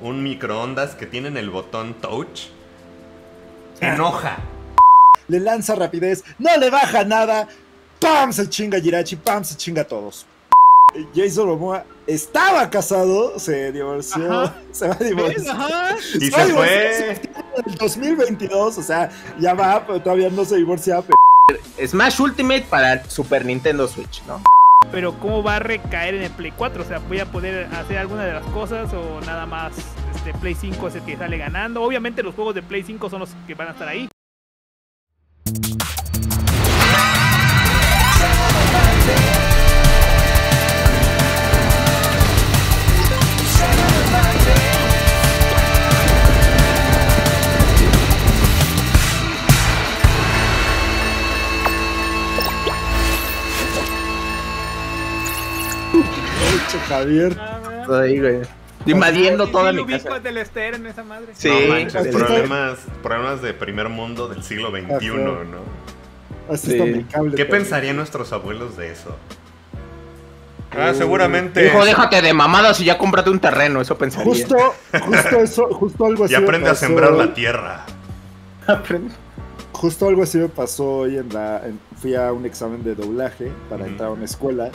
un microondas que tienen el botón touch, enoja. Le lanza rapidez, no le baja nada. ¡Pam! Se chinga Jirachi, ¡pam! Se chinga a todos. Jason Momoa estaba casado, se divorció, Ajá. se va a divorciar. Ajá. Y se fue. en el 2022, o sea, ya va, pero todavía no se divorcia. pero- Smash Ultimate para Super Nintendo Switch, ¿no? Pero ¿cómo va a recaer en el Play 4? O sea, ¿voy a poder hacer alguna de las cosas o nada más este Play 5 es el que sale ganando? Obviamente los juegos de Play 5 son los que van a estar ahí. Javier. Ahí, güey. Invadiendo Sí, toda sí, mi casa. el del Esther en esa madre. Sí, no manches, Así está. problemas, problemas de primer mundo del siglo XXI. ¿no? Así Sí. está mi cable. ¿Qué pensarían nuestros abuelos de eso? Ah, seguramente. Hijo, déjate de mamadas y ya cómprate un terreno, eso pensaría. Justo, justo eso, justo algo así. Y me aprende a pasó- sembrar la tierra. Justo algo así me pasó hoy en la. en- fui a un examen de doblaje para entrar a una escuela.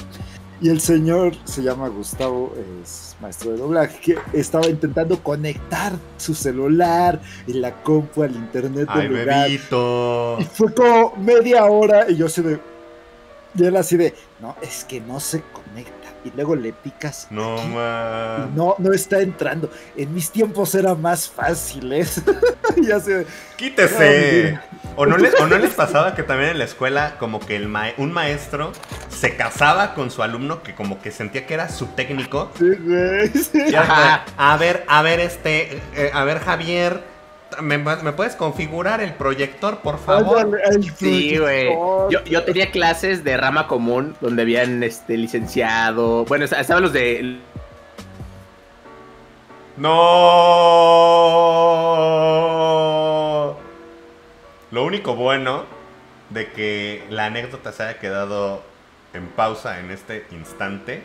Y el señor se llama Gustavo, es maestro de doblaje, que estaba intentando conectar su celular y la compu al internet Ay, del lugar. bebito. Y fue como media hora y yo así de. Y él así de. No, es que no se conecta. Y luego le picas. No, aquí, ma. y no, no está entrando. En mis tiempos era más fáciles. y así de. Quítese. ¿O no, les, ¿O no les pasaba que también en la escuela como que el ma- un maestro se casaba con su alumno que como que sentía que era su técnico? Sí, güey. sí. A ver, a ver, este, eh, a ver Javier, ¿me, me puedes configurar el proyector, por favor? Sí, güey. Yo, yo tenía clases de rama común donde habían este licenciado. Bueno, est- estaban los de. No. Lo único bueno de que la anécdota se haya quedado en pausa en este instante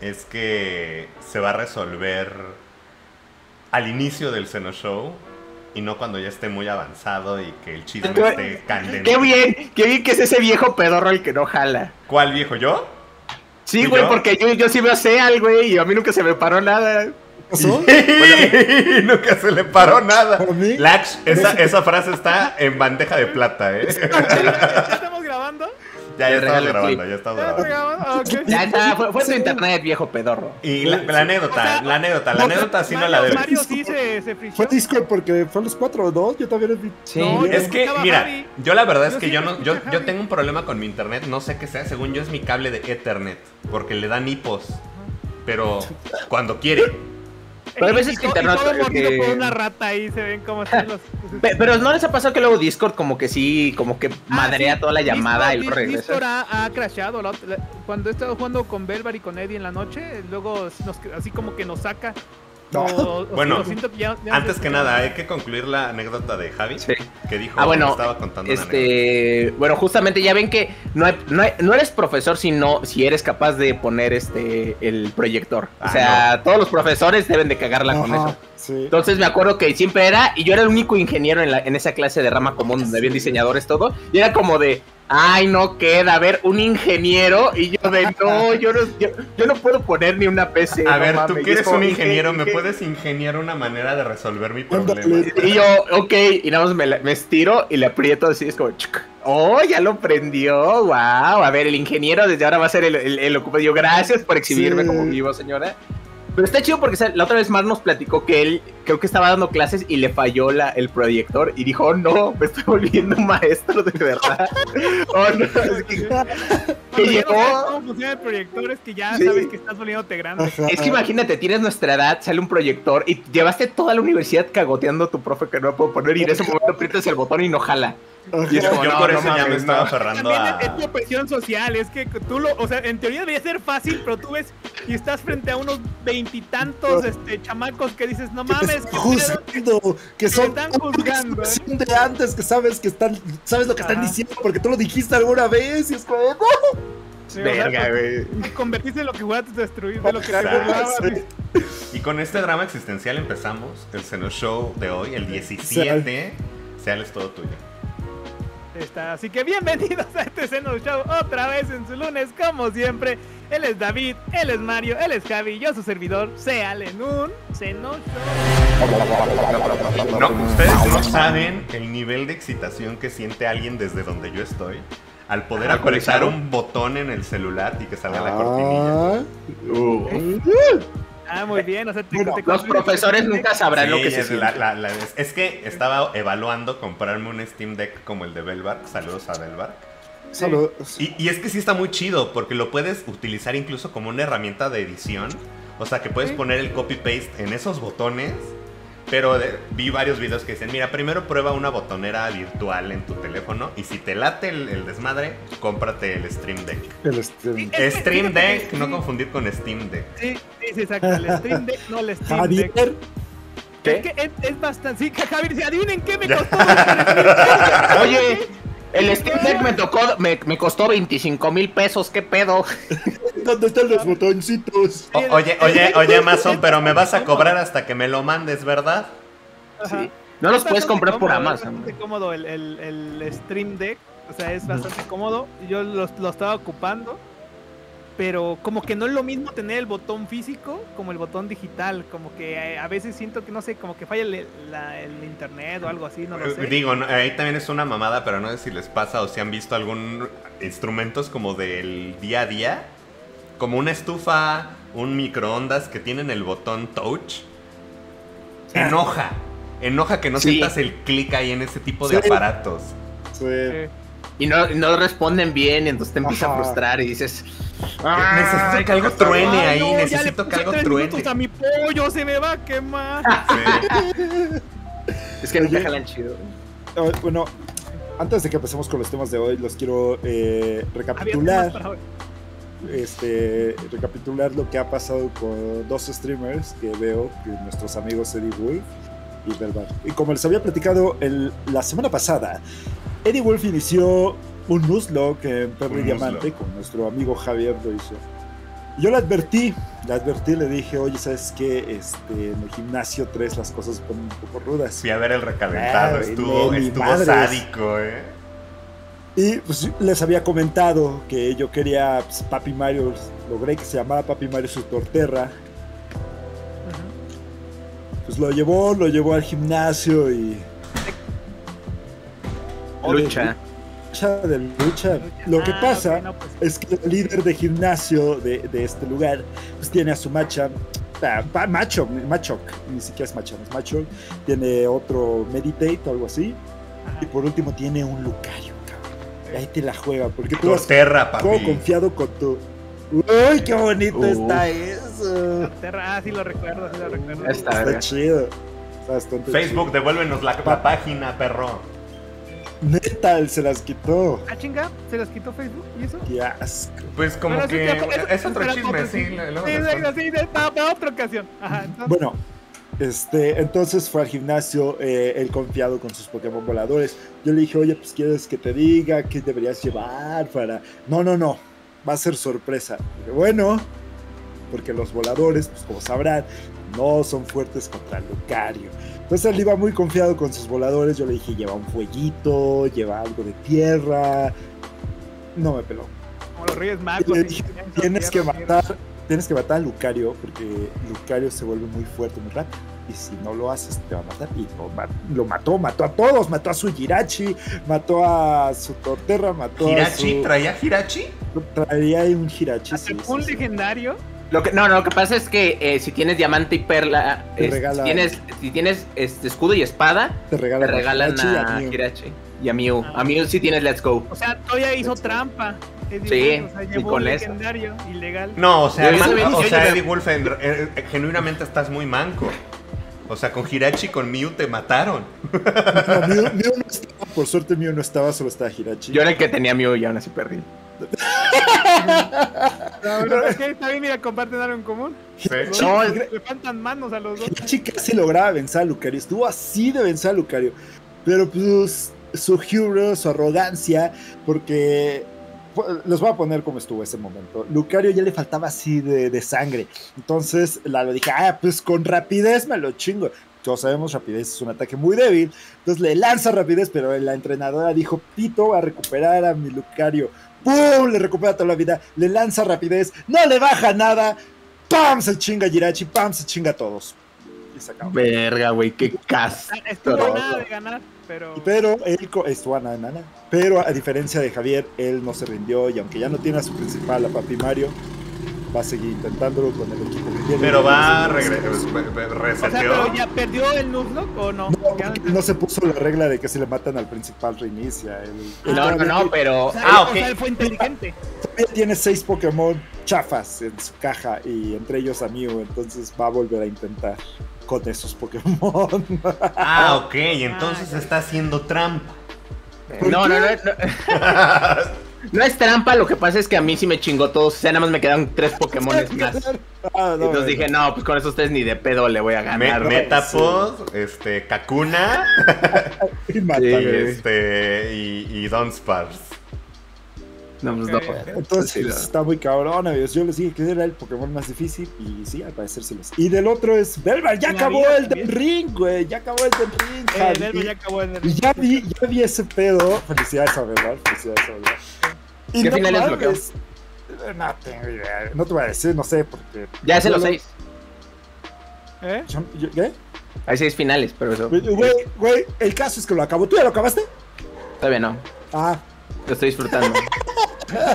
es que se va a resolver al inicio del Seno Show y no cuando ya esté muy avanzado y que el chisme Qué- esté candente. ¡Qué bien! ¡Qué bien que es ese viejo pedorro el que no jala! ¿Cuál viejo yo? Sí, ¿Y güey, yo? porque yo, yo sí veo Seal, güey, y a mí nunca se me paró nada. ¿Qué pasó? Nunca se le paró nada. Lax, esa, esa frase está en bandeja de plata, ¿eh? ¿Ya estamos grabando? Ya, ya estamos el grabando, ya estamos ¿Ya grabando. Ah. Ya está, fue, fue tu internet, viejo pedorro. Y la, la anécdota, O sea, la anécdota, la anécdota sí no la debes. Mario sí se, se fue Discord porque fue a los cuatro o dos. Yo también vi. Sí. No, yo Es que, mira, Javi. yo la verdad es Yo que yo siempre no, yo, yo tengo un problema con mi internet, no sé qué sea, según yo es mi cable de Ethernet, porque le dan hipos, pero cuando quiere. Pero hay veces Y que y internet- que- por una rata ahí, se ven están los... Pe- Pero ¿no les ha pasado que luego Discord como que sí, como que madrea Ah, sí, toda la llamada y Discord- luego regresa? Discord ha, ha crashado. la otra- la- cuando he estado jugando con Belvar y con Eddie en la noche, luego nos- así como que nos saca. No. O- o- Bueno, que ya- ya no Antes que nada, hay que concluir la anécdota de Javi, Sí. que dijo, Ah, bueno, estaba contando. Este, bueno, justamente ya ven que no, hay- no, hay- no eres profesor sino si eres capaz de poner este el proyector. Ah, o sea, todos los profesores deben de cagarla con eso. Sí. Entonces me acuerdo que siempre era, y yo era el único ingeniero en, la- en esa clase de rama común donde había diseñadores todo, y era como de, ay, no queda, a ver, un ingeniero, y yo de, no, yo no, yo, yo no puedo poner ni una PC. A no ver, tú mames". Y que es eres como, un "Inge- ingeniero, ¿me puedes ingeniar una manera de resolver mi problema? Y yo, ok, y nada más me, estiro y le aprieto así, es como, chuc. oh, ya lo prendió, wow, a ver, el ingeniero desde ahora va a ser el, el, el ocupado. Yo, gracias por exhibirme Sí. como vivo, señora. Pero está chido porque la otra vez Mar nos platicó que él creo que estaba dando clases y le falló la, el proyector y dijo, oh, no, me estoy volviendo un maestro de verdad. oh, no, es que, no llegó... cómo funciona el proyector, es que ya Sí. sabes que estás volviéndote grande. Es que imagínate, tienes nuestra edad, sale un proyector y llevaste toda la universidad cagoteando a tu profe que no puedo poner y en ese momento aprietas el botón y no jala. Y es como, Yo no, por no eso ya me estaba no. aferrando También a... es tu presión social, es que tú lo, o sea, en teoría debería ser fácil, pero tú ves y estás frente a unos veintitantos este, chamacos que dices, no mames, pedo". juzgando, que son están juzgando, ¿eh? de antes, que sabes que están, sabes lo que están diciendo porque tú lo dijiste alguna vez y es como, no. Sí, o sea, Verga, pues, güey. Convertirse en lo que jugaste destruir, de lo que te Exacto. burlabas. Sí. Y con este drama existencial empezamos el Seno Show de hoy, el 17. Seal es todo tuyo. Está. Así que bienvenidos a este Seno Show otra vez en su lunes, como siempre. Él es David, él es Mario, él es Javi, yo su servidor, Seal en un Seno Show. No, ustedes no saben el nivel de excitación que siente alguien desde donde yo estoy al poder Ah, apretar un botón en el celular y que salga la cortinilla. Ah, Uh. Ah, muy bien. O sea, te, Bueno, te Los profesores nunca sabrán lo que se es, siente. la- la- la- es- es que estaba evaluando comprarme un Steam Deck como el de Belbark. Saludos a Belbark. saludos. Y, y es que sí está muy chido porque lo puedes utilizar incluso como una herramienta de edición. O sea que puedes Sí. poner el copy-paste en esos botones. Pero de- vi varios videos que dicen, mira, primero prueba una botonera virtual en tu teléfono y si te late el, el desmadre, cómprate el Stream Deck. El Es que, Stream fíjate Deck, no sí. confundir con Steam Deck. Sí, sí, sí, exacto. El Stream Deck, no el Steam Javier, Deck. ¿Qué? Es que es, es bastante. Sí, Javier, dice, adivinen qué me costó. Oye, el Steam Deck me tocó, me, me costó 25 mil pesos, ¿qué pedo? ¿dónde están los botoncitos? O- oye, oye, oye, Amazon, pero me vas a cobrar hasta que me lo mandes, ¿verdad? Ajá. Sí. No los Es puedes comprar por cómodo, Es Amazon. bastante cómodo el, el, el Stream Deck. O sea, es bastante cómodo. Yo lo, lo estaba ocupando. Pero como que no es lo mismo tener el botón físico como el botón digital. Como que eh, a veces siento que no sé, como que falla el, la- el internet o algo así, no lo sé. Digo, no, ahí también es una mamada, pero no sé si les pasa o si han visto algún instrumentos como del día a día, como una estufa, un microondas que tienen el botón touch. Enoja, enoja que no Sí. sientas el clic ahí en ese tipo de Sí. aparatos. Sí. Eh, Y no, no responden bien, y entonces te empieza a frustrar y dices. Necesito que algo truene "Ay, ahí, no, necesito que algo truene. minutos a mi pollo, se me va a quemar. Sí. Es que no te jalan chido. Ah, bueno, antes de que empecemos con los temas de hoy, los quiero eh, recapitular. este, recapitular lo que ha pasado con dos streamers que veo, que nuestros amigos Eddie Wolf y Belvar. Y como les había platicado el- la semana pasada, Eddie Wolf inició un Nuzlocke en Perro y Un Diamante, con nuestro amigo Javier lo hizo. Yo le advertí, le advertí, le dije, oye, ¿sabes qué? Este, en el gimnasio 3 las cosas se ponen un poco rudas. Fui a ver el recalentado, Ah, estuvo, ni estuvo sádico, eh. Y pues, les había comentado que yo quería pues, Papi Mario, logré que se llamara Papi Mario su torterra. Pues lo llevó, lo llevó al gimnasio y. Lucha. Lucha de lucha. Lo que Ah, pasa ok, no, pues, es que el líder de gimnasio de, de este lugar pues tiene a su macha. ah, pa- macho, macho, ni siquiera es macho, es macho. Tiene otro meditate o algo así. ajá. Y por último tiene un Lucario, cabrón. Y ahí te la juega, porque tú Torterra, Como papi. confiado con tu. ¡Uy, qué bonito Uh. está eso! Terra- Ah, sí lo recuerdo, sí lo recuerdo. Está Está chido. Está bastante Facebook, devuélvenos la, la página, perro. Neta, él se las quitó. Ah, chinga, se las quitó Facebook y eso. Qué asco. Pues como Bueno, que es eso otro chisme, sí. sí. luego Sí, para, para otra ocasión. Ajá, entonces, Bueno, este, entonces fue al gimnasio, eh, él confiado con sus Pokémon voladores. Yo le dije, oye, pues quieres que te diga qué deberías llevar para. No, no, no. Va a ser sorpresa. Dije, bueno, porque los voladores, pues como sabrán, no son fuertes contra Lucario. Entonces él iba muy confiado con sus voladores. Yo le dije, lleva un fueguito, lleva algo de tierra. No me peló. como los Reyes Magos. Le dije, Tienes que tierra, matar, tienes que matar a Lucario porque Lucario se vuelve muy fuerte muy rápido. Y si no lo haces, te va a matar. Y lo, ma- lo mató, mató a todos, mató a su Jirachi, mató a su Torterra, mató ¿Hirachi? a su. ¿Traía Hirachi? Traía ahí un sí, sí, un sí. legendario. Lo que, no, no, lo que pasa es que eh, si tienes diamante y perla, Te es- regala- si tienes, si tienes este, escudo y espada, Te te regalan, a. Hirachi y a Mew. Ah. A Mew sí tienes Let's Go. O sea, todavía hizo Let's trampa. Eddie Sí, Wolf, o sea, y con un eso. legendario, ilegal. No, o sea, man- o sea Eddie Wolf, en- genuinamente estás muy manco. O sea, con Hirachi y con Mew te mataron. No, Mew, Mew no estaba, por suerte Mew no estaba, solo estaba Hirachi. Yo era el que tenía Mew y aún así perdí. No, no, es que también, mira, comparten algo en común. No, Le faltan manos a los dos. Hirachi casi lograba vencer a Lucario. Estuvo así de vencer a Lucario. Pero pues su hero, su arrogancia, porque pu- les voy a poner cómo estuvo ese momento. Lucario ya le faltaba así de, de sangre. Entonces Lalo dije, ah, pues con rapidez me lo chingo. Todos sabemos, rapidez es un ataque muy débil. Entonces le lanza rapidez, pero la entrenadora dijo, Pito va a recuperar a mi Lucario. ¡Pum! Le recupera toda la vida. Le lanza rapidez. No le baja nada. ¡Pam! Se chinga Jirachi. ¡Pam! Se chinga a todos. Y se acabó. Verga, güey, qué cas. Estuvo Pero- a nada de ganar, pero. Pero él estuvo a nada, nada. Pero a diferencia de Javier, él no se rindió y aunque ya no tiene a su principal, a Papi Mario, va a seguir intentándolo con el equipo que tiene. Pero va a regresar. O sea, pero ya perdió el Nuzlocke o no? No, se puso la regla de que si le matan al principal reinicia. Él No, no, no, pero. O sea, Ah, o ok. sea, él fue inteligente. todavía tiene seis Pokémon chafas en su caja y entre ellos a Mew, entonces va a volver a intentar con esos Pokémon. Ah, ok, entonces Ah, está haciendo trampa. No, no, no, no. No es trampa, lo que pasa es que a mí sí me chingó todos. O sea, nada más me quedan tres Pokémones más. Ah, no, Entonces dije, no, pues con esos tres ni de pedo le voy a ganar. Metapod, este, Kakuna Y y, este, y, y Dunsparce. No, pues no. Entonces Sí, no. está muy cabrón, amigos. Yo les dije que era el Pokémon más difícil y sí, al parecer sí lo es. Y del otro es Belvar, ya acabó el del ring, güey. Ya acabó el del ring, Eh, ya acabó el- Y ya vi, ya vi ese pedo. Felicidades a Belvar, felicidades a Belvar. Y ¿Qué no finales mames, bloqueó? eh, No tengo idea. No te voy a decir, no sé, porque. Ya sé los seis. ¿Eh? yo- yo- ¿Qué? Hay seis finales, pero eso. Güey, güey, el caso es que lo acabó. ¿Tú ya lo acabaste? Todavía no. Ah, Lo estoy disfrutando.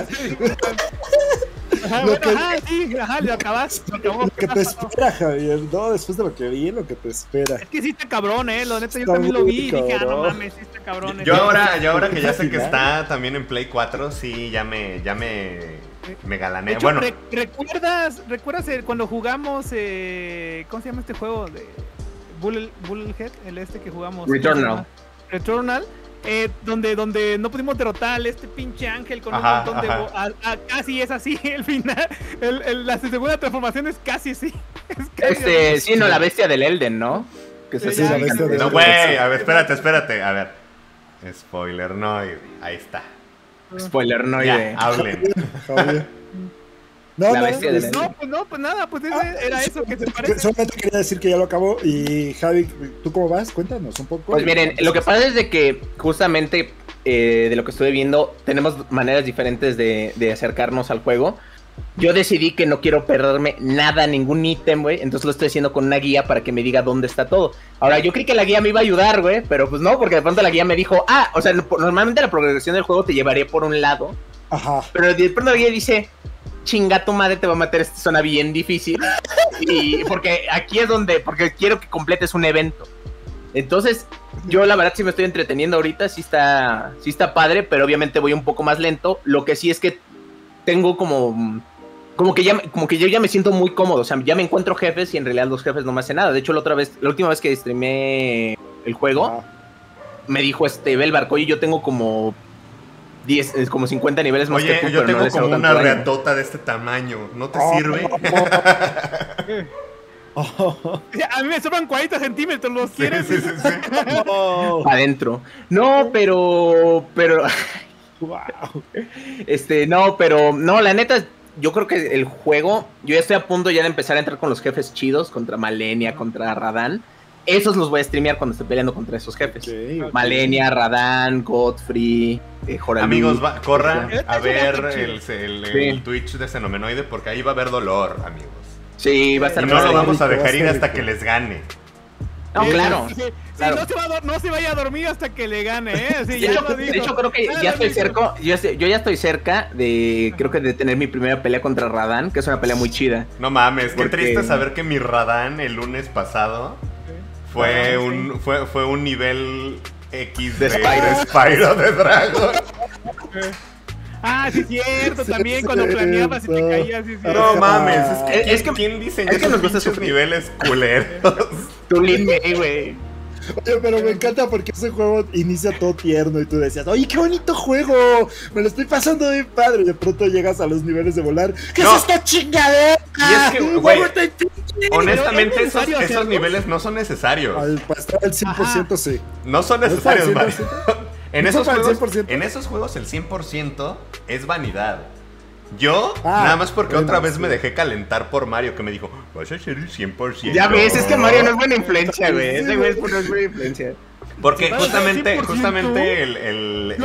Ajá, Lo bueno, que- ajá, sí, ajá, lo acabaste. Lo acabó. lo que te espera, Javier. No, después de lo que vi, lo que te espera. Es que sí está cabrón, eh. Lo neta, yo también lo vi y dije, ah, no cabrón. mames, sí está cabrón. Yo eh. ahora, yo ahora que ya sé que está también en Play 4, sí, ya me, ya me, me galané. hecho, Bueno, re- ¿recuerdas, ¿recuerdas el- cuando jugamos, eh, ¿cómo se llama este juego? de Bull, Bullhead, el este que jugamos. Returnal. Returnal. Eh, donde, donde no pudimos derrotar a este pinche ángel con Ajá, un montón de... ajá. a- a- casi es así, el final. El, el- la segunda transformación es casi así. Es casi Este, así. sí, no, la bestia del Elden, ¿no? Que se Sí, la bestia de- no, güey, a ver, espérate, espérate. A ver, spoiler, no, ahí está. Spoiler, no, ya, hablen. No, La no, bestia de es- la- No, pues no, pues nada, pues ese- Ah, era sí, eso que te parece. Solamente quería decir que ya lo acabó. Y Javi, ¿tú cómo vas? Cuéntanos un poco. Pues miren, lo que pasa es de que justamente eh, de lo que estuve viendo, tenemos maneras diferentes de, de acercarnos al juego. Yo decidí que no quiero perderme nada, ningún ítem, güey. Entonces lo estoy haciendo con una guía para que me diga dónde está todo. Ahora, yo creí que la guía me iba a ayudar, güey. Pero pues no, porque de pronto la guía me dijo, ah, o sea, no- normalmente la progresión del juego te llevaría por un lado. Ajá. Pero de pronto la guía dice, chinga tu madre, te va a meter esta zona bien difícil. y porque aquí es donde, porque quiero que completes un evento. Entonces, yo la verdad sí me estoy entreteniendo ahorita, sí está, sí está padre, pero obviamente voy un poco más lento. Lo que sí es que tengo como, como que ya, como que yo ya me siento muy cómodo. O sea, ya me encuentro jefes y en realidad los jefes no me hacen nada. De hecho, la otra vez, la última vez que streamé el juego, me dijo este Belbarco, oye, yo tengo como 10, eh, como 50 niveles más Oye, que tú, yo pero no tengo como tanto una daño". reatota de este tamaño. ¿No te Oh, sirve? oh, A mí me sobran 40 centímetros, ¿los Sí, quieres? sí, sí, sí. oh, adentro. No, pero, pero, wow. este, no, pero, no, la neta, yo creo que el juego, yo ya estoy a punto ya de empezar a entrar con los jefes chidos, contra Malenia, contra Radán. Esos los voy a streamear cuando esté peleando contra esos jefes. Ok, ok. Malenia, Radán, Godfrey, eh, Joralú. Amigos, va- corran Eso a ver el, el- Sí. el Twitch de Xenomenoide porque ahí va a haber dolor, amigos. Sí, va a estar Y Y no lo vamos a rico, va a dejar ir estar hasta rico. que les gane. No, Sí, claro. sí, sí, claro. no, se va a, dor- no se vaya a dormir hasta que le gane, ¿eh? Sí, De ya hecho, de hecho, creo que Ya estoy cerca, yo, ya estoy cerca de, creo que de tener mi primera pelea contra Radán, que es una pelea muy chida. No mames, qué triste saber que mi Radán el lunes pasado fue un fue, fue un nivel X De de, Spyro. de Dragon. Ah, sí, cierto, Sí, también sí, cuando planeabas y te cierto. caías. Sí, sí. No mames, es que, Es- ¿quién, es que- quién diseñó es que esos nos gusta niveles culeros? Tu Lin May, güey. Oye, pero me encanta porque ese juego inicia todo tierno y tú decías, oye, qué bonito juego, me lo estoy pasando bien padre. Y de pronto llegas a los niveles de volar. ¿Qué No. es esta chingadera? Y es que, güey, juego tan chido". Honestamente, ¿es esos, esos niveles no son necesarios. Al- Para estar al 100% sí. No son ¿No necesarios, Mario. 100%? En esos, juegos, 100%. en esos juegos el 100% es vanidad. Yo, Ah, nada más porque bueno, otra vez sí. me dejé calentar por Mario, que me dijo, vas a ser el 100%. Ya ves, es que Mario no es buena influencia, güey. Ese güey no es buena influencia. Porque justamente, 100%. justamente el,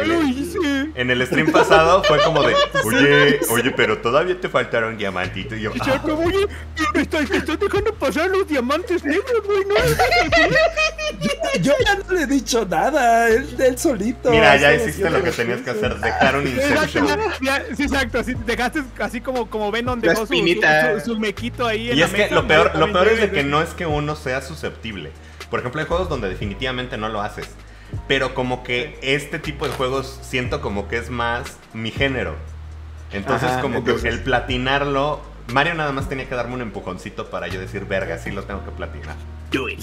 en el stream pasado fue como de, oye, oye, pero todavía te faltaron diamantitos. Y yo, "Ah". oye, me estás, me estás dejando pasar los diamantes negros, güey, ¿no? Yo ya no le he dicho nada, él, él solito. mira, ya hiciste lo que tenías que hacer, dejar un Exacto, Inception. sí, exacto, así dejaste así como, como Venom dejó su, espinita. su, su mequito ahí en Y la es que mesa, lo peor, lo peor es de que no es que uno sea susceptible. Por ejemplo, hay juegos donde definitivamente no lo haces. Pero como que este tipo de juegos siento como que es más mi género. Entonces Ajá, como entonces- que el platinarlo... Mario nada más tenía que darme un empujoncito para yo decir, verga, sí lo tengo que platinar. Do it.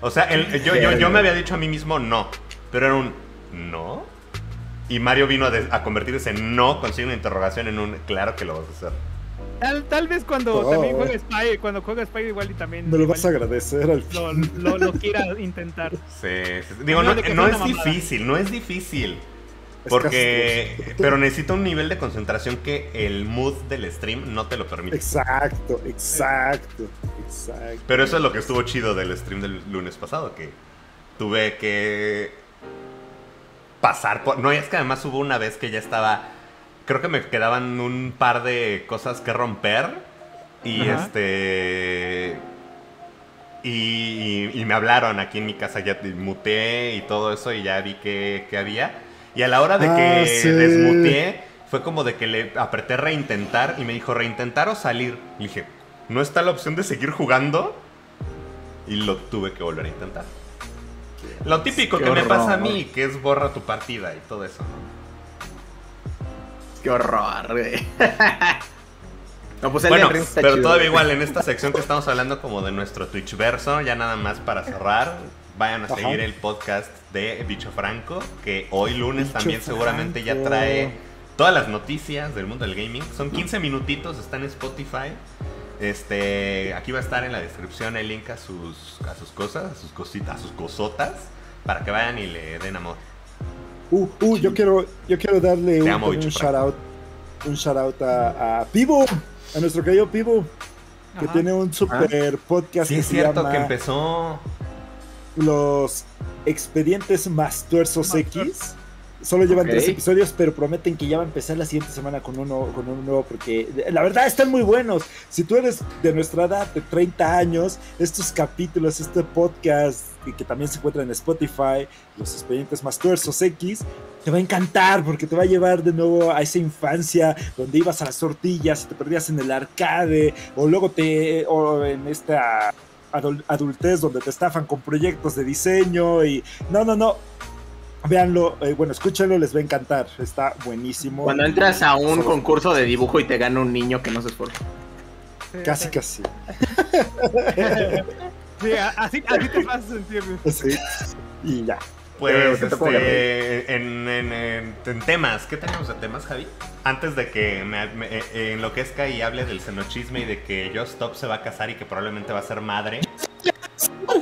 O sea, el- yo, yo, yo me había dicho a mí mismo no, pero era un no. Y Mario vino a, de- a convertir ese no con signo de interrogación en un claro que lo vas a hacer. Tal, tal vez cuando Oh. también juegue Spy, cuando juega Spy igual y también Me lo igual vas a agradecer al lo, lo, lo quiera intentar. Sí, sí. Digo, No, es difícil, no es difícil. Porque, pero necesita un nivel de concentración que el mood del stream no te lo permite. Exacto, exacto, exacto. Pero eso es lo que estuvo chido del stream del lunes pasado, que tuve que pasar por... No, y es que además hubo una vez que ya estaba... Creo que me quedaban un par de cosas que romper. Y Ajá. este... Y, y- y me hablaron aquí en mi casa, ya muteé y todo eso y ya vi que, que había. Y a la hora de Ah, que sí. desmuteé, fue como de que le apreté reintentar y me dijo reintentar o salir. Le dije, ¿no está la opción de seguir jugando? Y lo tuve que volver a intentar. Lo típico Qué que me pasa a mí, que es borra tu partida y todo eso. ¿no? Qué horror, güey. No, pues el Bueno, de Ring está pero chido, todavía güey. igual en esta sección que estamos hablando como de nuestro Twitch verso, ya nada más para cerrar, vayan a Ajá. seguir el podcast de Bicho Franco, que hoy lunes Bicho también seguramente ya trae todas las noticias del mundo del gaming. Son 15 minutitos, está en Spotify. Este, aquí va a estar en la descripción el link a sus, a sus cosas, a sus cositas, a sus cosotas, para que vayan y le den amor. Uh, uh, yo quiero, yo quiero darle un, amo, un shout out, un shout out a, a Pivo, a nuestro querido Pivo, que Ajá. tiene un super podcast Sí, que es se cierto llama que empezó. Los Expedientes Mastuerzos Más X. Solo llevan tres episodios, pero prometen que ya va a empezar la siguiente semana con uno, con uno nuevo, porque la verdad están muy buenos. Si tú eres de nuestra edad, de 30 años, estos capítulos, este podcast, y que también se encuentra en Spotify, Los Expedientes Mastuerzos X, te va a encantar porque te va a llevar de nuevo a esa infancia donde ibas a las tortillas y te perdías en el arcade, o luego te, o en esta adul- adultez donde te estafan con proyectos de diseño y no, no, no. Véanlo, eh, bueno, escúchenlo, les va a encantar. Está buenísimo. Cuando entras a un Solo- concurso de dibujo y te gana un niño que no se esfuerza. Sí, Casi, sí. casi. Sí, así, así te vas a sentir. Sí. Y ya. Pues tocó, este, en, en- en- en temas, ¿qué tenemos de temas, Javi? Antes de que me, me- eh, enloquezca y hable del xenochisme y de que Just Stop se va a casar y que probablemente va a ser madre.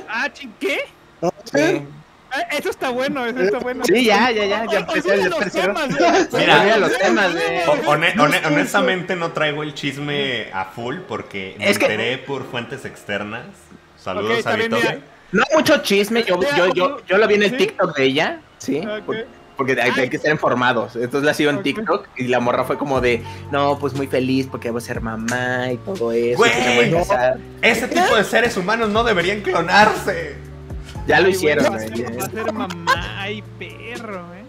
Ah, ¿qué? Ah, Eso está bueno, eso está bueno. Sí, ya, ya, ya, ya empecé, ya los temas. Mira. Los temas. O- honestamente no traigo el chisme a full porque me Es que- enteré por fuentes externas. Saludos está a mira. No hay mucho chisme, yo, yo, yo, yo lo vi en el ¿Sí? TikTok de ella, ¿sí? Por- Porque hay, hay que estar informados. Entonces la sigo en Ok. TikTok y la morra fue como de, no, pues muy feliz porque voy a ser mamá y todo eso. Güey, que se voy a no. casar". Ese tipo de seres humanos no deberían clonarse. Ya lo Ay, hicieron, güey. ser, va a ser mamá, ay, perro, eh.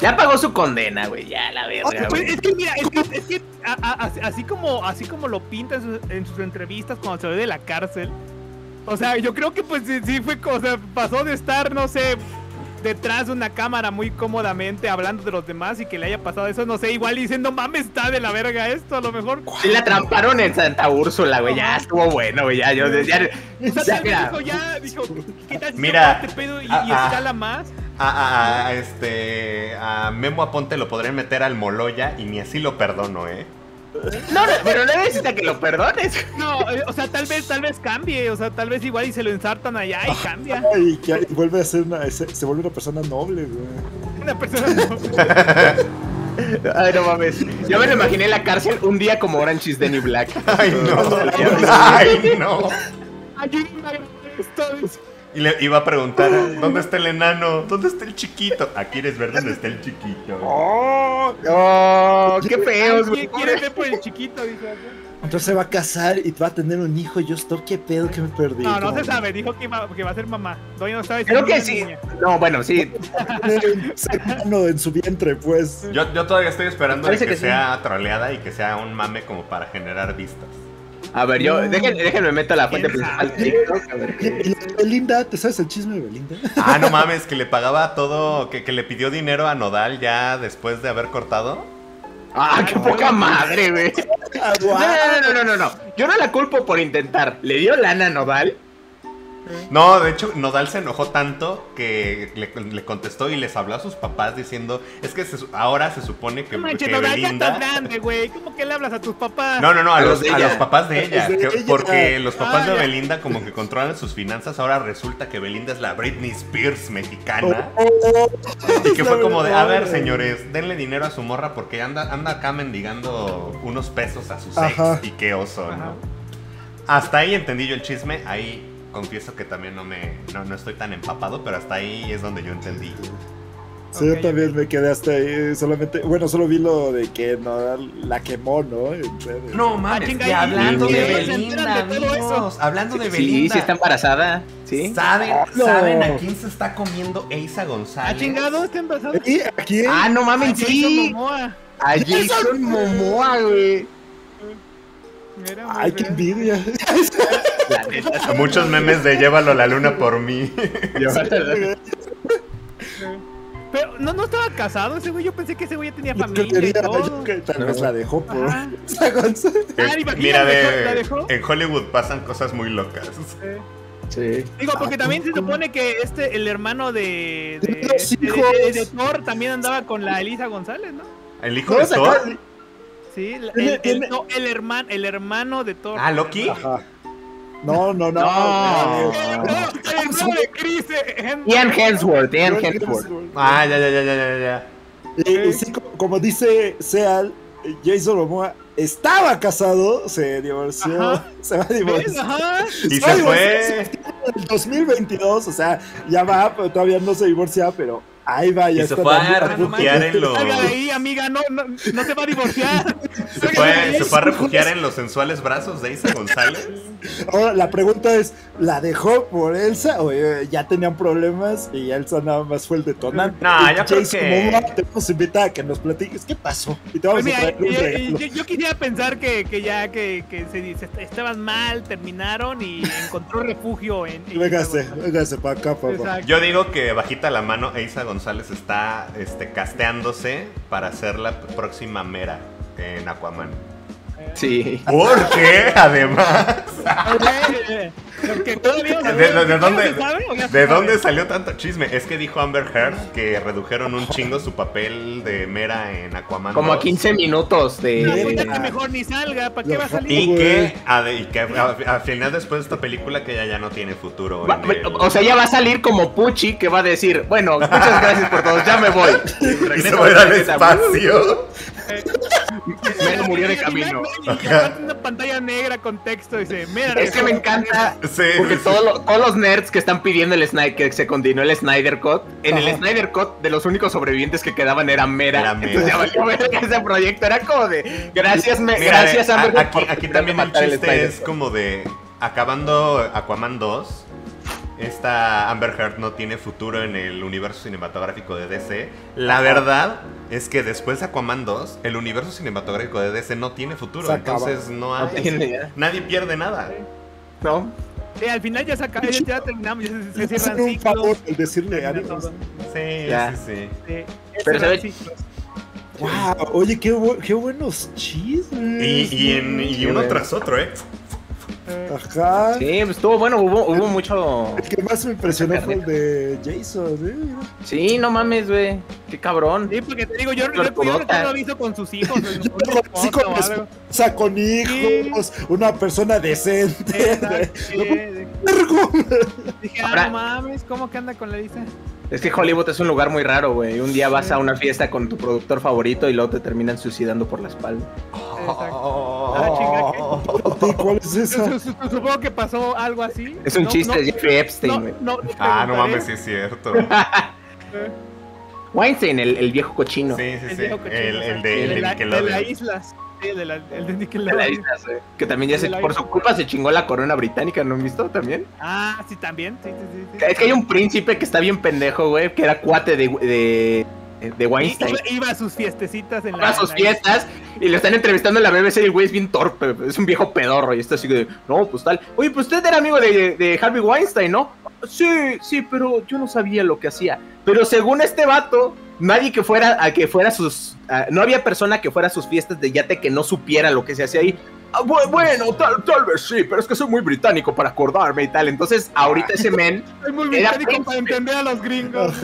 Ya pagó su condena, güey. Ya la Oye, verga, pues, güey. es que mira, es que, es que a- a- así, así como así como lo pinta en sus, en sus entrevistas cuando se ve de la cárcel. O sea, yo creo que pues sí, sí fue, o sea, pasó de estar, no sé, detrás de una cámara muy cómodamente hablando de los demás y que le haya pasado eso, no sé, igual diciendo, mames, está de la verga esto, a lo mejor. Sí la tramparon en Santa Úrsula, güey. Ya estuvo bueno, güey. Ya, yo, ya, O sea, ya, dijo ya, dijo, ¿qué tal si Mira, este pedo y, ah, y ah. escala más? A, a- a, este, a Memo Aponte lo podrían meter al Moloya y ni así lo perdono, ¿eh? No, no, pero no necesita que lo perdones. No, eh, o sea, tal vez, tal vez cambie, o sea, tal vez igual y se lo ensartan allá y cambia. Y, que- vuelve a ser una, se, se vuelve una persona noble, güey. Una persona no. Ay, no mames. Yo me lo imaginé en la cárcel un día como Orange is the New Black. Ay, no. Ay, no. Y le iba a preguntar, ¿dónde está el enano? ¿Dónde está el chiquito? Aquí quieres ver dónde está el chiquito. ¡Oh! Oh, qué feos, ¿Quién güey. quiere ver por el chiquito? Dijo. Entonces se va a casar y va a tener un hijo. Yo estoy, ¿qué pedo que me perdí? No, no se sabe, dijo que iba, que va a ser mamá. Todavía no sabe si Creo que sí. niña. No, bueno, sí. Humano en su vientre, pues. Yo, yo todavía estoy esperando de que, sí. sea troleada y que sea un mame como para generar vistas. A ver, yo, No. déjenme, déjenme meto a la fuente ¿Quién principal? TikTok. A ver Belinda, ¿te sabes el chisme de Belinda? Ah, no mames, que le pagaba todo, que, que le pidió dinero a Nodal ya después de haber cortado. Ah, qué poca madre, güey. Ah, No, no, no, no, no, no. Yo no la culpo por intentar. Le dio lana a Nodal. No, de hecho, Nodal se enojó tanto que le, le contestó y les habló a sus papás diciendo, es que se ahora se supone que, No manches, que no, ya Belinda... estás grande, güey. ¿Cómo que le hablas a tus papás? No, no, no, a, A los, a papás de ella. A los de que- ella. Porque los papás Ah, de. Belinda como que controlan sus finanzas. Ahora resulta que Belinda es la Britney Spears mexicana. Oh, oh, oh. Y que fue como de, a ver, señores, denle dinero a su morra porque anda, anda acá mendigando unos pesos a sus ex. Y qué oso, Ajá. ¿no? Hasta ahí entendí yo el chisme. Ahí confieso que también no me no, no estoy tan empapado, pero hasta ahí es donde yo entendí. Sí, yo Ok, también me quedé hasta ahí. Solamente, bueno, solo vi lo de que no, la quemó, ¿no? En redes. No mames, mames, y- hablando de Belinda, de todo eso. amigos, hablando de Sí, Belinda. sí está embarazada. Sí. ¿Saben, No. ¿Saben a quién se está comiendo Eisa ¿Ha González? Ah, chingado? ¿Está embarazada? ¿Y a quién? Ah, no mames, Jason sí. Momoa. A Jason Momoa, güey. Ay, qué envidia. La neta, Muchos memes de llévalo a la luna por mí. Pero no, no estaba casado ese güey. Yo pensé que ese güey ya tenía Yo familia y creería, todo. yo tal vez la dejó por. Ajá. Ah, Mira, de- ¿la dejó? en Hollywood pasan cosas muy locas. Sí. Digo, porque ¿A también se supone que este, el hermano de, de, de- de- hijos. de- de Thor también andaba con la Elisa González, ¿no? ¿El hijo de Thor? Sí, el, no, el, hermano, el hermano de Thor. Ah, ¿Loki? Ajá. No, no, no. No. Ian Hemsworth, Ian Hemsworth. Ah, ya, ya, ya, ya, ya, sí, como dice Seal, Jason Momoa estaba casado, se divorció, Ajá. se va a divorciar. Ajá. Y se divorciar fue. en el 2022, o sea, ya va, pero todavía no se divorcia, pero ahí va, ya Y se está fue a refugiar en los. Salga de ahí, amiga, no, no, no se va a divorciar. Se fue, se fue a refugiar en los sensuales brazos de Isa González. Ahora la pregunta es, ¿la dejó por Elsa o eh, ya tenían problemas y Elsa nada más fue el detonante? No, Y yo creo que- te vamos a invitar a que nos platiques qué pasó y te vamos Pues a mira, traer un yo, yo- yo quisiera pensar que, que ya que, que se dice, estaban mal, terminaron y encontró refugio en. en Véngase, véngase para acá, papá. Exacto. Yo digo que bajita la mano, Isa González está este, casteándose para ser la próxima Mera en Aquaman. Sí. Porque, además, Eh, Porque todavía no ¿De- de- de ¿ya dónde- ¿de dónde salió tanto chisme? Es que dijo Amber Heard que redujeron un chingo su papel de Mera en Aquaman. Como a 2. 15 minutos de. No, pues que mejor ni salga, ¿para qué va a salir? Y que, a- y que a- al final después de esta película que ella ya no tiene futuro. Va- en el- O sea, ya va a salir como Pucci que va a decir, bueno, muchas gracias por todo, ya me voy. y se va a regresa. espacio. Mero murió de camino. y aparte una pantalla negra con texto dice, mira, Es que me encanta Sí, porque sí, sí. todo lo- todos los nerds que están pidiendo el Snyder, que se continúe el Snyder Cut, en el. Snyder Cut de los únicos sobrevivientes que quedaban era Mera. Era Mera. Entonces ya valió verga ese proyecto. Era como de gracias, me, Mira, gracias a- aquí, también el chiste es como de acabando Aquaman 2. Esta Amber Heard no tiene futuro en el universo cinematográfico de DC. La verdad es que después de Aquaman 2, el universo cinematográfico de DC no tiene futuro. Entonces no No hay. tiene ya. Nadie pierde nada. ¿No? Sí, al final ya se acaba, ya, ya terminamos, ya se, cierran un favor el decirle todo. Sí, Ya. sí, sí. Sí, Pero ciclos. Wow, oye, qué, bu- qué buenos chismes. Y, y, en- y Sí, uno tras otro, ¿eh? Ajá. Sí, pues estuvo bueno, hubo, hubo mucho. El que más me impresionó fue el de Jason. ¿eh? Sí, no mames, güey. Qué cabrón. Sí, porque te digo, yo, yo, Los yo, yo pudotas. lo he visto con sus hijos. en Yo lo foto con esposa, con hijos, una persona decente. Exacto, sí, de-. Dije, ah, no mames, ¿cómo que anda con la lista? Es que Hollywood es un lugar muy raro, güey. Un día vas a una fiesta con tu productor favorito y luego te terminan suicidando por la espalda. Oh. Ah, chinga, ¿Y ¿Cuál es esa? Su- su- su- Supongo que pasó algo así. Es un No, chiste no, Jeffrey Epstein, no, güey. no, no Ah, no mames, sí es cierto. Weinstein, el, el viejo cochino. Sí, sí, El sí. viejo cochino, El, el de, el de la, de Nickelodeon. las islas. Sí, el de, la, el de De la Nickelodeon. isla, güey. Que también ya se, por su culpa se chingó la corona británica, ¿no han visto también? Ah, sí, también. Sí, sí, sí, sí. Es que hay un príncipe que está bien pendejo, güey, que era cuate de, de, de Weinstein. Iba, iba a sus fiestecitas en la. Va a sus fiestas y lo están entrevistando en la BBC y el güey es bien torpe, es un viejo pedorro y está así de, no, pues tal. Oye, pues usted era amigo de, de Harvey Weinstein, ¿no? Sí, sí, pero yo no sabía lo que hacía. Pero según este vato, nadie que fuera a que fuera a sus, a- no había persona que fuera a sus fiestas de yate que no supiera lo que se hacía ahí. "Ah, bu- bueno, tal, tal vez sí, pero es que soy muy británico para acordarme y tal. Entonces, ahorita ese men Soy muy Era británico para entender a los gringos.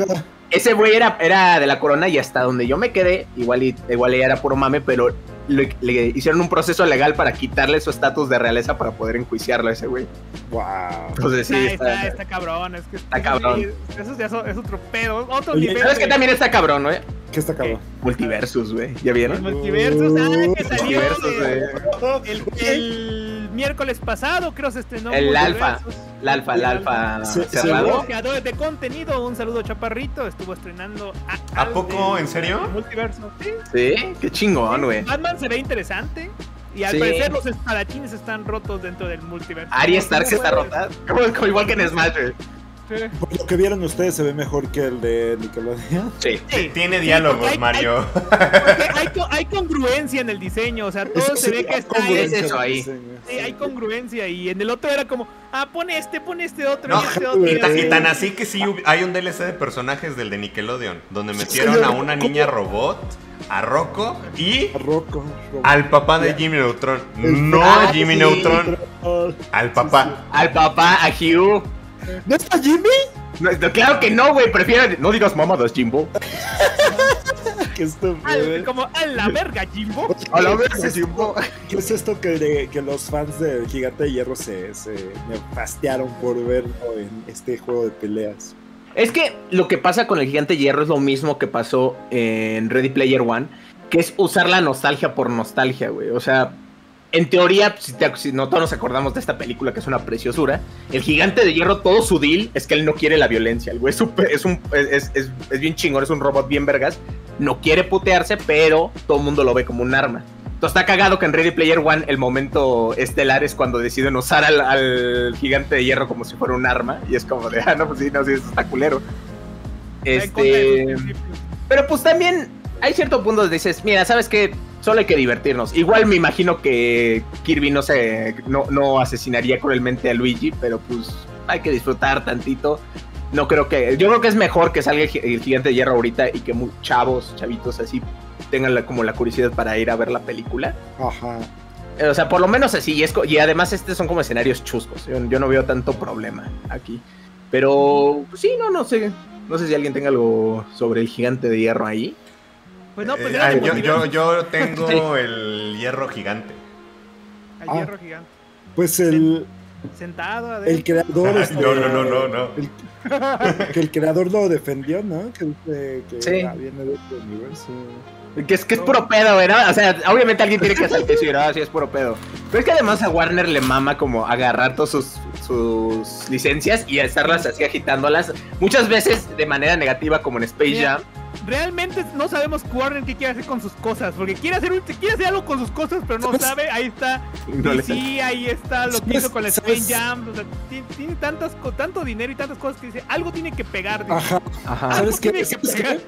Ese güey era, era de la corona y hasta donde yo me quedé, igual, y, igual era puro mame, pero le, le hicieron un proceso legal para quitarle su estatus de realeza para poder enjuiciarlo a ese güey. Wow. Entonces sí, está, está, está, está cabrón, es que Está eso cabrón. sí, Eso ya es, otro pedo, otro Oye, nivel. ¿Sabes qué también está cabrón, güey? ¿Qué está cabrón? Multiversus, güey. ¿Ya vieron? multiversos, ah, que salió Multiversos, de- güey. el, el miércoles pasado, creo se estrenó. El alfa. El alfa, el alfa. Creadores de contenido, un saludo chaparrito, estuvo estrenando a, ¿A poco? del- ¿En serio? Multiverso, sí. Sí, qué chingón, güey. Batman se ve interesante. Y al Sí. parecer los espadachines están rotos dentro del multiverso. Arya Stark ¿Cómo está rota. Como, como igual que en Smash. Por lo que vieron ustedes, se ve mejor que el de Nickelodeon. Sí. Sí. Tiene Sí, diálogos, porque hay- Mario. Porque hay, hay congruencia en el diseño, o sea, todo se ve que está es eso en el ahí. Sí, sí. hay congruencia y en el otro era como, ah, pone este, pone este otro, No, y este otro. Y, tan así que sí hay un DLC de personajes del de Nickelodeon, donde metieron a una niña robot, a Rocco y A Rocco. Rocco. al papá de Jimmy Neutron. El- No Ah, a Jimmy sí. Neutron, al papá. Al papá, a Hugh. ¿No está Jimmy? No, no, claro que no, güey. Prefiero. No digas mamadas, Jimbo. Que esto Al- como a la verga, Jimbo. A la ¿Qué verga, es esto? Jimbo. ¿Qué es esto que, de- que los fans del Gigante de Hierro se, se nefastearon por verlo en este juego de peleas? Es que lo que pasa con el gigante hierro es lo mismo que pasó en Ready Player One, que es usar la nostalgia por nostalgia, güey. O sea, en teoría, si, te- si no todos nos acordamos de esta película, que es una preciosura, el gigante de hierro, todo su deal es que él no quiere la violencia. El güey es, un, es, es- es bien chingón, es un robot bien vergas. No quiere putearse, pero todo el mundo lo ve como un arma. Entonces está cagado que en Ready Player One el momento estelar es cuando deciden usar al, al gigante de hierro como si fuera un arma. Y es como de, ah, no, pues sí, no, sí, eso está culero. Este. Pero pues también hay cierto punto donde dices, mira, ¿sabes qué? Solo hay que divertirnos. Igual me imagino que Kirby no se no, no asesinaría cruelmente a Luigi, pero pues hay que disfrutar tantito. No creo que. Yo creo que es mejor que salga el, gi- el gigante de hierro ahorita y que mu- chavos, chavitos así, tengan la- como la curiosidad para ir a ver la película. Ajá. O sea, por lo menos así. Y, es co- y además, estos son como escenarios chuscos. Yo, yo no veo tanto problema aquí. Pero, pues, sí, no, no sé. No sé si alguien tenga algo sobre el gigante de hierro ahí. Pues no, pues Eh, era ah, yo, yo, yo tengo el hierro gigante. Al Ah. hierro gigante. Pues el, Sentado, el adentro. creador. Ah, este, no, no, no, no, no. el- que el creador lo defendió, ¿no? Que, dice que Sí. ah, viene de otro universo. Que es, que es puro pedo, ¿verdad? O sea, obviamente alguien tiene que hacer que decir, ah, sí, es puro pedo. Pero es que además a Warner le mama como agarrar todas sus, sus licencias y estarlas así agitándolas. Muchas veces de manera negativa, como en Space Jam. Realmente no sabemos Warner qué quiere hacer con sus cosas. Porque quiere hacer, un- quiere hacer algo con sus cosas, pero no sabe. Ahí está. No sale. sí, ahí está lo que hizo con la. Space Jam. O sea, tiene, tiene tantas, tanto dinero y tantas cosas que dice, algo tiene que pegar. dice. Ajá. Ajá. ¿Sabes qué? tiene que ¿Sabes pegar. qué?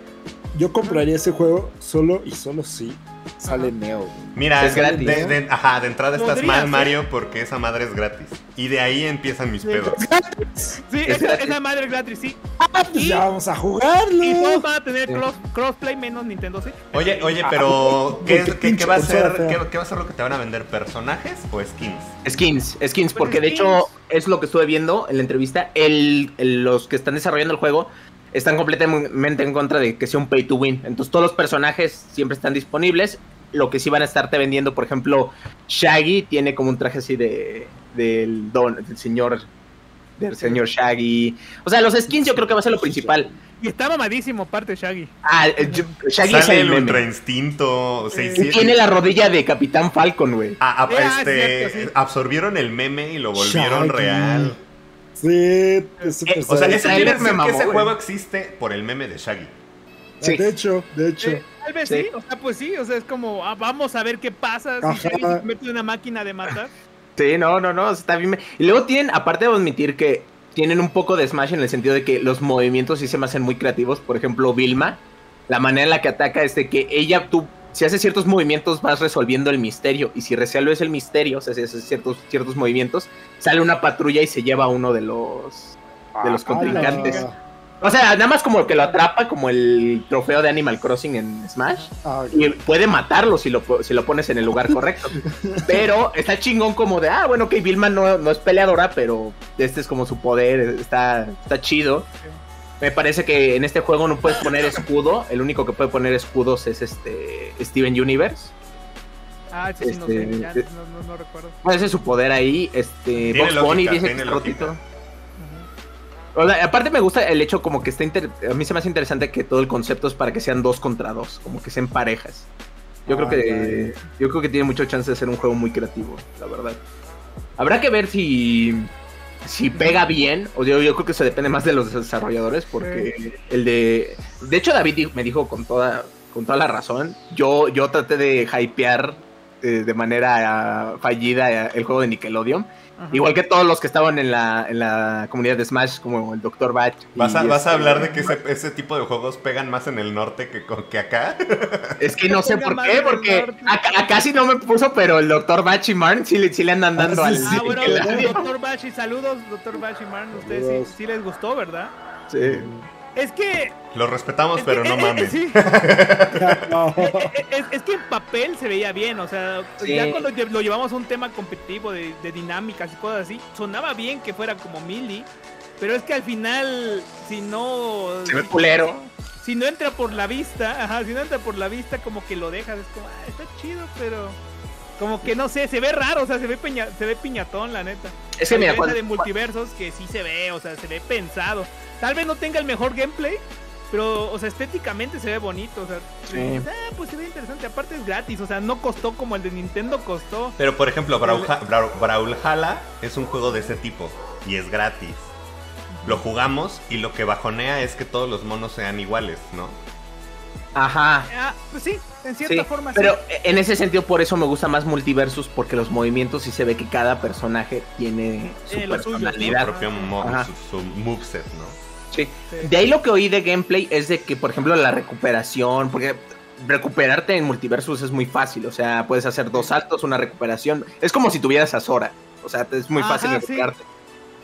Yo compraría ese juego solo y solo si sale Ajá. Neo. Mira, Es gratis, de, de- ajá, de entrada estás Podría mal, ser. Mario, porque esa madre es gratis. Y de ahí empiezan mis Sí. pedos. gratis. Sí, Es esa, esa madre es gratis, sí. Ah, pues Y- ya vamos a Y jugarlo. todos van a tener Sí. cross, crossplay menos Nintendo Switch. Oye, oye, pero ¿qué, porque qué- qué pinche va a ser? ¿Qué, qué va a ser lo que te van a vender? ¿Personajes o skins? Skins, skins, Pues porque de skins. hecho es lo que estuve viendo en la entrevista. El, el- los que están desarrollando el juego están completamente en contra de que sea un pay to win. Entonces todos los personajes siempre están disponibles. Lo que sí van a estarte vendiendo, por ejemplo, Shaggy tiene como un traje así de del don, del señor del señor Shaggy. O sea, los skins yo creo que va a ser lo principal. Y está mamadísimo, parte Shaggy. Ah, el- Shaggy es Sale el el meme. Ultra Instinto Eh, 600. Tiene la rodilla de Capitán Falcon, güey. Ah, ah, Ah, este, es cierto, sí. absorbieron el meme y lo volvieron Shaggy. real. Sí, es súper Eh, O sea, eso quiere decir que ese juego existe por el meme de Shaggy. sí. De hecho, de hecho. Eh, tal vez Sí. sí. o sea, pues sí, o sea, es como, ah, vamos a ver qué pasa Ajá. si Shaggy se mete en una máquina de matar. Sí, no, no, no, está bien. Y luego tienen, aparte de admitir que tienen un poco de Smash en el sentido de que los movimientos sí se me hacen muy creativos. Por ejemplo, Vilma, la manera en la que ataca es de que ella, tú, si haces ciertos movimientos, vas resolviendo el misterio. Y si resuelves el misterio, o sea, si haces ciertos, ciertos movimientos, sale una patrulla y se lleva a uno de los, de los Ah, contrincantes. O sea, nada más como que lo atrapa, como el trofeo de Animal Crossing en Smash. Ah, Y puede matarlo si lo, si lo pones en el lugar correcto. Pero está chingón como de, ah, bueno, que Vilma no, no es peleadora, pero este es como su poder, está, está chido. Me parece que en este juego no puedes poner escudo, el único que puede poner escudos es este Steven Universe. Ah, sí, sí, no Este, sé, ya eh, no, no, no recuerdo. Bueno, ese es su poder ahí. Este, Box Bunny dice que lógica. rotito. O sea, aparte me gusta el hecho como que está inter- a mí se me hace interesante que todo el concepto es para que sean dos contra dos, como que sean parejas. Yo creo Ah, que yo creo que tiene mucha chance de ser un juego muy creativo, la verdad. Habrá que ver si si pega bien, o yo, yo creo que eso depende más de los desarrolladores porque el de de hecho David me dijo con toda con toda la razón. Yo yo traté de hypear eh, de manera fallida el juego de Nickelodeon. Ajá. Igual que todos los que estaban en la, en la comunidad de Smash, como el Dr. Batch. ¿Vas a, y vas a este- hablar de que ese, ese tipo de juegos pegan más en el norte que, que acá? Es que no sé por qué, porque acá, acá sí no me puso, pero el Dr. Batch y Marn sí, le- sí le andan dando Ah, al. sí, Ah, bueno, Nickelodeon. doctor Bashi, saludos, doctor Bashi Man, ustedes Saludos. sí, sí les gustó, ¿verdad? Sí. Es que... Lo respetamos, es pero que- no eh, eh, mames. sí. no. Es, es que en papel se veía bien, o sea, Sí. ya cuando lo llevamos a un tema competitivo de, de dinámicas y cosas así, sonaba bien que fuera como Millie, pero es que al final, si no... Se ve si- culero. Si no entra por la vista, ajá, si no entra por la vista, como que lo dejas, es como, ah, está chido, pero... Como que no sé, se ve raro, o sea, se ve, peña- se ve piñatón, la neta. Es que mira, cuando, de multiversos que sí se ve, o sea, se ve pensado. Tal vez no tenga el mejor gameplay, pero, o sea, estéticamente se ve bonito, o sea, Sí. dices, ah, pues se ve interesante. Aparte es gratis, o sea, no costó como el de Nintendo costó. Pero por ejemplo, Brawlha- Brawl- Brawlhalla es un juego de ese tipo y es gratis. Lo jugamos y lo que bajonea es que todos los monos sean iguales, ¿no? ajá. Ah, pues sí, en cierta Sí, forma pero sí. en ese sentido por eso me gusta más Multiversus porque los movimientos sí se ve que cada personaje tiene su Eh, lo suyo, Su personalidad. propio su, su moveset, ¿no? Sí. Sí. De ahí lo que oí de gameplay es de que, por ejemplo, la recuperación, porque recuperarte en multiversus es muy fácil, o sea, puedes hacer dos saltos, una recuperación, es como si tuvieras a Sora, o sea, es muy Ajá, fácil sí. recuperarte.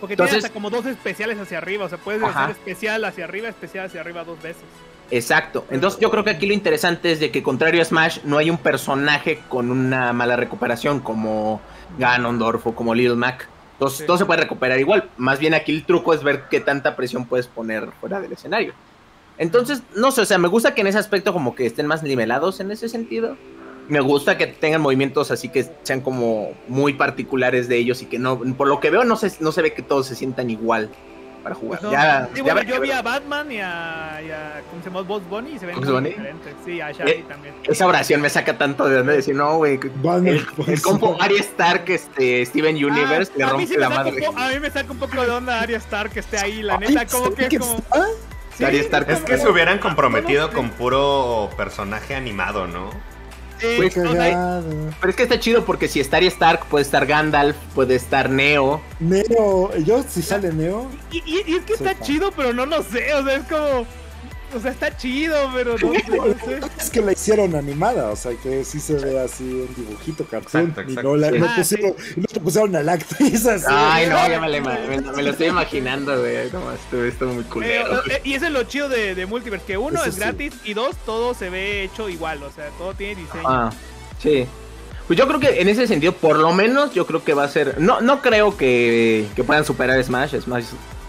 Porque entonces- tiene hasta como dos especiales hacia arriba, o sea, puedes Ajá. hacer especial hacia arriba, especial hacia arriba dos veces. Exacto, entonces yo creo que aquí lo interesante es de que contrario a Smash, no hay un personaje con una mala recuperación como Ganondorf o como Little Mac. Entonces Sí. todo se puede recuperar igual. Más bien aquí el truco es ver qué tanta presión puedes poner fuera del escenario. Entonces, no sé, o sea, me gusta que en ese aspecto como que estén más nivelados en ese sentido. Me gusta que tengan movimientos así que sean como muy particulares de ellos y que no, por lo que veo, no se, no se ve que todos se sientan igual para jugar. No, Ya- sí, ya bueno, habrá yo vi a Batman y a, y a ¿cómo se llama? Boss Bunny y se ven ¿Bugs muy diferentes. Sí, a Shaggy Eh, también. Esa oración me saca tanto de donde decir, no, güey. El, el compo Arya Stark, este, Steven Universe, Ah, le a mí rompe sí me la saca un madre. po- a mí me saca un poco de onda Arya Stark que esté ahí, la Ay, neta, como que es ¿qué como... está? Sí, Arya Stark Es que se hubieran comprometido con puro personaje animado, ¿no? Sí, Pues. Pero es que está chido porque si está Arya Stark, puede estar Gandalf, puede estar Neo. Neo, yo si sale Neo, y, y- y es que está fan. chido, pero no lo sé, o sea, es como... O sea, está chido, pero no, sé, no sé. Es que la hicieron animada, o sea, que sí se ve así un dibujito cartoon. Exacto, Y no, la, no Ah, pusieron, no te pusieron a la actriz así. Ay, no, ya me, le- me, me lo estoy imaginando, güey. No, esto, esto es muy Eh, culero. eh, y eso es lo chido de, de Multiverse, que uno Eso es sí. gratis y dos, todo se ve hecho igual, o sea, todo tiene diseño. Ah, sí. Pues yo creo que en ese sentido, por lo menos, yo creo que va a ser. No, no creo que, que puedan superar Smash. Smash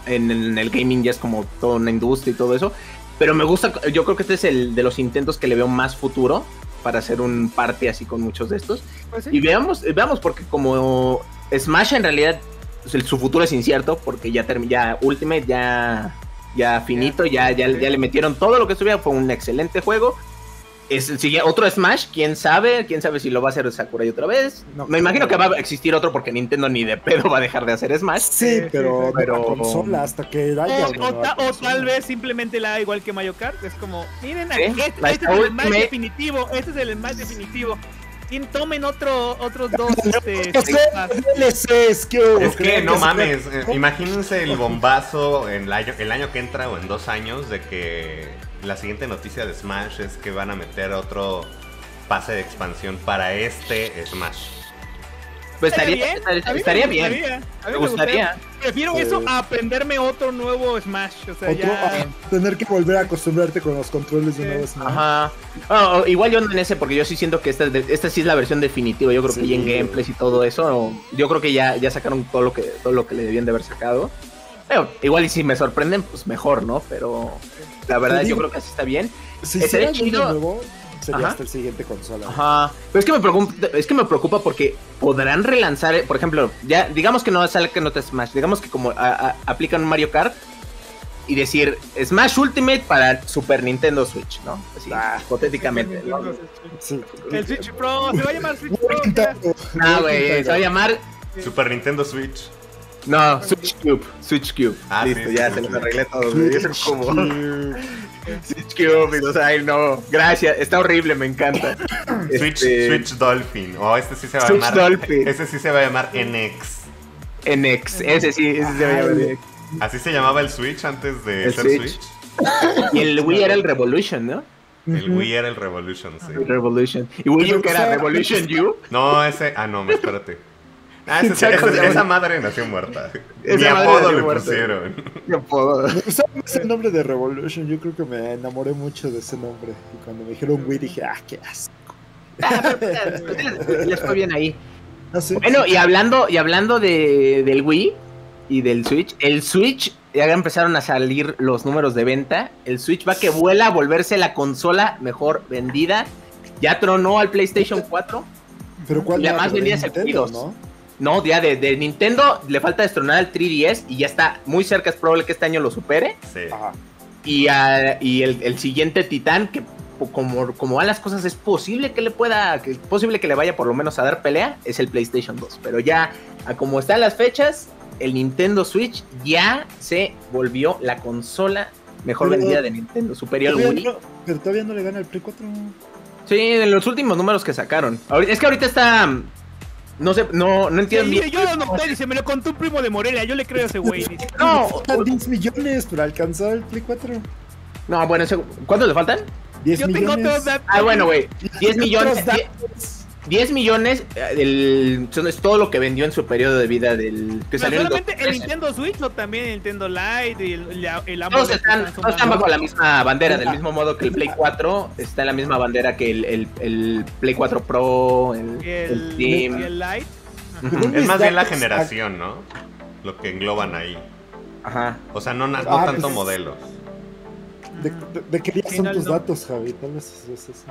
en, en el gaming ya es como toda una industria y todo eso. Pero me gusta, yo creo que este es el de los intentos que le veo más futuro para hacer un party así con muchos de estos. Pues sí. Y veamos, veamos porque como Smash en realidad pues, su futuro es incierto porque ya ya Ultimate ya ya finito, ya ya, ya le metieron todo lo que estuviera, fue un excelente juego. Es el siguiente, otro Smash, quién sabe, quién sabe si lo va a hacer Sakurai otra vez. No Me imagino que va a existir otro porque Nintendo ni de pedo va a dejar de hacer Smash. Sí, pero, pero- consola hasta que haya O, ta- tal vez simplemente la haga igual que Mario Kart. Es como, miren, Sí, aquí, este, este es el Smash definitivo. Este es el Smash definitivo. Y tomen otro, otros dos. Este. Es que no mames, eh, imagínense el bombazo en el año, el año que entra o en dos años de que la siguiente noticia de Smash es que van a meter otro pase de expansión para este Smash. Pues estaría, A estaría, mí me estaría bien. gustaría, a mí Me me gustaría. Prefiero Sí. eso a aprenderme otro nuevo Smash. O sea, Otro, ya. tener que volver a acostumbrarte con los controles de nuevo Smash. Ajá. Ah, igual yo ando en ese porque yo sí siento que esta, es de- esta sí es la versión definitiva. Yo creo que ya en gameplays y todo eso, yo creo que ya, ya sacaron todo lo que todo lo que le debían de haber sacado. Igual y si me sorprenden, pues mejor, ¿no? Pero la verdad yo creo que así está bien. Si hicieran chido. nuevo, sería Ajá. hasta el siguiente consola. Ajá. Pero es que me preocupa, es que me preocupa porque podrán relanzar, eh, por ejemplo, ya digamos que no sale que no te Smash, digamos que como a- a- aplican un Mario Kart y decir Smash Ultimate para Super Nintendo Switch, ¿no? Así, Ah. hipotéticamente. ¿no? Sí. El Switch Pro, se va a llamar Switch Pro. No, güey, se va a llamar Super Nintendo Switch. No, Switch Cube, Switch Cube. Ah, Listo, sí, ya sí, se los arreglé todos, Switch como Cube. Switch Cube, y los, ay no, gracias, está horrible, me encanta. Switch, Este, Switch Dolphin. O este sí se va a Switch llamar. Dolphin. Este sí se va a llamar NX. NX, ese sí, ese se va a llamar NX. Así se llamaba el Switch antes de El ser Switch. Switch. Y el Wii era el Revolution, ¿no? El Wii era el Revolution, sí. Revolution. Y Wii U que era Revolution U. No, ese. Ah, no, espérate. Ah, Ya esa madre nació muerta. Madre apodo le muerta. pusieron. Qué apodo. Me gustaba más el nombre de Revolution. Yo creo que me enamoré mucho de ese nombre. Y cuando me dijeron Wii dije, ah, qué asco. Ah, Les fue bien ahí. Bueno, y hablando, y hablando de, del Wii y del Switch, el Switch ya empezaron a salir los números de venta. El Switch va que vuela a volverse la consola mejor vendida. Ya tronó al PlayStation 4. pero ¿cuál la más vendida es el Nintendo. ¿no? No, ya de, de Nintendo le falta destronar al 3DS y ya está muy cerca. Es probable que este año lo supere. Sí. Ajá. Y, ah, y el, el siguiente Titán, que como, como van las cosas, es posible que le pueda, que es posible que le vaya por lo menos a dar pelea, es el PlayStation 2. Pero ya, a como están las fechas, el Nintendo Switch ya se volvió la consola mejor Pero- vendida de Nintendo, superior al Wii. no- pero todavía no le gana el Play 4. Sí, en los últimos números que sacaron. Es que ahorita está. No sé, no, no entiendo Sí, bien. yo lo noté, dice, me lo contó un primo de Morelia, yo le creo a ese güey. dice. No, Faltan 10 millones para alcanzar el Play 4. no, bueno, ese- ¿cuántos le faltan? 10 Yo tengo millones. todos datos. Ah, bueno, güey. 10 millones. Otros 10, 10 millones eh, el- es todo lo que vendió en su periodo de vida del. Que salió solamente el 2013. Nintendo Switch o también el Nintendo Lite y el, el, Todos están, todos están bajo la misma bandera, del mismo modo que el Play 4 está en la misma bandera que el, el- el Play 4 Pro, el, el el, Steam. y el Lite. Ujú. Es más bien la generación, ¿no? Lo que engloban ahí. Ajá. O sea, no, na- no Ah, tanto pues- modelos. ¿De, de, de qué día son no, tus no. datos, Javi? Tal vez es eso.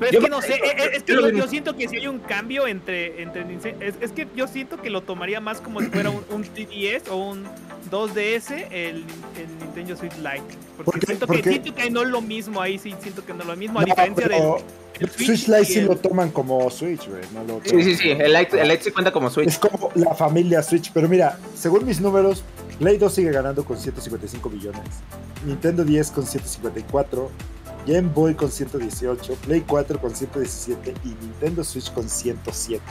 Pero Yo es que no sé, eh, eh, es que yo siento que si hay un cambio entre, entre es, es que yo siento que lo tomaría más como si fuera un, un 3DS o un 2DS el, el Nintendo Switch Lite. Porque, siento, ¿Por que, siento que no es lo mismo ahí, sí, siento que no es lo mismo, a No, diferencia pero del el Switch Lite sí el- lo toman como Switch, güey. No lo Sí, sí, sí. El Lite, el Lite sí cuenta como Switch. Es como la familia Switch. Pero mira, según mis números, Play 2 sigue ganando con 155 millones. Nintendo 10 con 154. Game Boy con 118, Play 4 con 117 y Nintendo Switch con 107.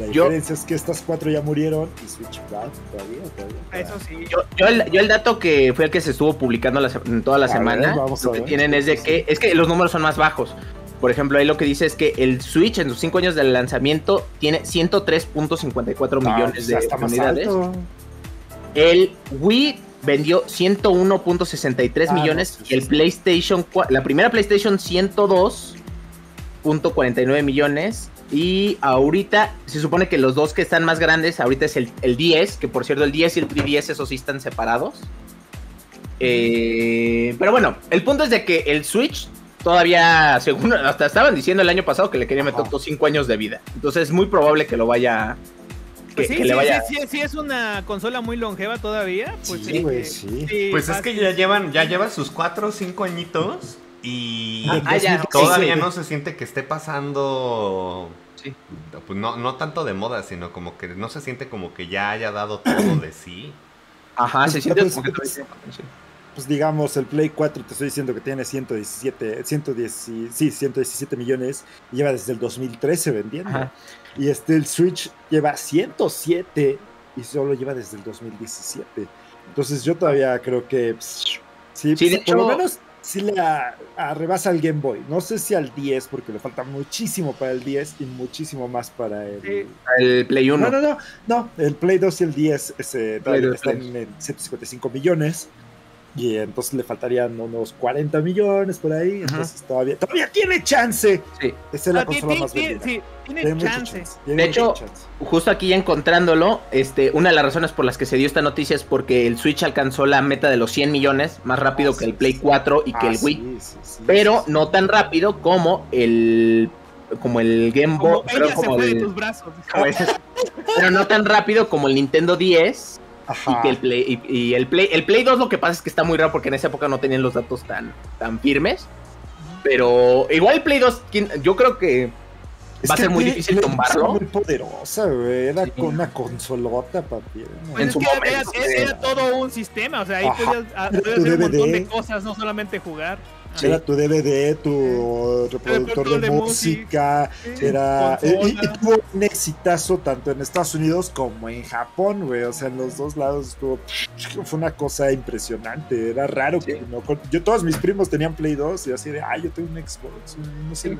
La Yo- diferencia es que estas cuatro ya murieron y Switch va todavía, todavía. Eso sí. Yo, yo el, yo el dato que fue el que se estuvo publicando la toda la A ver, semana, vamos lo que ver. tienen es de que es que los números son más bajos. Por ejemplo, ahí lo que dice es que el Switch en sus 5 años de lanzamiento tiene 103.54 Ah, millones pues de unidades. alto. El Wii vendió 101.63 Ah, millones y el. PlayStation, la primera PlayStation 102.49 millones y ahorita se supone que los dos que están más grandes ahorita es el, el 10, que por cierto el 10 y el 3DS esos sí están separados. Eh, pero bueno, el punto es de que el Switch todavía, según hasta estaban diciendo el año pasado que le quería meter otros 5 años de vida. Entonces es muy probable que lo vaya... Que, Pues sí, que sí, le vaya... sí, sí, sí, es una consola muy longeva todavía. Pues Sí, güey, sí. Pues es que ya llevan, ya lleva sus 4 o 5 añitos y Ah, ah, ya, todavía sí. no se siente que esté pasando. Sí. Pues no, no tanto de moda, sino como que no se siente como que ya haya dado todo de sí. Ajá, se Pues, siente pues, como que pues, todavía. Pues digamos, el Play 4 te estoy diciendo que tiene 117, 110, sí, 117 millones y lleva desde el 2013 vendiendo. Ajá. Y este, el Switch lleva 107 y solo lleva desde el 2017. Entonces yo todavía creo que pss, sí, Sí, de por lo hecho- menos sí le a- arrebasa al Game Boy. No sé si al 10 porque le falta muchísimo para el 10 y muchísimo más para el... Sí. El Play 1. No, no, no, no, el Play 2 y el 10 ese, Play 2, están en 155 millones. Y entonces le faltarían unos 40 millones por ahí. Entonces todavía, todavía tiene chance Sí. de ser la Ah, ti- consola más vendida. sí, tiene Tiene mucha chance. chance, tiene De hecho, chance. Justo aquí ya encontrándolo, este, una de las razones por las que se dio esta noticia es porque el Switch alcanzó la meta de los 100 millones, más rápido Ah, que el Play sí. 4 y que Ah, el Wii, sí, sí, sí, pero sí, sí. no tan rápido como el como el Game Boy, Como pero, ella se como fue de el- tus brazos. como el- pero no tan rápido como el Nintendo 10 y que el Play y, y el Play el Play 2 lo que pasa es que está muy raro porque en esa época no tenían los datos tan tan firmes. Pero igual el Play 2 quién- yo creo que Es va a ser muy difícil tumbarlo. Era muy poderosa, güey. Era Sí. con una consolota, papi. Pues En es su momento, era- todo un sistema, o sea, ahí podías, ah, podías hacer un montón de cosas, no solamente jugar. Sí. Era tu DVD, tu reproductor de de música. Sí, Era. Y, tuvo un exitazo tanto en Estados Unidos como en Japón, güey. O sea, en los dos lados estuvo. Fue una cosa impresionante. Era raro Sí. que no. con- Yo, todos mis primos tenían Play 2 y así de, ay, yo tengo un Xbox. No sí,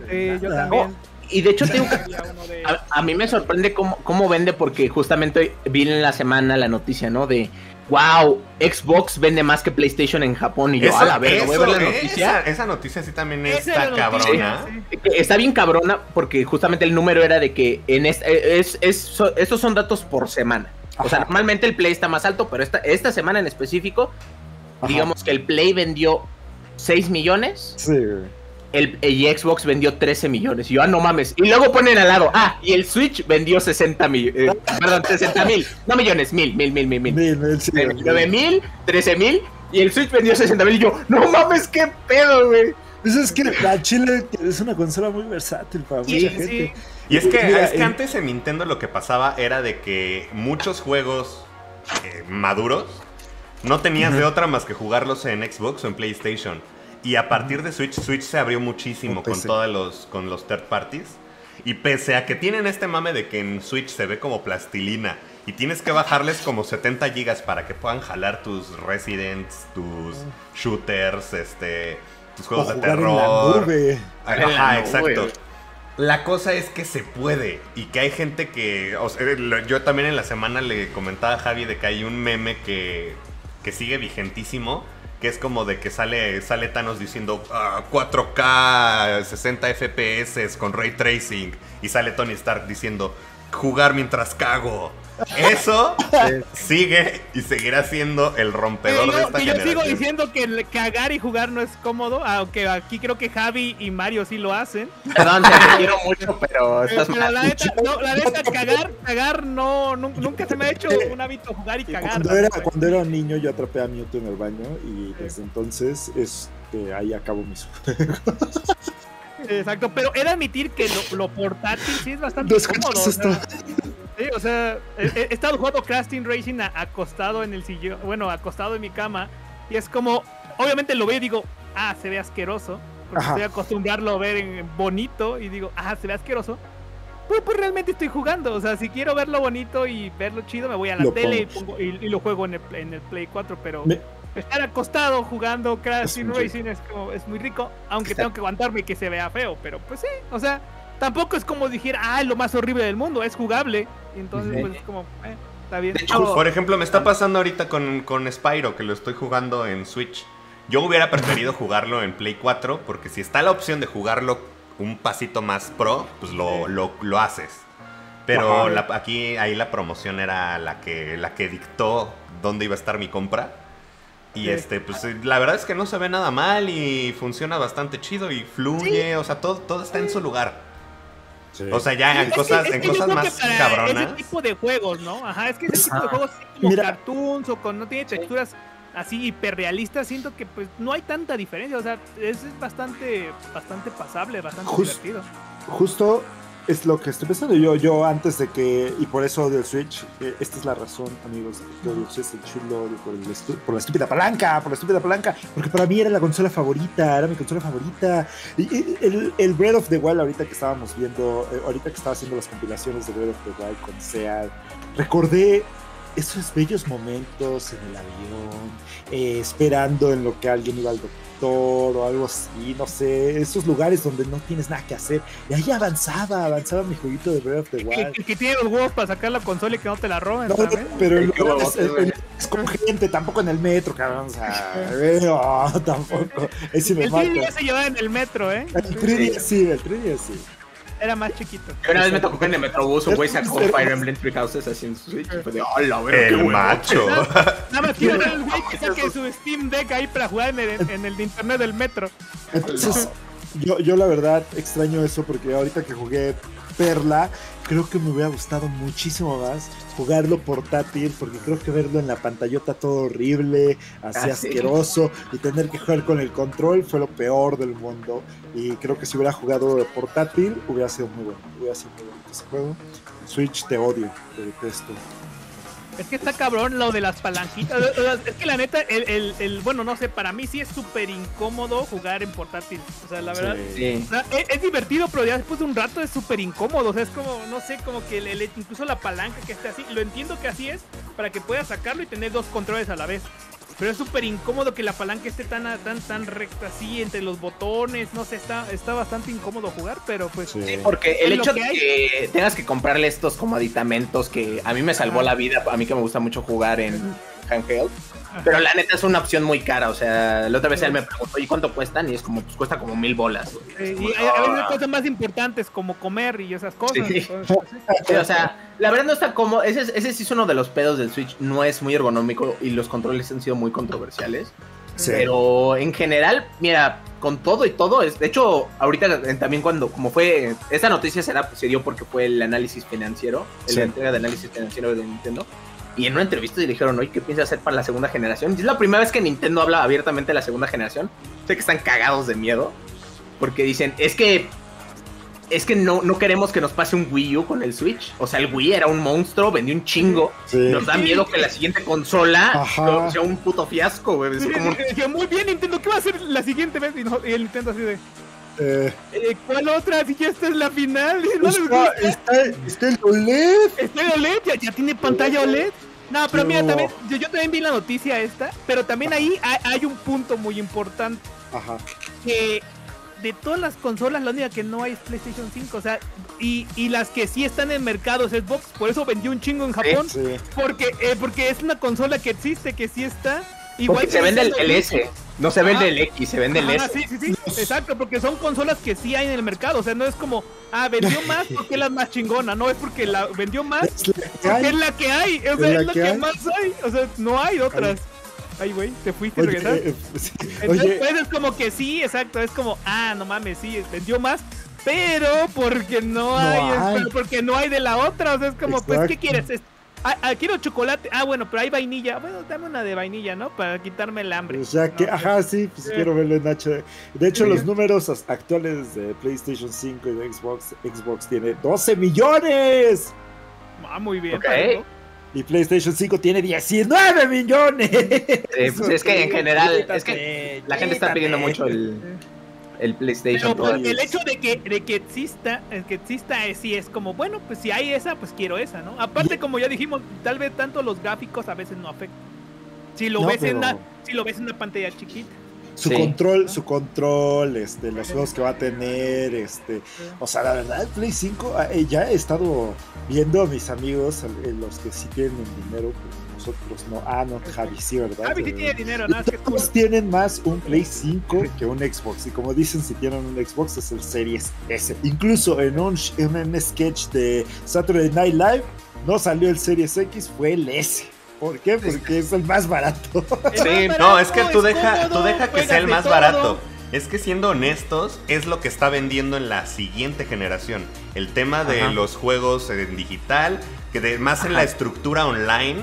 yo nada". también. y de hecho tengo que Había uno de- A, a mí me sorprende cómo, cómo vende porque justamente vi en la semana la noticia, ¿no? De, wow, Xbox vende más que PlayStation en Japón. Y yo, Eso- a la verga, voy a ver la noticia. Esa, esa noticia sí también está noticia, cabrona. sí. Que Está bien cabrona porque justamente el número era de que en esta, es, es, so- estos son datos por semana. O sea, normalmente el Play está más alto, pero esta, esta semana en específico, Ajá. digamos que el Play vendió 6 millones Sí, güey. El, y Xbox vendió 13 millones. Y yo, ah, no mames. Y luego ponen al lado, ah, y el Switch vendió 60 mil, eh, perdón, 60 mil, no millones, mil, mil, mil, mil, mil. Mil, mil, sí, güey. 9 mil, 13 mil, y el Switch vendió 60 mil. Y yo, no mames, qué pedo, güey. Pues es que la Chile es una consola muy versátil para Sí, mucha sí. gente. Y es que, Mira, es que antes en Nintendo lo que pasaba era de que muchos juegos eh, maduros no tenías de otra más que jugarlos en Xbox o en PlayStation. Y a partir de Switch, Switch se abrió muchísimo con todos los, con los third parties. Y pese a que tienen este mame de que en Switch se ve como plastilina y tienes que bajarles como 70 gigas para que puedan jalar tus Residents, tus shooters, este, tus O juegos de jugar en la terror. nube. Ajá, exacto. La cosa es que se puede y que hay gente que... o sea, lo- yo también en la semana le comentaba a Javi de que hay un meme que, que sigue vigentísimo, que es como de que sale, sale Thanos diciendo "Ah, 4K, 60 FPS con ray tracing y sale Tony Stark diciendo jugar mientras cago. Eso sigue y seguirá siendo el rompedor de yo, esta que yo sigo diciendo que el cagar y jugar no es cómodo, aunque aquí creo que Javi y Mario sí lo hacen. Perdón, te quiero mucho, pero estás Pero mal. la neta, no, la neta, cagar, cagar no, nu- nunca se me ha hecho un hábito jugar y cagar. Cuando era, neta. cuando era un niño yo atrapé a Mewtwo en el baño y desde entonces este, ahí acabo mis Exacto, pero he de admitir que lo, lo portátil sí es bastante No cómodo. o sea, esto. Sí, o sea, he, estado jugando Casting Racing a- acostado en el sillón, bueno, acostado en mi cama, y es como, obviamente lo veo y digo, ah, se ve asqueroso, porque estoy acostumbrado a ver en bonito y digo, ah, se ve asqueroso. Pues, pues realmente estoy jugando, o sea, si quiero verlo bonito y verlo chido, me voy a la Lo tele y, pongo. y- y lo juego en el, Play- en el Play 4, pero Me- estar acostado jugando Crash Racing es, como, es muy rico, aunque tengo que aguantarme que se vea feo, pero pues sí, o sea, tampoco es como dijera, ah, es lo más horrible del mundo, es jugable, y entonces Sí. pues es como, eh, está bien. De hecho, Por ejemplo, me está pasando ahorita con, con Spyro, que lo estoy jugando en Switch. Yo hubiera preferido jugarlo en Play 4, porque si está la opción de jugarlo un pasito más pro, pues lo, lo, lo haces. Pero la- aquí, ahí la promoción era la que, la que dictó dónde iba a estar mi compra. Y Sí. este, pues eh, la verdad es que no se ve nada mal y funciona bastante chido y fluye, o sea, todo, todo está en su lugar. Sí. O sea, ya en Es cosas, es en que yo cosas más cabronas. Ese tipo de juegos, ¿no? Ajá, es que ese tipo de juegos como Mira. cartoons o con no tiene texturas así hiperrealistas, siento que pues no hay tanta diferencia, o sea, es, es bastante bastante pasable, bastante Just- divertido. Justo es lo que estoy pensando yo, yo antes de que, y por eso del Switch, eh, esta es la razón, amigos, que odio el Switch, chulo, por, el por la estúpida palanca, por la estúpida palanca, porque para mí era la consola favorita, era mi consola favorita. El, el Breath of the Wild, ahorita que estábamos viendo, eh, ahorita que estaba haciendo las compilaciones de Breath of the Wild con SEA, recordé esos bellos momentos en el avión, eh, esperando en lo que alguien iba al doctor o algo así, no sé, esos lugares donde no tienes nada que hacer. Y ahí avanzaba, avanzaba mi jueguito de Breath of the Que, Wild. que- que tiene los huevos para sacar la consola y que no te la roben, No, ¿sabes? pero güey. en- es con gente, tampoco en el metro, cabrón. O sea, eh, no, tampoco. Sí me El 3DS mata. se llevaba en el metro, ¿eh? El 3DS sí, el 3DS sí. Era más chiquito. Yo una vez me tocó que en el Metrobús un güey sacó Fire Emblem Three Houses así en su Switch. Y fue de, hola, ver, qué El huevo". macho. Nada más quiero ver el güey que saque su Steam Deck ahí para jugar en el, en el de internet del metro. Entonces, yo, yo la verdad extraño eso porque ahorita que jugué Perla, creo que me hubiera gustado muchísimo más jugarlo portátil porque creo que verlo en la pantallota todo horrible, así Ah, sí. asqueroso y tener que jugar con el control fue lo peor del mundo y creo que si hubiera jugado portátil hubiera sido muy bueno, hubiera sido muy bueno ese juego. Switch te odio, te detesto. Es que está cabrón lo de las palanquitas. Es que la neta, el, el, el- bueno, no sé, para mí sí es súper incómodo jugar en portátil. O sea, la verdad. Sí. Sí. o sea, es, es divertido, pero ya después de un rato es súper incómodo. O sea, es como, no sé, como que el- el- incluso la palanca que esté así. Lo entiendo que así es para que puedas sacarlo y tener dos controles a la vez. Pero es súper incómodo que la palanca esté tan, tan, tan recta así entre los botones. No sé, está, está bastante incómodo jugar, pero pues. Sí. Sí, porque el hecho que de que tengas que comprarle estos como aditamentos que a mí me salvó la vida, a mí que me gusta mucho jugar en handheld, pero la neta es una opción muy cara, o sea, la otra vez él me preguntó, ¿y cuánto cuestan? Y es como, pues cuesta como mil bolas. y hay, a veces hay cosas más importantes como comer y esas cosas. Sí. entonces, pues, sí. O sea, la verdad no está como, ese, es- ese sí es uno de los pedos del Switch, no es muy ergonómico y los controles han sido muy controversiales. Sí. Pero en general, mira, con todo y todo, es, de hecho, ahorita también cuando, como fue, esta noticia se, da- se dio porque fue el análisis financiero, Sí. la entrega de análisis financiero de Nintendo. Y en una entrevista le dijeron, oye, ¿qué piensa hacer para la segunda generación? Y es la primera vez que Nintendo habla abiertamente de la segunda generación. Sé que están cagados de miedo. Porque dicen, es que. Es que no, no queremos que nos pase un Wii U con el Switch. O sea, el Wii era un monstruo, vendió un chingo. Sí. Nos da miedo que la siguiente consola sea un puto fiasco, güey. Es como, muy bien, Nintendo, ¿qué va a hacer la siguiente vez? Y, no- y el Nintendo así de, Eh, eh, ¿cuál otra? Si ya esta es la final. Les está, gusta. está, está el OLED. Está el OLED, ya, ya tiene pantalla OLED. No, pero mira, también, yo, yo también vi la noticia esta, pero también ahí hay, hay un punto muy importante, Ajá. que de todas las consolas, la única que no hay es PlayStation 5, o sea, y, y las que sí están en mercado es Xbox, por eso vendió un chingo en Japón, Sí. porque, eh, porque es una consola que existe, que sí está. Igual porque se vende el, el. S. No se vende Ajá. el X, se vende el S. sí, sí, sí, exacto, porque son consolas que sí hay en el mercado, o sea, no es como, ah, vendió más porque es la más chingona, no, es porque la vendió más Es la que porque hay. es la que hay, o sea, Es es, la la que que, hay. más hay, o sea, no hay otras. Ay, güey, te fuiste y Oye, regresaste. eh, sí. Entonces, pues, es como que sí, exacto, es como, ah, no mames, sí, vendió más, pero porque no, hay, es- hay. pero porque no hay de la otra, o sea, es como, pues, ¿qué quieres? Ah, ah, quiero chocolate, ah, bueno, pero hay vainilla, bueno, dame una de vainilla, ¿no? Para quitarme el hambre. O sea que, No, ajá, sí, pues Sí. quiero verlo en HD. De hecho, Sí. los números actuales de PlayStation 5 y de Xbox, Xbox tiene 12 millones Ah, muy bien. Ok. Paco. y PlayStation 5 tiene 19 millones. Eh, pues es que en general, es que la gente está pidiendo mucho el. El PlayStation Pero, el hecho de que, de que exista, el que exista es, sí es como, bueno, pues si hay esa, pues quiero esa, ¿no? Aparte, como ya dijimos, tal vez tanto los gráficos a veces no afectan. Si lo No, ves en una, si lo ves en una pantalla chiquita. Su Sí. control, su control, este, los juegos que va a tener, este, o sea, la verdad, el Play 5, ah, eh, ya he estado viendo a mis amigos, eh, los que sí tienen dinero, pues nosotros no, ah, no, Javi sí, ¿verdad? Javi sí tiene dinero, que todos tienen más un Play 5 que un Xbox. Y como dicen, si tienen un Xbox es el Series S. Incluso en un, en un sketch de Saturday Night Live no salió el Series X, fue el S. ¿Por qué? Porque es el más barato. Sí, No, es que tú deja, cómodo, tú deja que sea el más todo. barato. Es que siendo honestos, es lo que está vendiendo en la siguiente generación. El tema de Ajá. los juegos en digital, que de, más en la estructura online,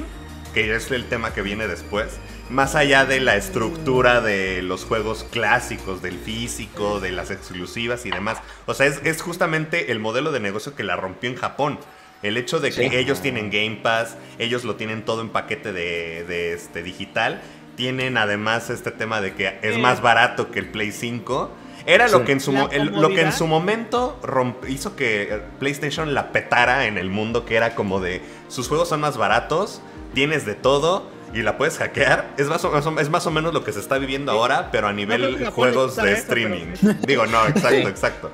que es el tema que viene después, más allá de la estructura de los juegos clásicos, del físico, de las exclusivas y demás. O sea, es, es justamente el modelo de negocio que la rompió en Japón. El hecho de que Sí. ellos tienen Game Pass, ellos lo tienen todo en paquete de, de, este, digital, tienen además este tema de que es más barato que el Play 5. Era Sí. lo que en su el- lo que en su momento romp- hizo que PlayStation la petara en el mundo, que era como de sus juegos son más baratos, tienes de todo y la puedes hackear. Es más o, más o- es más o menos lo que se está viviendo ahora, pero a nivel juegos de eso, pero- streaming. Digo, no, exacto, Sí. exacto.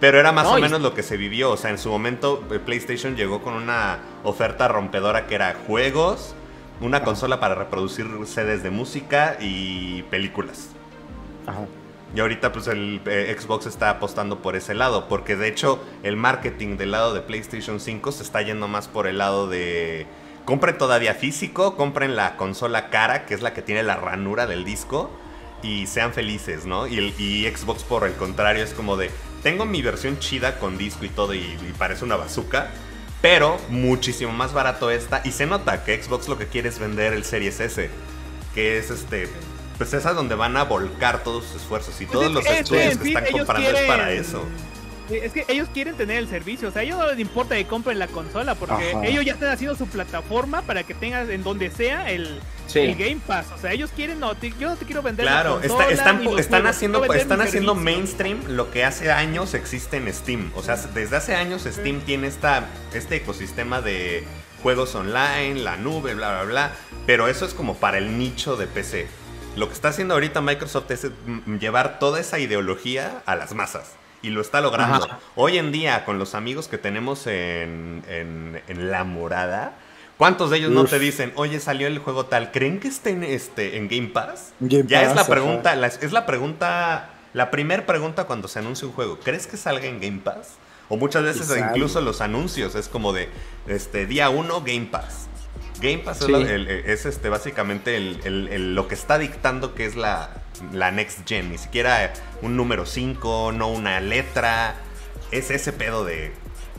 Pero era más No, o y- menos lo que se vivió. O sea, en su momento eh, PlayStation llegó con una oferta rompedora que era juegos, una consola para reproducir CDs de música y películas. Ajá. Y ahorita pues el eh, Xbox está apostando por ese lado, porque de hecho el marketing del lado de PlayStation 5 se está yendo más por el lado de compren todavía físico, compren la consola cara, que es la que tiene la ranura del disco, y sean felices, ¿no? Y, el, y Xbox por el contrario es como de, tengo mi versión chida con disco y todo y, y parece una bazooka, pero muchísimo más barato esta, y se nota que Xbox lo que quiere es vender el Series S, que es este... Pues esa es donde van a volcar todos sus esfuerzos y Pues todos los estudios que están comprando es para eso. Es que ellos quieren tener el servicio, o sea, a ellos no les importa que compren la consola, porque Ajá. ellos ya están haciendo su plataforma para que tengas en donde sea el, Sí. el Game Pass. O sea, ellos quieren, no, te- yo no te quiero vender Claro, la está- consola, están, los están juegos, haciendo, están haciendo servicio. mainstream lo que hace años existe en Steam. O sea, desde hace años Steam tiene esta, este ecosistema de juegos online, la nube, bla, bla, bla. Pero eso es como para el nicho de PC. Lo que está haciendo ahorita Microsoft es mm, llevar toda esa ideología a las masas. Y lo está logrando. Ajá. Hoy en día, con los amigos que tenemos en, en- en La Morada, ¿cuántos de ellos no te dicen, oye, salió el juego tal? ¿Creen que esté en, este, en Game Pass? Game ya es la pregunta, la- es la pregunta, la primera pregunta cuando se anuncia un juego. ¿Crees que salga en Game Pass? O muchas veces incluso los anuncios es como de, este, día 1 Game Pass. Game Pass es, Sí. lo- el- el- es, este, básicamente el- lo que está dictando que es la, la Next Gen. Ni siquiera un número 5, no una letra. Es ese pedo de...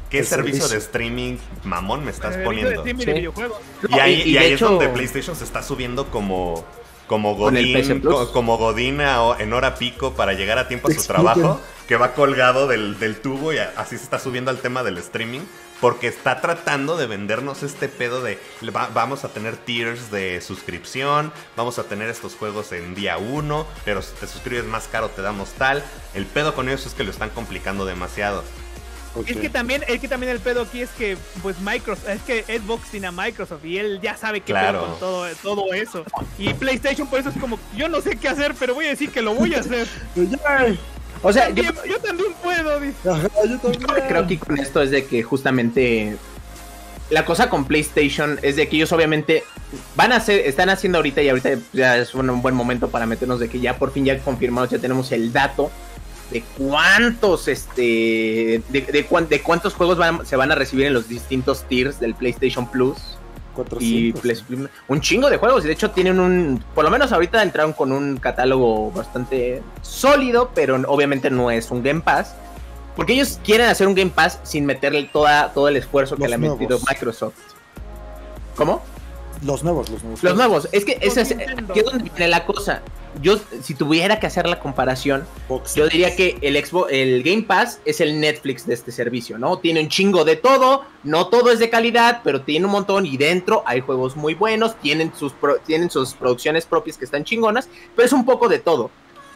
¿Qué servicio, servicio. de streaming mamón me estás El de poniendo? streaming de Sí. videojuegos. Y ahí, y- y y de ahí hecho- es donde PlayStation se está subiendo como, como Godín, co- como Godín a en hora pico para llegar a tiempo a su trabajo, que va colgado del, del tubo y a- así se está subiendo al tema del streaming, porque está tratando de vendernos este pedo de va- vamos a tener tiers de suscripción, vamos a tener estos juegos en día 1, pero si te suscribes más caro te damos tal. El pedo con ellos es que lo están complicando demasiado. Es que también, es que también el pedo aquí es que pues Microsoft, es que Xbox tiene a Microsoft y él ya sabe qué Claro. pedo con todo, todo eso. Y PlayStation por eso es como, yo no sé qué hacer, pero voy a decir que lo voy a hacer. O sea, yo, También- yo, también puedo, dice. yo yo también. creo que con esto es de que justamente la cosa con PlayStation es de que ellos obviamente van a hacer, están haciendo ahorita y ahorita ya es un, un buen momento para meternos de que ya por fin ya confirmados, ya tenemos el dato de cuántos este de, de, cuán- de cuántos juegos van- se van a recibir en los distintos tiers del PlayStation Plus y 400. Play- un chingo de juegos y de hecho tienen un por lo menos ahorita entraron con un catálogo bastante sólido pero obviamente no es un Game Pass porque ellos quieren hacer un Game Pass sin meterle toda, todo el esfuerzo que le ha metido. Microsoft ¿Cómo? Los nuevos, los nuevos. Los nuevos, es que esa es, aquí es donde viene la cosa. Yo, si tuviera que hacer la comparación, yo diría que el Xbox, el Game Pass es el Netflix de este servicio, ¿no? Tiene un chingo de todo, no todo es de calidad, pero tiene un montón y dentro hay juegos muy buenos, tienen sus, pro- tienen sus producciones propias que están chingonas, pero es un poco de todo.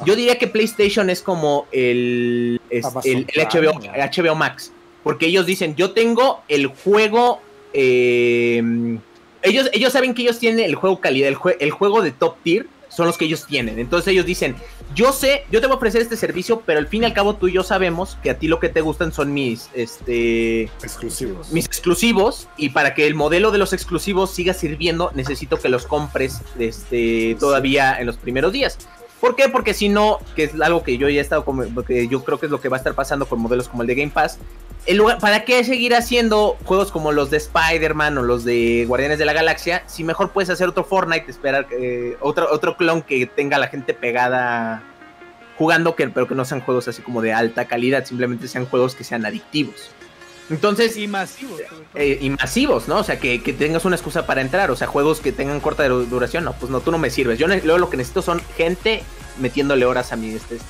Yo diría que PlayStation es como el, es- el, el HBO. HBO Max. Porque ellos dicen, yo tengo el juego. eh, ellos, ellos saben que ellos tienen el juego calidad, el, jue- el juego de top tier son los que ellos tienen. Entonces ellos dicen, yo sé, yo te voy a ofrecer este servicio, pero al fin y al cabo tú y yo sabemos que a ti lo que te gustan son mis, este, Exclusivos. mis exclusivos y para que el modelo de los exclusivos siga sirviendo necesito que los compres este, todavía en los primeros días. ¿Por qué? Porque si no, que es algo que yo ya he estado como, que yo creo que es lo que va a estar pasando con modelos como el de Game Pass. ¿Para qué seguir haciendo juegos como los de Spider-Man o los de Guardianes de la Galaxia? Si mejor puedes hacer otro Fortnite, esperar eh, otro, otro clon que tenga a la gente pegada jugando, que, pero que no sean juegos así como de alta calidad, simplemente sean juegos que sean adictivos. Entonces, Y masivos. eh, y masivos, ¿no? O sea, que, que tengas una excusa para entrar. O sea, juegos que tengan corta du- duración. No, pues no, tú no me sirves. Yo luego lo que necesito son gente metiéndole horas a mi este, este.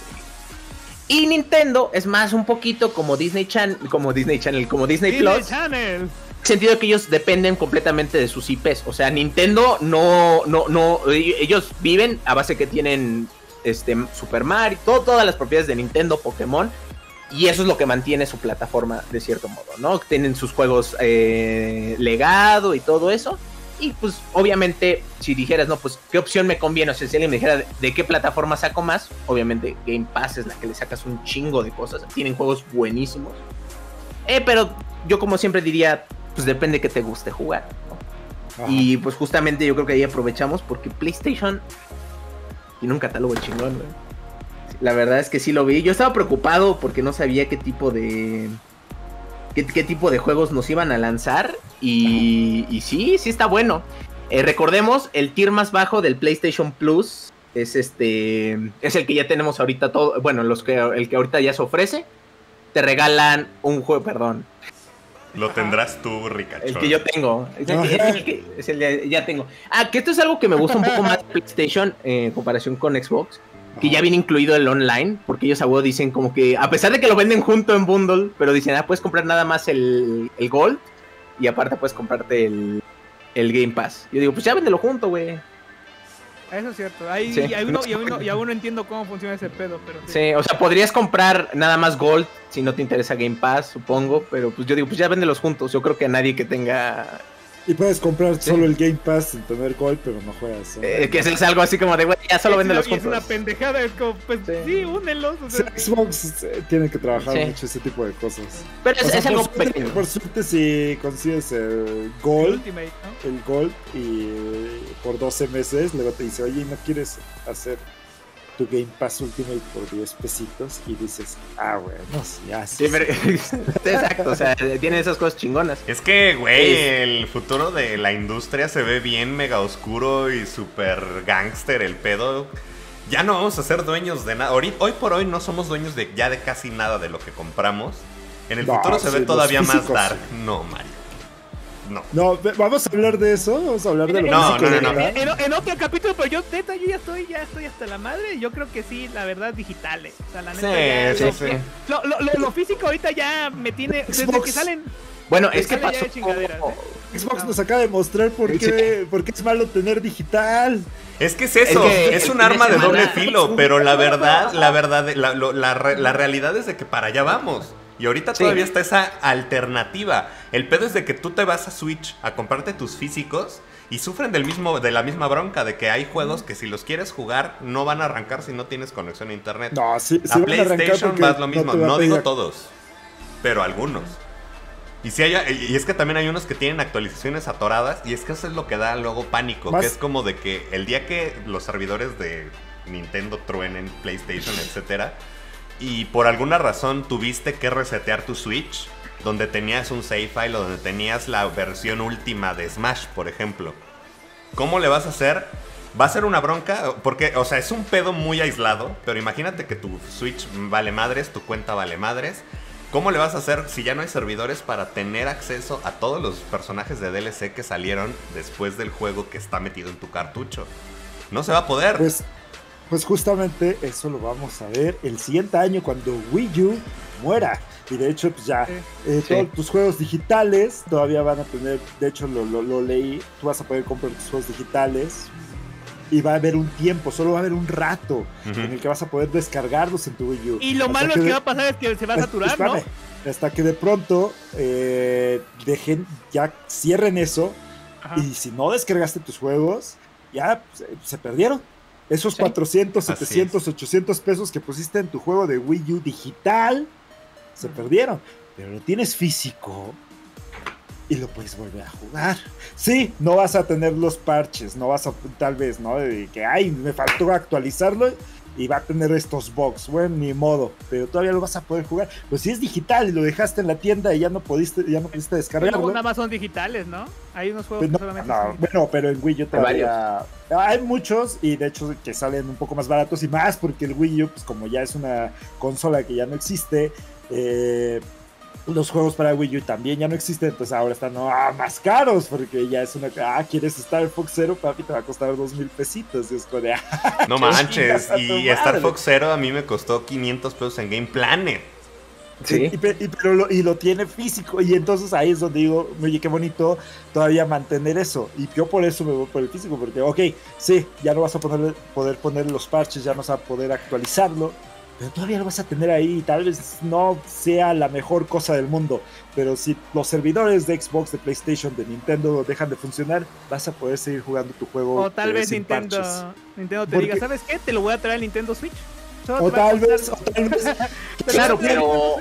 Y Nintendo es más un poquito como Disney Channel, como Disney Channel, como Disney, Disney Plus. Channel. sentido que ellos dependen completamente de sus IPs. O sea, Nintendo no, no, no, ellos viven a base que tienen este Super Mario, todo- todas las propiedades de Nintendo, Pokémon. Y eso es lo que mantiene su plataforma de cierto modo, ¿no? Tienen sus juegos eh, legado y todo eso. Y pues obviamente si dijeras, no, pues qué opción me conviene, o sea, si alguien me dijera de, de qué plataforma saco más, obviamente Game Pass es la que le sacas un chingo de cosas. Tienen juegos buenísimos. Eh, pero yo como siempre diría, pues depende que te guste jugar. ¿no? Y pues justamente yo creo que ahí aprovechamos porque PlayStation tiene un catálogo chingón, güey. La verdad es que sí lo vi. Yo estaba preocupado porque no sabía qué tipo de. qué, qué tipo de juegos nos iban a lanzar. Y, y sí, sí está bueno. Eh, recordemos, el tier más bajo del PlayStation Plus es este. Es el que ya tenemos ahorita todo. Bueno, los que, el que ahorita ya se ofrece. Te regalan un juego, perdón, Lo tendrás tú, Ricachón. el que yo tengo. Es el, Ajá. es el que es el de- ya tengo. Ah, que esto es algo que me gusta un poco más de PlayStation eh, en comparación con Xbox. Que ya viene incluido el online. Porque ellos a huevo dicen como que, a pesar de que lo venden junto en bundle, pero dicen, ah, puedes comprar nada más el, el Gold. Y aparte puedes comprarte el, el Game Pass. Yo digo, pues ya véndelo junto, güey. Eso es cierto. Ahí, Sí. uno, y, aún no, y aún no entiendo cómo funciona ese pedo, pero sí. Sí, o sea, podrías comprar nada más Gold si no te interesa Game Pass, supongo. Pero pues yo digo, pues ya véndelos juntos. Yo creo que a nadie que tenga Y puedes comprar Sí. solo el Game Pass sin tener gol, pero no juegas. ¿no? eh, que es algo así como de, güey, ya solo véndelos una- y Es una pendejada, es como, pues Sí. sí, únelos. o sea, Xbox eh, tiene que trabajar Sí. mucho ese tipo de cosas. Pero es, O sea, es algo por, suerte, pequeño. por suerte, si consigues el el Gold, Ultimate, ¿no? el Gold y por 12 meses, luego te dice, oye, ¿no quieres hacer tu Game Pass Ultimate por 10 pesitos? Y dices, ah, bueno, sí, ya sí. Sí, pero- Exacto, o sea, tiene esas cosas chingonas. Es que, güey, el futuro de la industria se ve bien mega oscuro y super gangster el pedo. Ya no vamos a ser dueños de nada. Hoy por hoy no somos dueños de ya de casi nada de lo que compramos. En el No, futuro se sí, ve todavía más dark. sí. No, Mario. No. No, vamos a hablar de eso, vamos a hablar de lo No, físico no, no, no. En, en otro capítulo, pero yo, neta, yo ya estoy, ya estoy hasta la madre. Yo creo que sí, la verdad, digitales. O sea, la neta, ya Sí, lo, sí, sí. Lo, lo- lo- lo físico ahorita ya me tiene. Desde Xbox. que salen. Bueno, es que pasó. ¿eh? Xbox nos acaba de mostrar por Sí. qué, por qué es malo tener digital. Es que es eso, Es un arma de doble filo, pero la verdad, la verdad, la, la realidad es de que para allá vamos. Y ahorita Sí. todavía está esa alternativa. El pedo es de que tú te vas a Switch a comprarte tus físicos y sufren del mismo, de la misma bronca, de que hay juegos que si los quieres jugar no van a arrancar si no tienes conexión a internet. No, sí, sí a a PlayStation vas lo mismo, a no, digo todos, pero algunos. Y, si hay, y es que también hay unos que tienen actualizaciones atoradas y es que eso es lo que da luego pánico, Más- que es como de que el día que los servidores de Nintendo truenen, PlayStation, etcétera, y por alguna razón tuviste que resetear tu Switch, donde tenías un save file o donde tenías la versión última de Smash, por ejemplo. ¿Cómo le vas a hacer? Va a ser una bronca, porque, o sea, es un pedo muy aislado, pero imagínate que tu Switch vale madres, tu cuenta vale madres. ¿Cómo le vas a hacer si ya no hay servidores para tener acceso a todos los personajes de DLC que salieron después del juego que está metido en tu cartucho? No se va a poder. Pues, pues justamente eso lo vamos a ver el siguiente año cuando Wii U muera. Y de hecho, pues ya, Sí. eh, Sí. todos tus juegos digitales todavía van a tener, de hecho lo, lo- lo leí, tú vas a poder comprar tus juegos digitales y va a haber un tiempo, solo va a haber un rato en el que vas a poder descargarlos en tu Wii U. Y lo Hasta malo es que que de- va a pasar es que se va a saturar, ¿no? Hasta que de pronto eh, dejen, ya cierren eso Ajá. y si no descargaste tus juegos, ya se, se perdieron. Esos Sí. 400, Así 700, 800 pesos que pusiste en tu juego de Wii U digital, se perdieron. Pero lo tienes físico y lo puedes volver a jugar. Sí, no vas a tener los parches, no vas a, tal vez, ¿no? De que, ay, me faltó actualizarlo y va a tener estos bugs. Bueno, ni modo, pero todavía lo vas a poder jugar. Pues si es digital y lo dejaste en la tienda y ya no pudiste, ya no pudiste Y descargarlo. luego nada más son digitales, ¿no? Hay unos juegos Pues que solamente no, bueno, pero en Wii U Hay todavía hay muchos y de hecho que salen un poco más baratos y más porque el Wii U, pues como ya es una consola que ya no existe, eh, los juegos para Wii U también ya no existen, entonces ahora están ah, más caros porque ya es una... Ah, ¿quieres Star Fox Zero? Papi, te va a costar dos mil pesitos. Y es como de, ah, No manches. Y Star. Fox Zero a mí me costó 500 pesos en Game Planet. Sí. Y, y- pero lo, y lo tiene físico. Y entonces ahí es donde digo, oye, qué bonito todavía mantener eso. Y yo por eso me voy por el físico, porque, ok, sí, ya no vas a poner, poder poner los parches, ya no vas a poder actualizarlo. Pero todavía lo vas a tener ahí. Tal vez no sea la mejor cosa del mundo. Pero si los servidores de Xbox, de PlayStation, de Nintendo dejan de funcionar, vas a poder seguir jugando tu juego. O tal eh, vez sin Nintendo, parches. Nintendo te Porque- diga, ¿sabes qué? Te lo voy a traer al Nintendo Switch. O tal vez, o tal vez Claro, pero.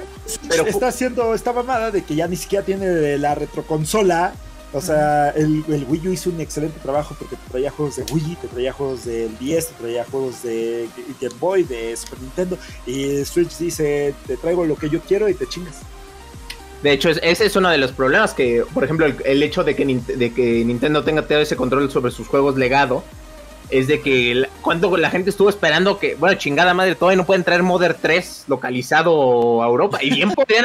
pero está haciendo esta mamada de que ya ni siquiera tiene la retroconsola. O sea, el, Wii U hizo un excelente trabajo porque te traía juegos de Wii, te traía juegos del 10, te traía juegos de Game Boy, de Super Nintendo. Y Switch dice: Te traigo lo que yo quiero y te chingas. De hecho, es- ese es uno de los problemas que, por ejemplo, el, hecho de que, de que Nintendo tenga todo ese control sobre sus juegos legado, es de que el- cuando la gente estuvo esperando que, bueno, chingada madre, todavía no pueden traer Modern 3 localizado a Europa. Y bien podrían,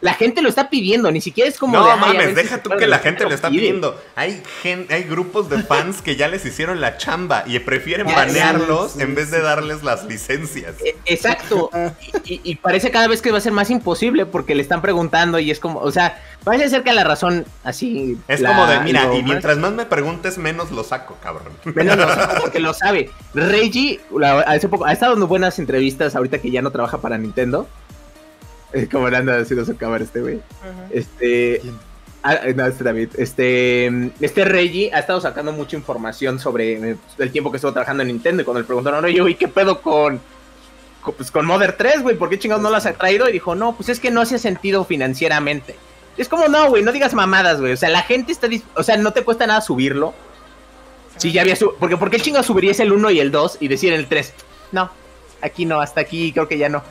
la gente lo está pidiendo, ni siquiera es como No de, "Ay, a mames, si deja tú puede". que la gente lo está pide. pidiendo. Hay, gen- hay grupos de fans que ya les hicieron la chamba y prefieren banearlos sí, en vez de darles las licencias. E- Exacto. Y, y- y parece cada vez que va a ser más imposible porque le están preguntando y es como, o sea, parece ser que la razón así. Es la- como de, mira, y mientras más me preguntes, menos lo saco, cabrón. Menos lo sabe porque lo sabe. Reggie, la- hace poco, ha estado dando buenas entrevistas ahorita que ya no trabaja para Nintendo. Es como le anda haciendo su cámara este güey. Este. ¿Quién? ah, no, este David. Este. Este Reggie ha estado sacando mucha información sobre eh, el tiempo que estuvo trabajando en Nintendo. Y cuando le preguntaron, oye, güey, ¿qué pedo con. con, pues, con Mother 3, güey? ¿Por qué chingados no las ha traído? Y dijo, no, pues es que no hace sentido financieramente. Es como, no, güey, no digas mamadas, güey. O sea, la gente está. O sea, no te cuesta nada subirlo. Sí, ya había su porque ¿por qué chingados subirías el 1 y el 2 y decir el 3? No, aquí no, hasta aquí creo que ya no.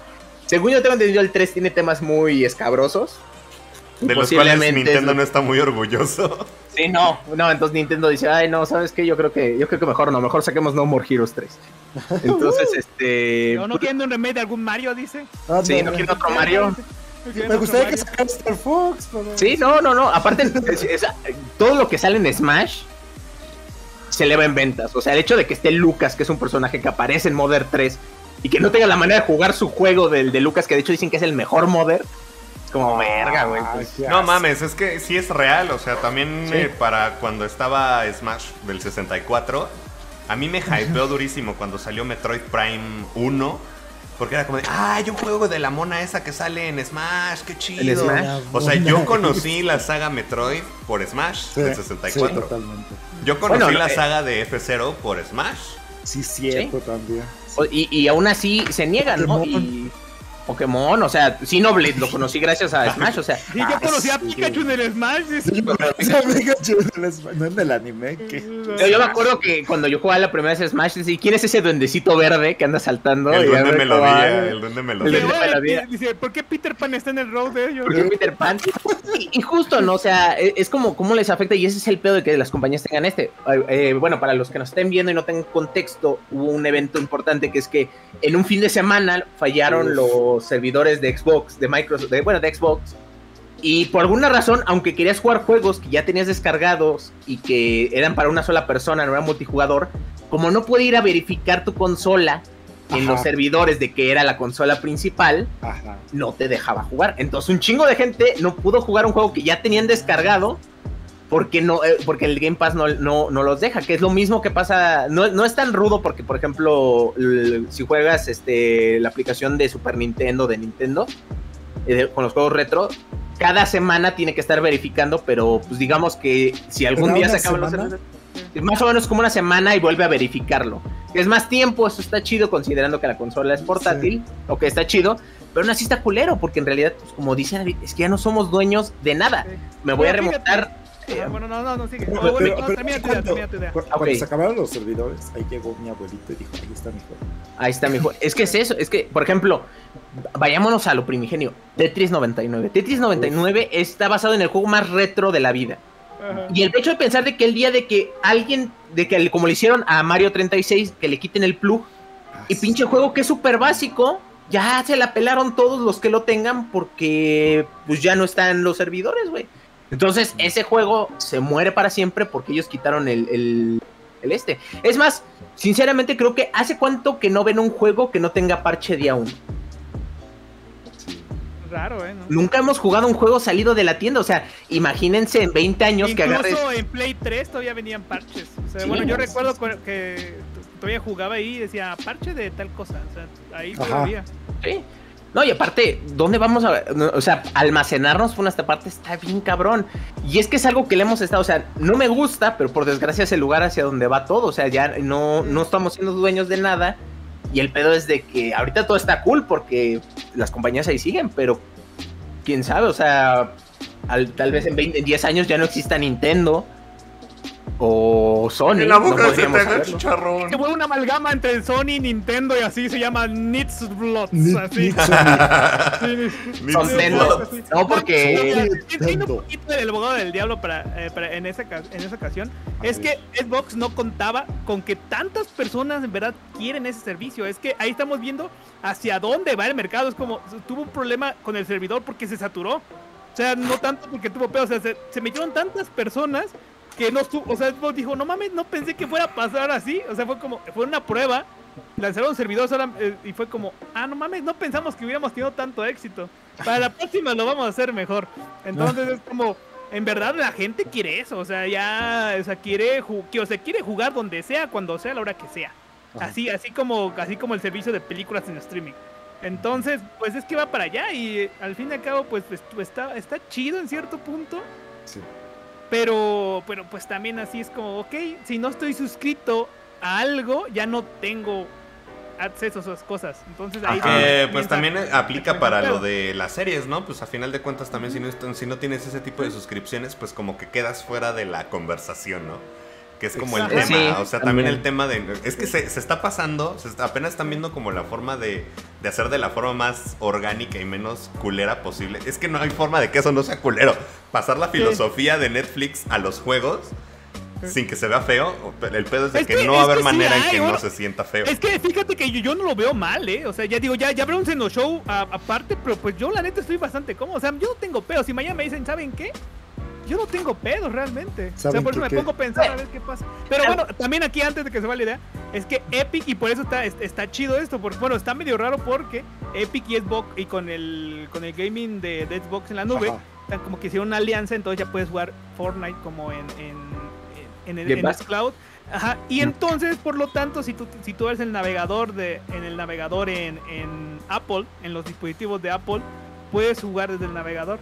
Según yo tengo entendido, el 3 tiene temas muy escabrosos. De los cuales Nintendo es- no está muy orgulloso. Sí, no, no, entonces Nintendo dice, ay, no, ¿sabes qué? Yo creo que, yo creo que mejor no, mejor saquemos No More Heroes 3. Entonces, este... ¿O no quieren un remake de algún Mario, dice? Ah, Sí, no, no quiero otro Mario. Me gustaría que sacaran Star Fox. pero- Sí, no, no, no. Aparte, es- es- todo lo que sale en Smash se eleva en ventas. O sea, el hecho de que esté Lucas, que es un personaje que aparece en Modern 3, y que no tenga la manera de jugar su juego del de Lucas, que de hecho dicen que es el mejor Modern, es como verga, güey. pues. Ah, No mames, es que sí es real. O sea, también Sí. eh, para cuando estaba Smash del 64, a mí me hypeó durísimo cuando salió Metroid Prime 1. Porque era como de, ah, hay un juego de la mona esa que sale en Smash, qué chido. Smash? O sea, yo conocí la saga Metroid por Smash Sí, del sí, 64. totalmente. yo conocí Bueno, la eh, saga de F0 por Smash. Sí, cierto también. O- Y, y aún así se niegan, ¿no? Y Pokémon, o sea, Xenoblade lo conocí gracias a Smash, o sea, Y yo Ah, conocí a sí. Pikachu en el Smash. dice. No en el anime, que yo, yo me acuerdo que cuando yo jugaba la primera vez Smash, decía, ¿quién es ese duendecito verde que anda saltando? El duende me melodía, el duende El melodía. duende- melodía. "Oye, Dice, ¿por qué Peter Pan está en el road de ellos? ¿Por qué Peter Pan? Y, y justo, ¿no? O sea, e- es como cómo les afecta y ese es el pedo de que las compañías tengan este. Eh, bueno, para los que nos estén viendo y no tengan contexto, hubo un evento importante que es que en un fin de semana fallaron Uf. Los servidores de Xbox, de Microsoft, de, bueno, de Xbox. Y por alguna razón, aunque querías jugar juegos que ya tenías descargados y que eran para una sola persona, no era multijugador, como no puede ir a verificar tu consola en Ajá. los servidores de que era la consola principal, Ajá. no te dejaba jugar. Entonces un chingo de gente no pudo jugar un juego que ya tenían descargado porque no eh, porque el Game Pass no, no, no, los deja, que es lo mismo que pasa, no, no es tan rudo porque por ejemplo si juegas este la aplicación de Super Nintendo de Nintendo eh, con los juegos retro cada semana tiene que estar verificando, pero pues digamos que si algún día se acaban los más o menos como una semana y vuelve a verificarlo. Es más tiempo, eso está chido considerando que la consola es portátil, o que está chido, pero aún así está culero, porque en realidad, pues, como dicen, es que ya no somos dueños de nada. Me voy a remontar. Ah, bueno, no, no, no, sigue. Pero, bueno, pero, termina tu idea, termina tu idea. Cuando se acabaron los servidores, ahí llegó mi abuelito y dijo, ahí está mi juego. Ahí está mi juego. Es que es eso, es que, por ejemplo, vayámonos a lo primigenio. Tetris 99. Tetris 99 está basado en el juego más retro de la vida. Y el hecho de pensar de que el día de que alguien, de que como le hicieron a Mario 36, que le quiten el plug, y pinche juego que es súper básico, ya se la pelaron todos los que lo tengan porque pues ya no están los servidores, güey. Entonces ese juego se muere para siempre porque ellos quitaron el, el, el, este. Es más, sinceramente creo que hace cuánto que no ven un juego que no tenga parche día 1 raro, ¿eh? Nunca hemos jugado un juego salido de la tienda. O sea, imagínense en 20 años Incluso que agarres. en Play 3 todavía venían parches. O sea, bueno, yo recuerdo que todavía jugaba ahí y decía parche de tal cosa. O sea, ahí todavía. Sí. No, y aparte, ¿dónde vamos a.? O sea, almacenarnos por esta parte está bien cabrón. Y es que es algo que le hemos estado. O sea, no me gusta, pero por desgracia es el lugar hacia donde va todo. O sea, ya no, no estamos siendo dueños de nada. Y el pedo es de que ahorita todo está cool porque las compañías ahí siguen, pero quién sabe, o sea, tal vez en 20, 10 años ya no exista Nintendo o Sony. En la boca se te haga chicharrón. Que fue una amalgama entre Sony, Nintendo y así se llama Nits Blood. Así. Nintendo. No, porque. Tiene un poquito del abogado del diablo para, eh, para en, esa, en esa ocasión. Es que Xbox no contaba con que tantas personas en verdad quieren ese servicio. Es que ahí estamos viendo hacia dónde va el mercado. Es como tuvo un problema con el servidor porque se saturó. O sea, no tanto porque tuvo pedo, o sea, se, se metieron tantas personas que no estuvo, o sea, dijo, no mames, no pensé que fuera a pasar así, o sea, fue como, fue una prueba, lanzaron servidores eh, y fue como, ah, no mames, no pensamos que hubiéramos tenido tanto éxito, para la próxima lo vamos a hacer mejor, entonces es como, en verdad la gente quiere eso, o sea, ya, o sea, quiere, o sea, quiere jugar donde sea, cuando sea, a la hora que sea, así, así como, así como el servicio de películas en streaming. Entonces, pues es que va para allá y al fin y al cabo, pues, pues, pues está, está chido en cierto punto. Sí. Pero, pero pues también así es como, ok, si no estoy suscrito a algo, ya no tengo acceso a esas cosas. Entonces ahí... Eh, pues también aplica para lo de las series, ¿no? Pues a final de cuentas también si no, si no tienes ese tipo de suscripciones, pues como que quedas fuera de la conversación, ¿no? Que es como el tema, o sea, también, el tema de... Es que se, se está pasando, se apenas están viendo como la forma de, de, hacer de la forma más orgánica y menos culera posible. Es que no hay forma de que eso no sea culero. Pasar la filosofía de Netflix a los juegos sin que se vea feo, el pedo es de que, no va a haber manera en que no se sienta feo. Es que fíjate que yo, yo, no lo veo mal, ¿eh? O sea, ya digo, ya, ya habrá un Seno Show aparte, pero pues yo la neta estoy bastante cómodo. O sea, yo no tengo pedo. Si mañana me dicen, ¿saben qué? Yo no tengo pedos realmente. O sea, por eso me pongo a pensar a ver qué pasa. Pero bueno, también aquí antes de que se vaya la idea, es que Epic, y por eso está, está chido esto, porque bueno, está medio raro porque Epic y Xbox, y con el, con el gaming de, Xbox en la nube, están como que hicieron una alianza, entonces ya puedes jugar Fortnite como en, en, en, el Cloud. Ajá, y entonces, por lo tanto, si tú, si tú eres el navegador de, en el navegador en, en Apple, en los dispositivos de Apple, puedes jugar desde el navegador.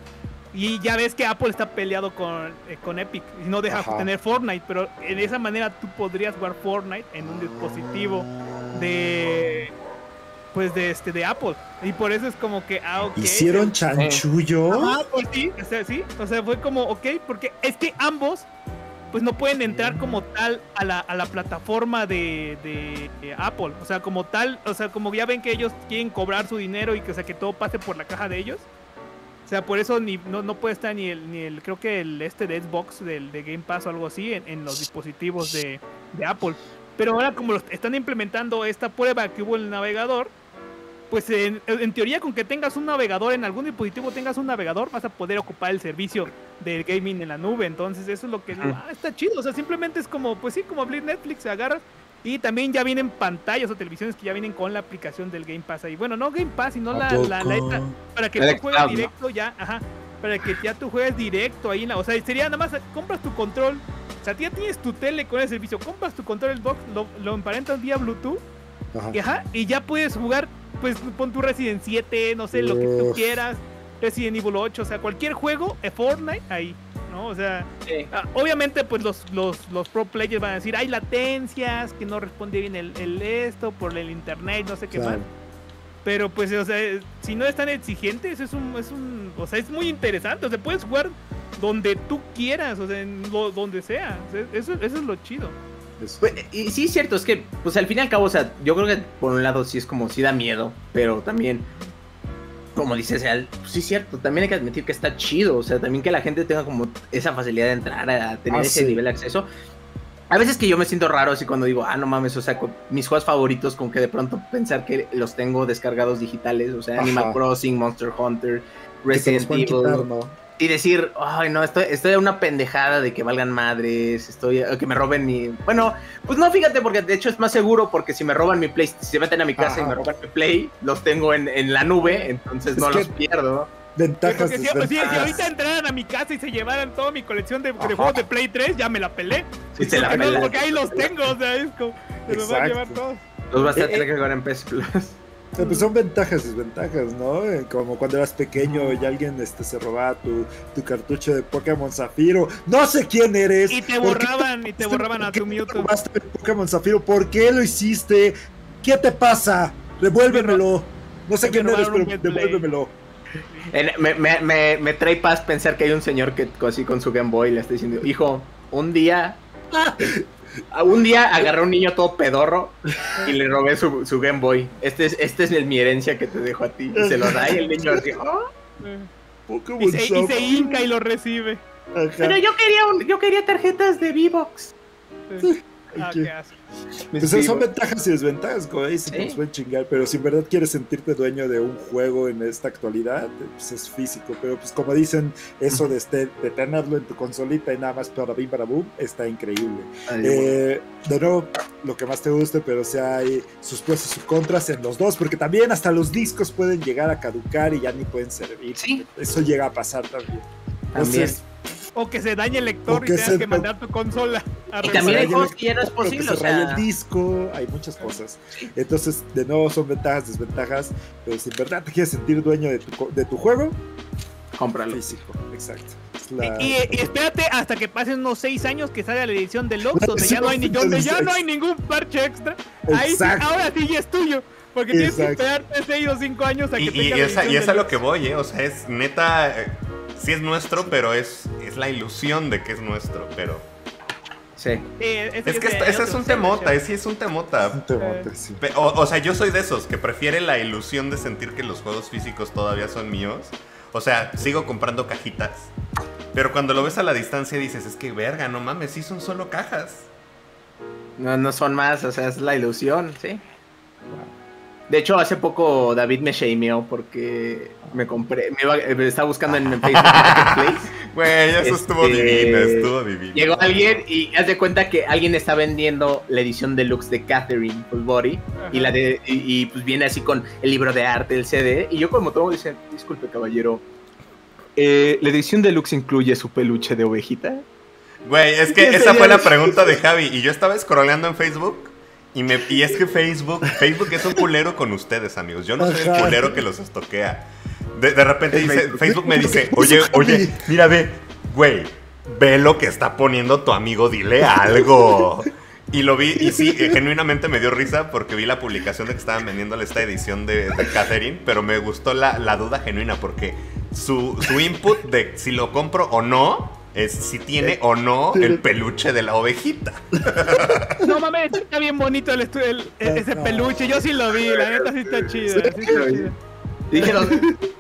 Y ya ves que Apple está peleado con, eh, con Epic y no deja tener Fortnite, pero en esa manera tú podrías jugar Fortnite en un dispositivo de pues de este de Apple. Y por eso es como que ah, hicieron chanchullo ah pues sí o sea, sí o sea fue como ok porque es que ambos pues no pueden entrar como tal a la, a la plataforma de, de, Apple. O sea como tal o sea como ya ven que ellos quieren cobrar su dinero y que o sea que todo pase por la caja de ellos sea, por eso ni, no, no puede estar ni el, ni el, creo que el este de Xbox, del, de Game Pass o algo así, en, los dispositivos de, de, Apple. Pero ahora como están implementando esta prueba que hubo en el navegador, pues en, teoría con que tengas un navegador en algún dispositivo, tengas un navegador, vas a poder ocupar el servicio del gaming en la nube. Entonces eso es lo que ah, está chido. O sea, simplemente es como, pues sí, como abrir Netflix, agarras y también ya vienen pantallas o televisiones que ya vienen con la aplicación del Game Pass ahí. Bueno, no Game Pass, sino la, la, para que tú juegues directo ya, ajá. para que ya tú juegues directo ahí en la, o sea, sería nada más compras tu control, o sea, ya tienes tu tele con el servicio, compras tu control Xbox, lo, lo emparentas vía Bluetooth Ajá. y, ajá, y ya puedes jugar, pues pon tu Resident 7, no sé, lo que tú quieras, Resident Evil 8, o sea, cualquier juego, eh, Fortnite, ahí, ¿no? O sea, Sí. ah, obviamente, pues los, los, los pro players van a decir, hay latencias, que no responde bien el, el esto, por el internet, no sé qué Claro. más. Pero pues, o sea, si no es tan exigente, eso es un, es un, o sea, es muy interesante. O sea, puedes jugar donde tú quieras, o sea, en lo- donde sea. O sea, eso, eso es lo chido. Pues, y sí, es cierto, es que, pues al fin y al cabo, o sea, yo creo que por un lado sí es como, sí da miedo, pero también, como dices, Al, pues sí es cierto, también hay que admitir que está chido, o sea, también que la gente tenga como esa facilidad de entrar a tener Ah, ese sí. nivel de acceso. A veces que yo me siento raro así cuando digo, ah, no mames, o sea, con mis juegos favoritos, con que de pronto pensar que los tengo descargados digitales, o sea, Ajá. Animal Crossing, Monster Hunter, Resident Evil, quitar, ¿no? Y decir, ay, no, estoy, estoy a una pendejada de que valgan madres, estoy, o que me roben mi. Bueno, pues no, fíjate, porque de hecho es más seguro, porque si me roban mi Play, si se meten a mi casa y me roban mi Play, los tengo en, en la nube, entonces Es no los pierdo. Ventajas, si, si- si ahorita entraran a mi casa y se llevaran toda mi colección de, de juegos de Play 3, ya me la pelé. Sí, se la no, pelan. porque ahí los tengo, o sea, es como, se los van a llevar todos. Los vas a Eh, tener que jugar en PS Plus. Pues son ventajas y desventajas, ¿no? Eh, Como cuando eras pequeño y alguien este, se robaba tu, tu cartucho de Pokémon Zafiro. No sé quién eres. Y te ¿por qué borraban, y te borraban a tu ¿Por qué Mewtwo. robaste el Pokémon Zafiro? ¿Por qué lo hiciste? ¿Qué te pasa? Devuélvemelo. No sé quién eres, pero devuélvemelo. En- me, me, me, me trae paz pensar que hay un señor que así con su Game Boy le está diciendo, hijo, un día. Un día agarré a un niño todo pedorro y le robé su, su Game Boy. Este es, este es mi herencia que te dejo a ti. Y se lo da y el niño así, "Oh". Pokémon Y se, y se hinca y lo recibe. Ajá. Pero yo quería un- yo quería tarjetas de V-Box. Ah, ¿Qué? qué asco. Pues son ventajas y desventajas, como ahí sí te Sí. los pueden chingar, pero si en verdad quieres sentirte dueño de un juego en esta actualidad, pues es físico, pero pues como dicen, eso de, este, de tenerlo en tu consolita y nada más para bim para boom, está increíble. Eh, de nuevo, lo que más te guste, pero si hay sus pros y sus contras en los dos, porque también hasta los discos pueden llegar a caducar y ya ni pueden servir. Sí. Eso llega a pasar también. También. O que se dañe el lector O y tengas se- que mandar tu consola a Y también hay el- que ya no es posible, se o raya sea. el disco, hay muchas cosas. Entonces, de nuevo, son ventajas, desventajas, pero si en verdad te quieres sentir dueño de tu, co- de tu juego, Cómpralo. físico, exacto. La- Y, y espérate hasta que pasen unos 6 años que salga la edición deluxe, La donde ya no hay, ni, edición donde ya deluxe. no hay ningún parche extra. Ahí sí, ahora sí ya es tuyo. Porque tienes que esperarte 6 o 5 años a que Y, y, tenga y la es, a- y edición es a lo que voy, ¿eh? O sea, es neta. Sí es nuestro, pero es, es la ilusión de que es nuestro. Pero. Sí. Es que ese es un temota, ese sí es un temota. un temote, sí. O sea, yo soy de esos que prefiere la ilusión de sentir que los juegos físicos todavía son míos. O sea, sigo comprando cajitas. Pero cuando lo ves a la distancia dices, es que verga, no mames, sí son solo cajas. No, no son más, o sea, es la ilusión, sí. De hecho, hace poco David me shameó porque me compré, me, iba- me estaba buscando en Facebook Marketplace. Güey, eso estuvo Este, divino, estuvo divino. Llegó alguien y haz de cuenta que alguien está vendiendo la edición deluxe de Catherine Full Body y la de y, y, pues viene así con el libro de arte, el CD y yo como todo dice, disculpe caballero, eh, la edición deluxe incluye su peluche de ovejita. Güey, es ¿Qué que esa fue la pregunta de Javi. Y yo estaba scrolleando en Facebook. Y, me, y es que Facebook, Facebook es un culero con ustedes, amigos. Yo no soy el culero que los estoquea. De, de repente dice, Facebook. Facebook me dice, ¿Qué puso oye, oye, mira, ve, güey, ve lo que está poniendo tu amigo, dile algo. Y lo vi, y sí, eh, genuinamente me dio risa porque vi la publicación de que estaban vendiéndole esta edición de, de Catherine, pero me gustó la, la duda genuina porque su, su input de si lo compro o no es si tiene o no el peluche de la ovejita. No mames, está bien bonito el estu- el- e- ese No. peluche. Yo sí lo vi, la neta sí está chido. sí está chido.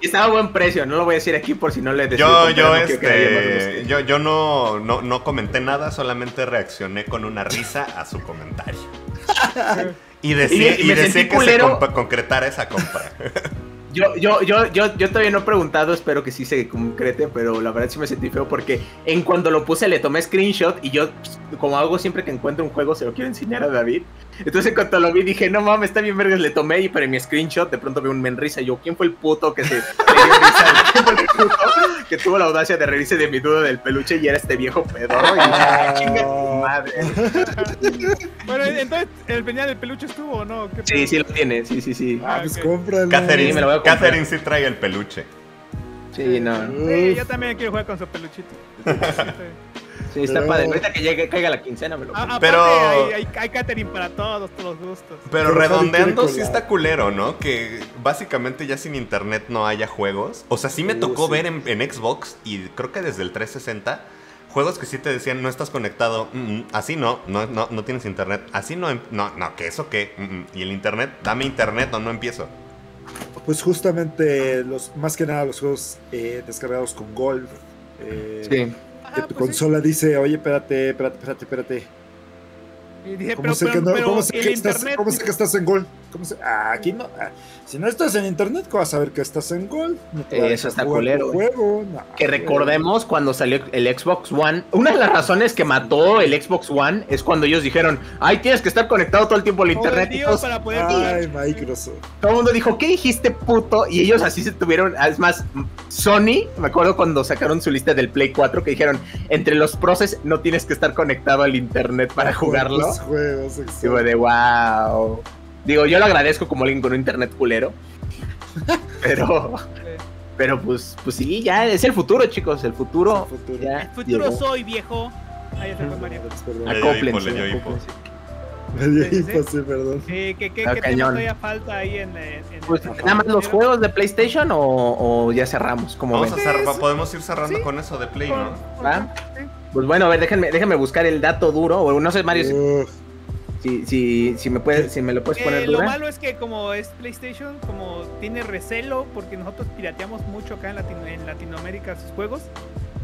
Y estaba a buen precio, no lo voy a decir aquí por si no le Yo, yo, este, yo, yo no, no, no comenté nada, solamente reaccioné con una risa a su comentario. Y deseé, Y- y y sentí que se culero. concretara esa compra. Yo, yo, yo, yo, yo todavía no he preguntado, espero que sí se concrete, pero la verdad sí me sentí feo porque en cuando lo puse le tomé screenshot y yo, como hago siempre que encuentro un juego, se lo quiero enseñar a David. Entonces en cuanto lo vi dije, no mames, está bien vergas, le tomé y pero en mi screenshot de pronto veo un menrisa y yo, ¿quién fue el puto que se le dio risa? ¿Quién fue el puto que tuvo la audacia de reírse de mi duda del peluche y era este viejo pedorro? Y dije, "Ah, chinga tu madre. Bueno, entonces, ¿el peñal del peluche estuvo o no? ¿Qué Sí, pedo? sí lo tiene, sí, sí, sí. Ah, pues ok. cómpralo. Catherine, Sí, me lo voy a comprar. Catherine sí trae el peluche. Sí, no. Sí, yo también quiero jugar con su peluchito. Sí, está Pero- padre. Ahorita que llegue, caiga la quincena me lo A- Pero- hay, hay, hay catering para todos, todos los gustos. Pero redondeando sí está culero, ¿no? Que básicamente ya sin internet no haya juegos. O sea, sí me Uh, tocó sí. ver en, en Xbox y creo que desde el 360 juegos que sí te decían no estás conectado, mm, mm, así no, no, no, no tienes internet, así no, em- no, no, que eso qué, Mm, mm. y el internet, dame internet o no empiezo. Pues justamente los, más que nada los juegos eh, descargados con Gold. eh, Sí. Ah, que tu pues sí. consola dice, oye, espérate, espérate, espérate, espérate. Y dije, ¿Cómo pero, sé, que, no- pero cómo sé el que estás, internet. cómo sé que estás en Gold? ¿Cómo sé? Ah, aquí no. ah, si no estás en internet, ¿cómo vas a saber que estás en? No te a Eso está culero, juego. No, Que recordemos cuando salió el Xbox One. Una de las razones que mató el Xbox One es cuando ellos dijeron, ay, tienes que estar conectado todo el tiempo al internet. Y todos- para poder Ay. Microsoft. todo el mundo dijo, ¿qué dijiste, puto? Y ellos así se tuvieron. Es más, Sony, me acuerdo cuando sacaron su lista del Play 4 que dijeron, entre los proces no tienes que estar conectado al internet para jugarlo. Los juegos, Y exacto. fue de wow. Digo, yo lo agradezco como alguien con un internet culero. Pero, pero pues, pues sí, ya es el futuro, chicos. El futuro. El futuro. ya El futuro soy viejo. Ahí se fue Mario. Le dio hipo, le dio Sí, sí, hipo, sí. sí, perdón. Eh, ¿Qué, qué, qué tema cañón. todavía falta ahí en, en, en- Pues en- nada más los juegos de PlayStation o, o ya cerramos, como Vamos a cerrar, podemos ir cerrando Sí. con eso de Play, Con- ¿no? con- ¿Va? sí. Pues bueno, a ver, déjenme, déjenme buscar el dato duro. O no sé, Mario, si, si, si, si me puedes, si me lo puedes Eh, poner lo dura. malo es que como es PlayStation, como tiene recelo, porque nosotros pirateamos mucho acá en, Latino- en Latinoamérica sus juegos,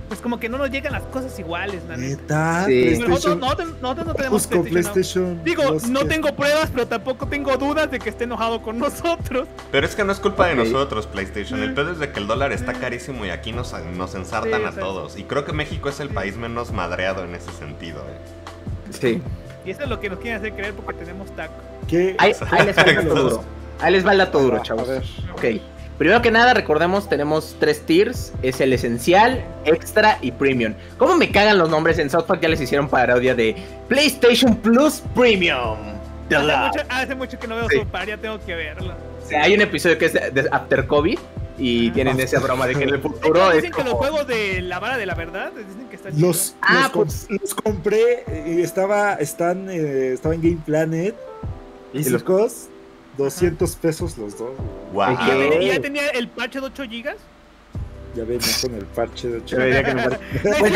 pues como que no nos llegan las cosas iguales, la neta. Sí. Pero Nosotros, PlayStation. nosotros, nosotros no tenemos Busco PlayStation. PlayStation. Digo, no que- tengo pruebas, pero tampoco tengo dudas de que esté enojado con nosotros. Pero es que no es culpa de nosotros, PlayStation. El Mm. pedo es de que el dólar está Mm. carísimo y aquí nos, nos ensartan Sí, a todos. Y creo que México es el país menos madreado en ese sentido. eh. Sí. Y eso es lo que nos quieren hacer creer porque tenemos taco. ¿Qué? Ahí, ahí les va el dato duro. Ahí les va el dato duro, A chavos. ver. Ok. Primero que nada, recordemos, tenemos tres tiers. Es el esencial, extra y premium. ¿Cómo me cagan los nombres? En South Park ya les hicieron parodia de PlayStation Plus Premium. Hace mucho, hace mucho que no veo Sí. Super, ya tengo que verlo. O sea, hay un episodio que es de, de After COVID y Ah. tienen esa broma de que en el futuro es dicen que los como- juegos de la vara de la verdad dicen que están Los, Ah, los, com- pues- los compré y estaba, están, eh, estaba en Game Planet. los- Físicos, 200 pesos los dos. Wow. ¿Y ya, y ya tenía el parche de 8 gigas? Ya venía con el parche de ocho. Yo diría que no No, Pues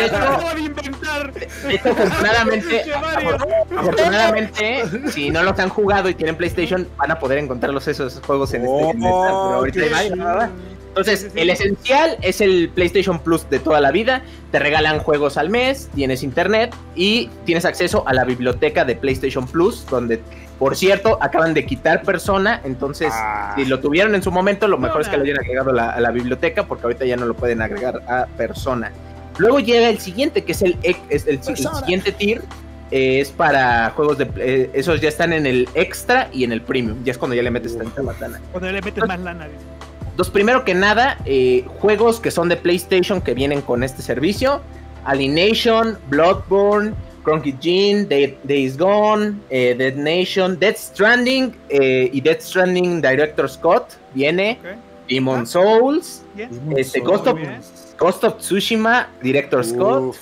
inventar. hecho, afortunadamente, afortunadamente, si no los han jugado y tienen PlayStation, van a poder encontrarlos esos juegos en este. en esta, pero ahorita va, va. Entonces, Sí, sí, sí. el esencial es el PlayStation Plus de toda la vida. Te regalan juegos al mes, tienes internet y tienes acceso a la biblioteca de PlayStation Plus, donde, por cierto, acaban de quitar persona. Entonces, Ah. si lo tuvieron en su momento, lo mejor No, es que lo hayan agregado a la, a la biblioteca, porque ahorita ya no lo pueden agregar a persona. Luego llega el siguiente, que es el, ex- es el, el Persona. siguiente tier. eh, es para juegos de. eh, esos ya están en el extra y en el premium. Ya es cuando ya le metes tanta batana. Cuando le metes más lana. dice. Entonces, primero que nada, eh, juegos que son de PlayStation que vienen con este servicio: Alienation, Bloodborne, Cronky Gene, Day- Days Gone, eh, Dead Nation, Dead Stranding eh, y Dead Stranding Director Scott. Viene Demon Ah. Souls. Este, Ghost of-. Ghost of Tsushima, Director Scott, Uf,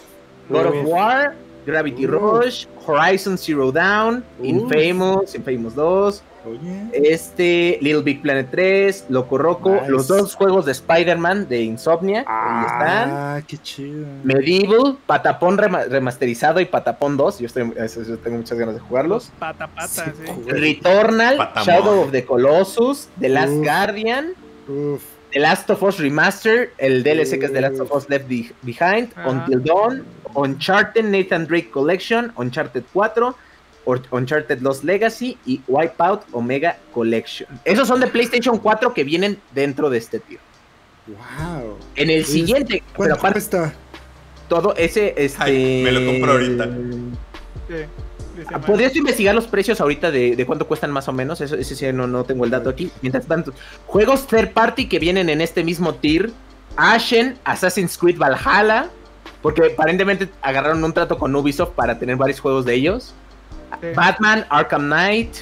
God of. War, Gravity. Rush, Horizon Zero Dawn, Uf. Infamous, Infamous 2, Oye. este, Little Big Planet 3, Loco Roco, Nice. los dos juegos de Spider-Man de Insomnia, ahí están. Ah, qué chido. Medieval, Patapón rema- remasterizado y Patapón 2, yo, estoy, yo tengo muchas ganas de jugarlos. Pata, pata, Sí. Returnal, Patamón. Shadow of the Colossus, The Last Uf. Guardian, Uf. The Last of Us Remaster, el DLC que es The Last of Us Left Be- Behind, Ajá. Until Dawn, Uncharted Nathan Drake Collection, Uncharted 4, Or- Uncharted Lost Legacy y Wipeout Omega Collection. Esos son de PlayStation 4 que vienen dentro de este tier. Wow. En el siguiente, pero ¿Cuánto aparte cuesta? todo ese este Ay, me lo compro ahorita. Sí. Semana. ¿Podrías investigar los precios ahorita de, de cuánto cuestan más o menos? Eso, ese sí no, no tengo el dato aquí. Mientras tanto, juegos third party que vienen en este mismo tier. Ashen, Assassin's Creed Valhalla. Porque aparentemente agarraron un trato con Ubisoft para tener varios juegos de ellos. Sí. Batman, Arkham Knight,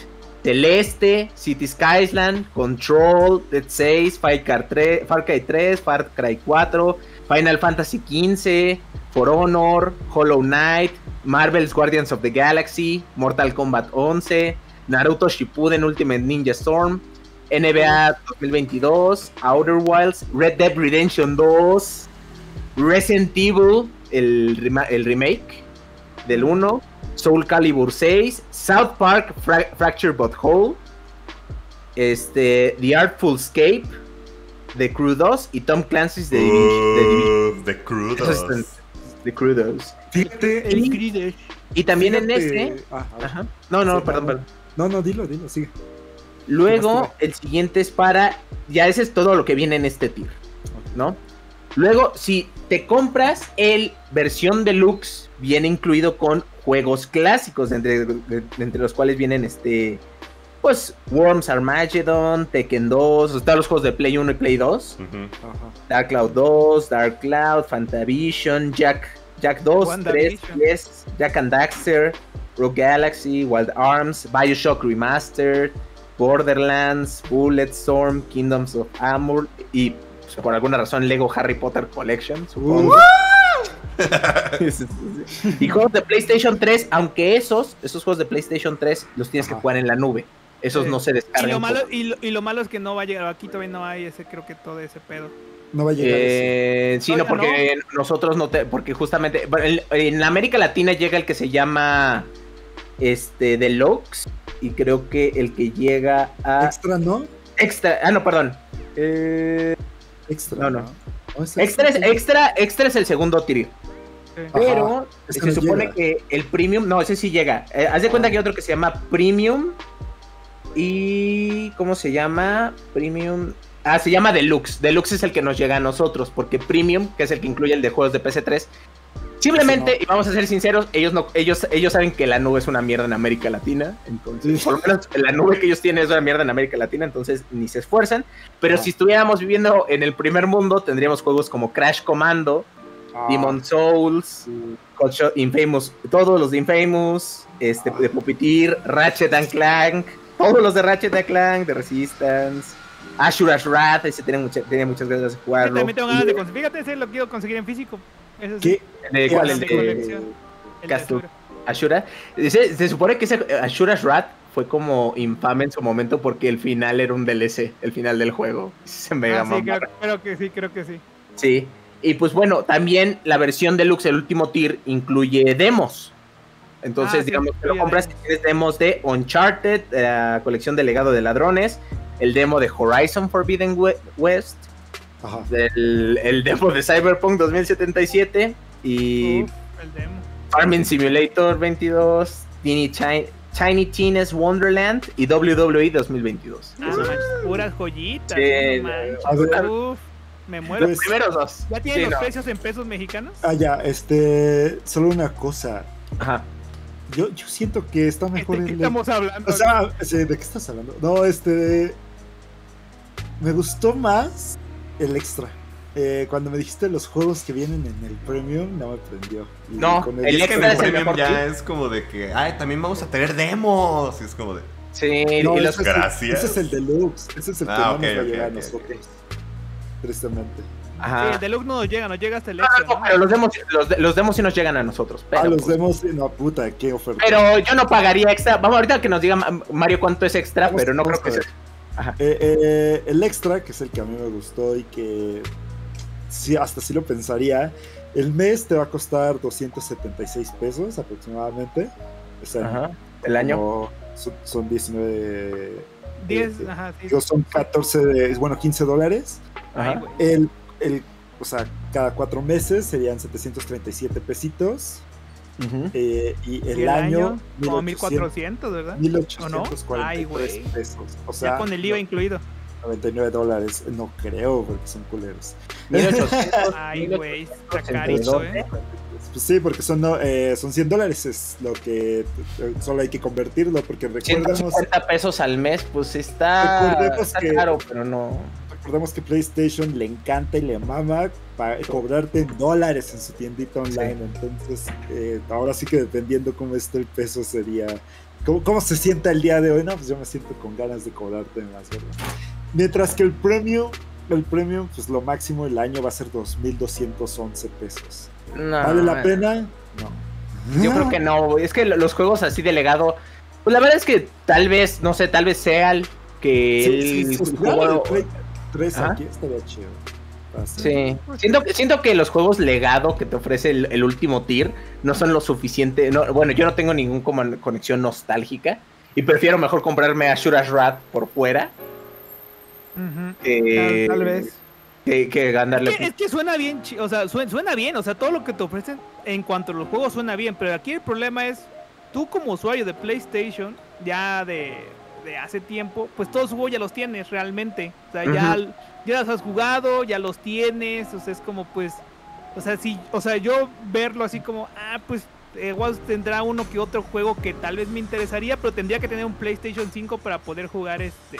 Celeste, Cities Skyland, Control, Dead 6, Far Cry 3, Far Cry 3, Far Cry 4, Final Fantasy XV, For Honor, Hollow Knight, Marvel's Guardians of the Galaxy, Mortal Kombat 11, Naruto Shippuden Ultimate Ninja Storm, NBA 2022, Outer Wilds, Red Dead Redemption 2, Resident Evil, el, rema- el remake del 1, Soul Calibur 6, South Park Fra- Fracture But Whole, este, The Artful Escape, The Crew 2 y Tom Clancy's The Division. The Division. Uh, The Crew Eso es 2. The Crew 2. Fíjate. El Y- Creed. Y también en este. Ah. Ajá. No, no, Sí, perdón, no, perdón. No, no, dilo, dilo, sigue. Luego, el siguiente es para. Ya ese es todo lo que viene en este tier, ¿no? Luego, si te compras el versión deluxe, viene incluido con juegos clásicos, entre, entre los cuales vienen este. Pues Worms Armageddon, Tekken 2, o sea, todos los juegos de Play 1 y Play 2, Ujú. Ajá. Dark Cloud 2, Dark Cloud, Fantavision, Jack, Jack 2, 3, WandaVision. 10, Jack and Daxter, Rogue Galaxy, Wild Arms, Bioshock Remastered, Borderlands, Bulletstorm, Kingdoms of Amour y por alguna razón Lego Harry Potter Collection, supongo. Y juegos de PlayStation 3, aunque esos, esos juegos de PlayStation 3 los tienes que jugar en la nube. Esos Sí. no se Y descargan. lo, malo, y, lo, y lo malo es que no va a llegar. Aquí todavía no hay ese, creo que todo ese pedo. No va a llegar ese. Eh, sí, no, porque nosotros no te, porque justamente en, en América Latina llega el que se llama este Deluxe y creo que el que llega a Extra, ¿no? extra, ah no, perdón. Eh, Extra. No, no. No, es extra es extra, extra es el segundo. Ajá. pero se no supone llega. que el premium, no, ese sí llega. Eh, haz de cuenta Ah. que hay otro que se llama premium y ¿cómo se llama? Premium Ah, se llama Deluxe. Deluxe es el que nos llega a nosotros, porque Premium, que es el que incluye el de juegos de PC3, simplemente, no. y vamos a ser sinceros, ellos no, ellos, ellos saben que la nube es una mierda en América Latina, entonces, por lo menos la nube que ellos tienen es una mierda en América Latina, entonces ni se esfuerzan. Pero Ah. si estuviéramos viviendo en el primer mundo, tendríamos juegos como Crash Commando, Ah, Demon Souls, Infamous, todos los de Infamous, este, de Puppeteer, Ratchet and Clank, todos los de Ratchet Clank, de Resistance, Ashura's Wrath, ese tiene, mucha- tiene muchas ganas de Yo jugarlo. también tengo ganas de conseguir. Fíjate, ese lo quiero conseguir en físico. Ese sí, ¿Qué? ¿De cuál? El de de colección. el de. Ashura. Se, se supone que ese Ashura's Wrath fue como infame en su momento porque el final era un DLC, el final del juego. Se Ah, sí, creo, creo que sí, creo que sí. Sí. Y pues bueno, también la versión deluxe, el último tier, incluye demos. Entonces, Ah, sí, digamos que lo compras demos. y tienes demos de Uncharted, la colección de legado de ladrones, el demo de Horizon Forbidden We- West, Ajá. el, el demo de Cyberpunk 2077 y Uf, el demo. Farming Simulator 22, Tiny, Chi- Tiny Tina's Wonderland y WWE 2022. Ah, manches, puras joyitas. Sí, no. Uf, me muero. Pues- Los primeros dos. ¿Ya tienen Sí, los no. precios en pesos mexicanos? Ah, ya, este. Solo una cosa. Ajá. Yo, yo siento que está mejor ¿De qué el. estamos hablando? O sea, ¿de qué estás hablando? No, este. Me gustó más el extra. Eh, cuando me dijiste los juegos que vienen en el premium, no me prendió. Y No, con el que extra el es el premium ya es como de que, ay, también vamos a tener demos. Y es como de, Sí, No, y los ese, es el, Gracias. ese es el deluxe. Ese es el que Ah, no ok, nos va a llegar ok, a nosotros. Tristemente. Ajá. Sí, el deluxe no nos llega, nos llega hasta el extra. no, ¿no? pero los demos, los, de- los demos sí nos llegan a nosotros. Pero, ah, los pues, demos. No, puta, qué oferta. pero yo no pagaría extra. Vamos ahorita que nos diga Ma- Mario cuánto es extra, Vamos- pero no creo que sea. ver. Eh, eh, el extra, que es el que a mí me gustó y que sí, hasta sí lo pensaría. El mes te va a costar 276 pesos aproximadamente. O sea, Ajá. El año. son, son 19. 10, eh, ajá, sí. son 14, de- bueno, 15 dólares. Ay, Ajá. güey. El, el, o sea, cada cuatro meses serían 737 pesitos. Ujú. eh, y el, Y el año, año, como 1800 1400, ¿verdad? 1843 Ay, güey. pesos. O sea, ya con el IVA incluido. 99 dólares. No creo, porque son culeros. 1800. Ay, güey, está 1800 carito, ¿eh? Pues sí, porque son, no, eh, son 100 dólares, es lo que eh, solo hay que convertirlo, porque recordemos, 150 pesos al mes, pues está, está que- caro, pero no. Recordemos que PlayStation le encanta y le mama para cobrarte dólares en su tiendita online, entonces eh, ahora sí que dependiendo cómo esté el peso sería... ¿Cómo, ¿Cómo se sienta el día de hoy? No, pues yo me siento con ganas de cobrarte más, ¿verdad? Mientras que el premium, el premium, pues lo máximo del año va a ser 2.211 pesos. no ¿Vale la pena? No. Yo creo que no. Es que lo- los juegos así de legado. Pues la verdad es que tal vez, no sé, tal vez sea el que Sí, el sí, sí, juego- el Play 3 Ajá. aquí estaría chido. Sí. Siento, que- siento que los juegos legado que te ofrece el, el último tier no son lo suficiente. No, bueno, yo no tengo ninguna como conexión nostálgica. Y prefiero mejor comprarme a Shura's Rat por fuera. Que, Tal, tal vez. Que, que ganarle. Es que, es que suena bien, o sea, suena, suena bien, o sea, todo lo que te ofrecen en cuanto a los juegos suena bien, pero aquí el problema es, tú como usuario de PlayStation, ya de, de hace tiempo, pues todos los juegos ya los tienes realmente, o sea, ya, ya los has jugado, ya los tienes, o sea, es como pues, o sea, si, o sea, yo verlo así como, ah, pues igual tendrá uno que otro juego que tal vez me interesaría, pero tendría que tener un PlayStation 5 para poder jugar este.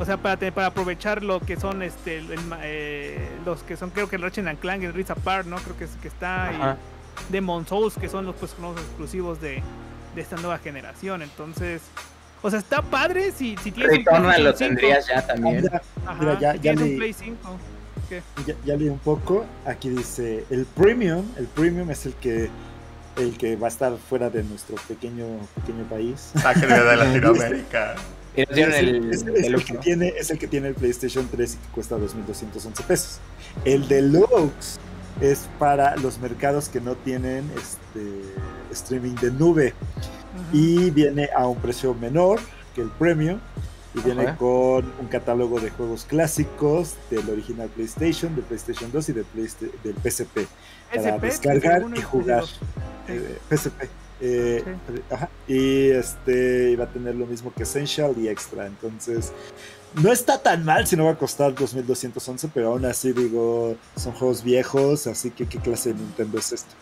O sea, para, te- para aprovechar lo que son este el- el eh, los que son creo que Ratchet and Clank, el Rift Apart, ¿no? Creo que, es, que está Ajá. y Demon Souls, que son los pues los exclusivos de, de esta nueva generación. Entonces, o sea, está padre si, si tienes un Returnal lo PlayStation 5. tendrías ya Ah, también. mira, Ajá, mira, ya- si ya un leí. Play 5. ya, ya leí un poco. Aquí dice, el premium, el premium es el que el que va a estar fuera de nuestro pequeño pequeño país. Sáquenme de Latinoamérica. Es, el, es- que tiene, es el que tiene el PlayStation 3 y que cuesta 2.211 pesos. El Deluxe es para los mercados que no tienen este streaming de nube. Y viene a un precio menor que el Premium y viene Ajá. con un catálogo de juegos clásicos del original PlayStation, del PlayStation 2 y del, Playsta- del PSP para SP, descargar PS1 y jugar. PS2. Sí. Eh, PSP. Eh, ajá, y este va a tener lo mismo que Essential y Extra. Entonces, no está tan mal si no va a costar 2211, pero aún así digo, son juegos viejos, así que qué clase de Nintendo es esto.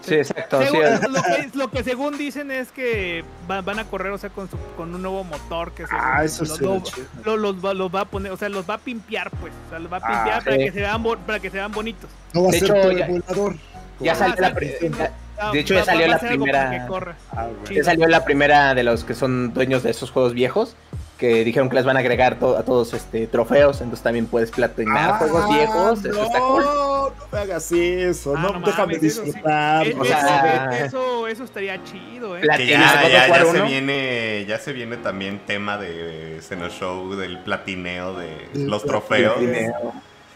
Sí, exacto. sí, Según- lo, que, lo que según dicen es que va- van a correr, o sea, con, su, con un nuevo motor que según Ah, eso lo- sí. lo- lo- los, va, los va a poner, o sea, los va a pimpear, pues, o sea, los va a Ah, pimpear para, sí. que se vean, para que se vean bonitos. No va a De ser hecho, ya- emulador. Ya salió la Ah, pri- sí, ya- Ah, De hecho, ya salió la primera-. Ah, bueno. Sí. Ya salió la primera de los que son dueños de esos juegos viejos que dijeron que les van a agregar to- a todos este trofeos, entonces también puedes platinar Ah, juegos viejos, eso no, está cool. no me hagas eso, Ah, no, no déjame mames, eso sí. disfrutar. Eh, o sea- eso, eso, eso estaría chido, ¿eh? Platinar ya, ya, ya se 1. viene, ya se viene también tema de Xenoshow, del platineo de los trofeos. platineo.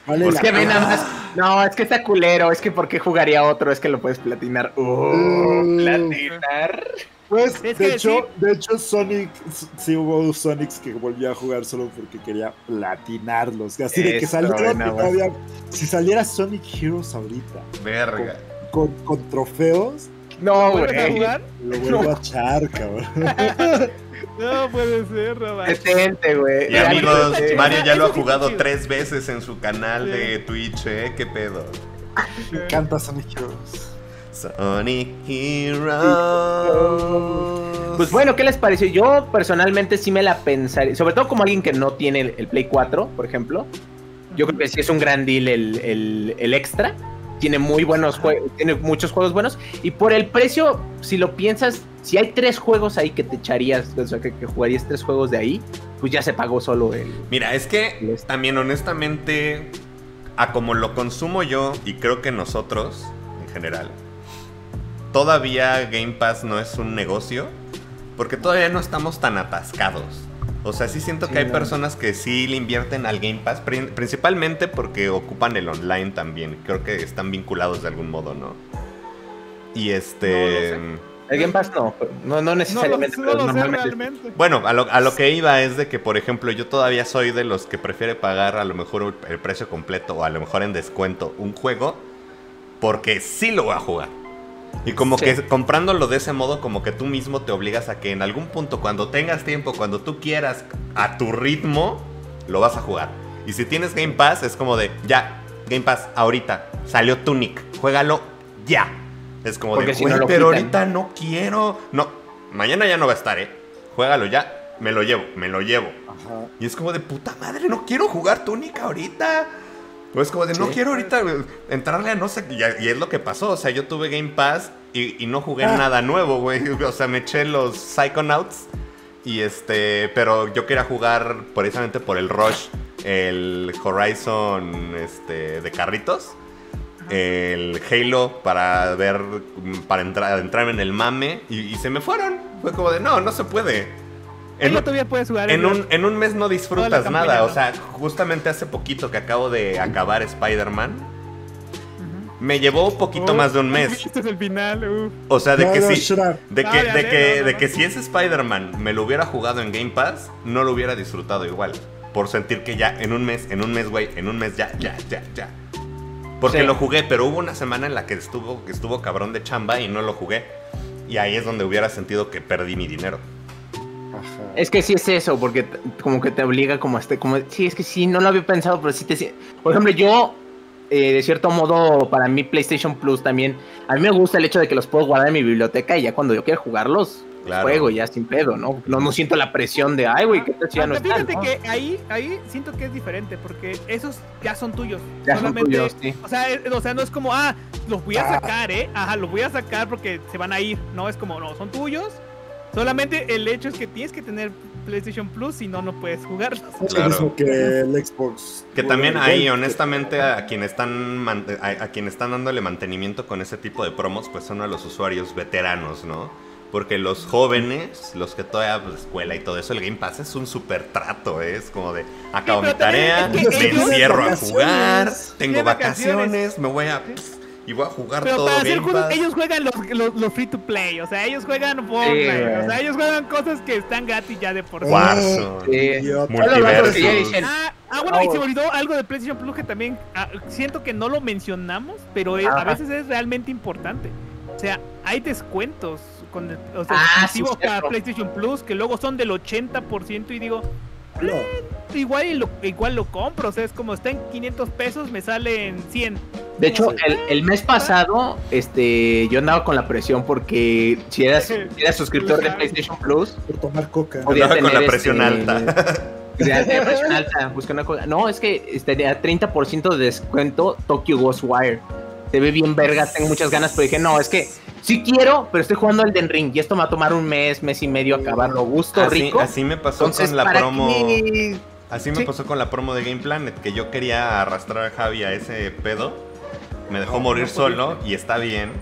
Vale Es que ve nada más. No, es que está culero. Es que ¿por qué jugaría otro? Es que lo puedes platinar. Uh, Mm. platinar. Pues, Es de que hecho, de hecho, Sonic, sí hubo Sonics que volvió a jugar solo porque quería platinarlos. Así de que bueno, todavía- Si saliera Sonic Heroes ahorita Verga. con, con trofeos, No, ¿Vuelves a güey. jugar? lo vuelvo a echar, cabrón. No puede ser, manches. Detente, güey. Y Ya, amigos. Mario ya lo ha jugado tres veces en su canal Sí. de Twitch, ¿eh? ¿Qué pedo? Me encanta Sonic Heroes. Sonic Heroes. Pues bueno, ¿qué les pareció? Yo personalmente sí me la pensaría, sobre todo como alguien que no tiene el, el Play 4, por ejemplo. Yo creo que sí es un gran deal el, el- el extra. Tiene muy buenos juegos, tiene muchos juegos buenos. Y por el precio, si lo piensas, si hay tres juegos ahí que te echarías, o sea, que, que jugarías tres juegos de ahí, pues ya se pagó solo el. Mira, es que también honestamente, a como lo consumo yo y creo que nosotros en general, todavía Game Pass no es un negocio porque todavía no estamos tan atascados. O sea, sí siento Sí, que hay no. personas que sí le invierten al Game Pass, pri- principalmente porque ocupan el online también. Creo que están vinculados de algún modo, ¿no? Y este... El Game Pass no, no, no No lo, necesariamente. no pero lo sé normalmente- realmente. Bueno, a lo, a lo que iba es de que, por ejemplo, yo todavía soy de los que prefiere pagar a lo mejor el, el precio completo o a lo mejor en descuento un juego porque sí lo voy a jugar. Y como Sí. que comprándolo de ese modo, como que tú mismo te obligas a que en algún punto, cuando tengas tiempo, cuando tú quieras, a tu ritmo, lo vas a jugar. Y si tienes Game Pass, es como de, ya, Game Pass, ahorita, salió Tunic, juégalo ya. Es como Porque de, si no güey, lo pero quitan". ahorita no quiero. No, mañana ya no va a estar, ¿eh? Juégalo ya, me lo llevo, me lo llevo. Ajá. Y es como de puta madre, no quiero jugar túnica ahorita. O es como de, no quiero ahorita entrarle a no sé. Y, y es lo que pasó. O sea, yo tuve Game Pass y, y no jugué Ah. nada nuevo, güey. O sea, me eché los Psychonauts. Y este. Pero yo quería jugar precisamente por el Rush. El Horizon este, de carritos. El Halo para ver. Para entrar, adentrarme en el mame. Y, y se me fueron. Fue como de, no, no se puede. En un- todavía puedes jugar. en el- un, en un mes no disfrutas campaña, nada. ¿no? O sea, justamente hace poquito que acabo de acabar Spider-Man, me llevó un poquito Oh, más de un mes. Este es el final. O sea, de No, que sí. De No, que, de de si ese Spider-Man me lo hubiera jugado en Game Pass, no lo hubiera disfrutado igual. Por sentir que ya en un mes, en un mes, güey, en un mes ya, ya, ya, ya. Porque Sí. lo jugué, pero hubo una semana en la que estuvo, que estuvo cabrón de chamba y no lo jugué. Y ahí es donde hubiera sentido que perdí mi dinero. Ajá. Es que sí es eso, porque como que te obliga como a este, como, sí, es que sí, no lo había pensado, pero sí te... si- Por ejemplo, yo, eh, de cierto modo, para mí PlayStation Plus también, a mí me gusta el hecho de que los puedo guardar en mi biblioteca y ya cuando yo quiera jugarlos, Claro. juego ya sin pedo, ¿no? ¿no? No siento la presión de, ay, güey, ¿qué tal si ya no Aunque están? fíjate no? que ahí, ahí siento que es diferente, porque esos ya son tuyos. Ya son tuyos, sí. O sea, es- o sea, no es como, ah, los voy a sacar, ¿eh? Ajá, los voy a sacar porque se van a ir. No, es como, no, son tuyos. Solamente el hecho es que tienes que tener PlayStation Plus, si no, no puedes jugarlos. Es Claro. que el Xbox. Que también ahí, honestamente, a quienes están man- a, a quienes están dándole mantenimiento con ese tipo de promos, pues son a los usuarios veteranos, ¿no? Porque los jóvenes, los que todavía pues, escuela y todo eso, el Game Pass es un super trato, ¿eh? es como de acabo mi tarea, es que me encierro a jugar, tengo vacaciones, vacaciones. me voy a pff, y voy a jugar Pero todo para juegos, Pass. ellos juegan los, los, los free to play, o sea, ellos juegan Fortnite, o sea, ellos juegan cosas que están gratis ya de por sí. Warzone. Sí. Ah, ah, bueno, y Oh. se me olvidó algo de PlayStation Plus que también ah, siento que no lo mencionamos, pero es- a veces es realmente importante. O sea, hay descuentos con el, o sea, Ah, exclusivos sí, para cierto. PlayStation Plus que luego son del 80% y digo, No. igual lo, igual lo compro, o sea, es como está en 500 pesos, me sale en 100. De hecho, el, el mes pasado, este, yo andaba con la presión porque si eras, si eras suscriptor de PlayStation Plus, Por tomar coca. Podía Andaba con la tener, presión este, alta. Tenía presión alta, busca una cosa. No, es que este, tenía 30% de descuento Tokyo Ghostwire. Se ve bien verga, tengo muchas ganas, pero dije, no, es que sí quiero, pero estoy jugando el Den Ring y esto me va a tomar un mes, mes y medio acabarlo. Gusto Así, rico. así me pasó Entonces, con la ¿para promo. qué? Así me Sí. pasó con la promo de Game Planet, que yo quería arrastrar a Javi a ese pedo. Me dejó morir no solo y está bien.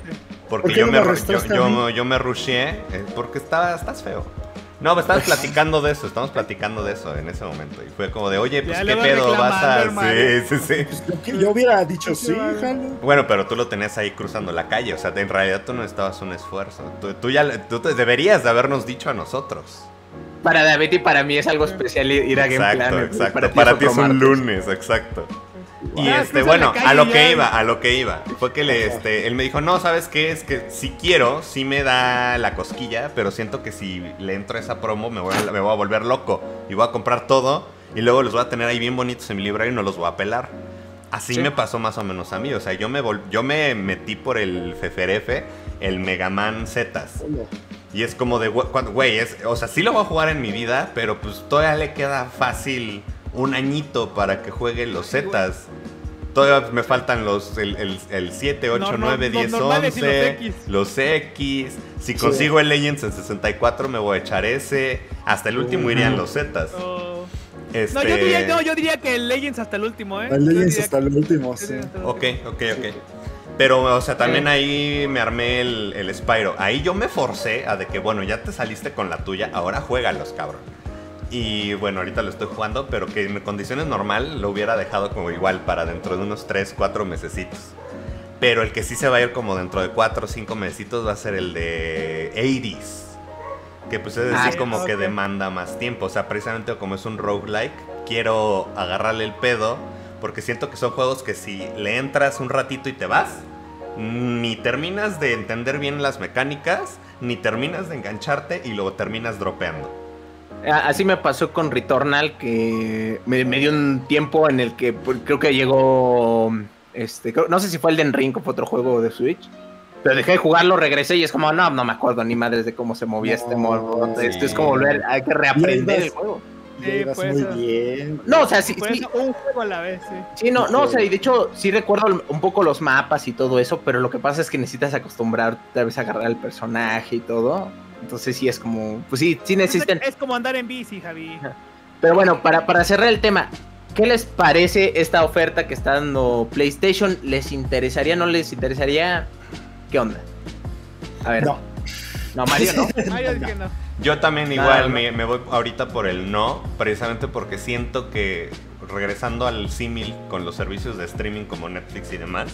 Porque ¿Por qué yo, me, yo, me rusheé eh, porque estaba, estás feo. No, me estabas platicando de eso, estamos platicando de eso en ese momento. Y fue como de, oye, pues Ya qué pedo, vas a. hermano. Sí, sí, sí. Pues yo, hubiera dicho sí, jalo. Bueno, pero tú lo tenías ahí cruzando la calle, o sea, en realidad tú no estabas un esfuerzo. Tú, tú ya tú te deberías de habernos dicho a nosotros. Para David y para mí es algo especial ir a Game Exacto, Planet. exacto. ti Para, ti es un martes. lunes, exacto. Y Ah, este, bueno, a lo que iba, a lo que iba. Fue que le, este, él me dijo, no, ¿sabes qué? Es que si quiero, sí me da la cosquilla, pero siento que si le entro a esa promo me voy a, me voy a volver loco. Y voy a comprar todo y luego los voy a tener ahí bien bonitos en mi libro y no los voy a pelar. Así Sí. me pasó más o menos a mí. O sea, yo me, vol- yo me metí por el Feferefe, el Mega Man Zetas. Y es como de, güey, o sea, sí lo voy a jugar en mi vida, pero pues todavía le queda fácil un añito para que juegue los Zetas. Todavía me faltan los, el, el, el 7, 8, No, no, 9, los 10, normales y los 11, X. los X. Si consigo el Legends en 64 me voy a echar ese. Hasta el último irían los Zetas. Oh. Este... No, yo diría, no, yo diría que el Legends hasta el último, ¿eh? El Legends hasta que- el último, sí. Ok, ok, ok. Pero, o sea, también Sí. ahí me armé el, el Spyro. Ahí yo me forcé a de que, bueno, ya te saliste con la tuya, ahora juégalos, cabrón. Y bueno, ahorita lo estoy jugando, pero que en condiciones normal lo hubiera dejado como igual para dentro de unos 3, 4 mesecitos. Pero el que sí se va a ir como dentro de 4 o 5 mesecitos va a ser el de 80s. Que pues es decir, Ah, como que demanda más tiempo. O sea, precisamente como es un roguelike, quiero agarrarle el pedo. Porque siento que son juegos que si le entras un ratito y te vas, ni terminas de entender bien las mecánicas, ni terminas de engancharte y luego terminas dropeando. Así me pasó con Returnal, que me, me dio un tiempo en el que pues, creo que llegó. Este, creo- no sé si fue el Den Ring o fue otro juego de Switch. Pero dejé de jugarlo, regresé y es como, no, no me acuerdo ni madres de cómo se movía este sí. Esto es como volver, hay que reaprender el juego. Sí, muy bien. No, o sea, sí, un juego a la vez, sí. sí, no, no, o sea, y de hecho sí recuerdo un poco los mapas y todo eso, pero lo que pasa es que necesitas acostumbrar tal vez a agarrar al personaje y todo. Entonces sí es como, pues sí, sí necesitan. Es como andar en bici, Javi. Pero bueno, para, para cerrar el tema, ¿qué les parece esta oferta que está dando PlayStation? ¿Les interesaría, no les interesaría? ¿Qué onda? A ver. No. No, Mario, ¿no? Ah, yo dije no. Yo también igual ¿no? me, me voy ahorita por el no, precisamente porque siento que regresando al símil con los servicios de streaming como Netflix y demás,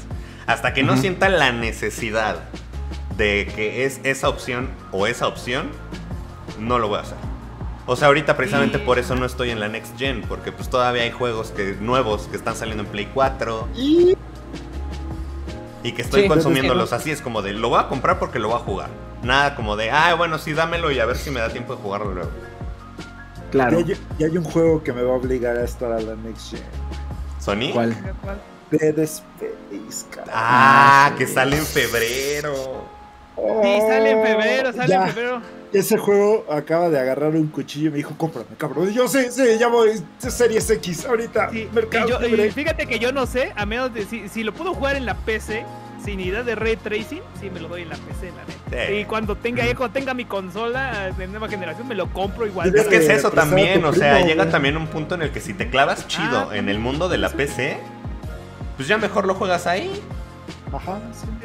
hasta que no Ujú. sienta la necesidad de que es esa opción o esa opción, no lo voy a hacer. O sea, ahorita precisamente por eso no estoy en la next gen, porque pues todavía hay juegos que nuevos que están saliendo en Play 4 Y y que estoy Sí, consumiéndolos así, es como de lo voy a comprar porque lo voy a jugar. Nada como de, ah, bueno, sí, dámelo y a ver si me da tiempo de jugarlo luego. Claro. ya, hay- un juego que me va a obligar a estar a la next gen. ¿Sony? ¿Cuál? Dead Space, cara. Ah, Ah, que sale en febrero. Sí, sale en febrero, sale Ya. en febrero. Ese juego acaba de agarrar un cuchillo y me dijo, cómprame, cabrón. Y yo, sí, sí, ya voy, Series X, ahorita, Sí, Mercado y yo- y Libre. fíjate que yo no sé, a menos de si, si lo puedo jugar en la PC sin idea de ray tracing, sí me lo doy en la PC, la neta. Sí. Y cuando tenga, ya cuando tenga mi consola de nueva generación, me lo compro igual. Es que es eso también, o sea, primo, llega güey. también un punto en el que si te clavas chido Ah, en el mundo de la PC, pues ya mejor lo juegas ahí. Ajá, sí.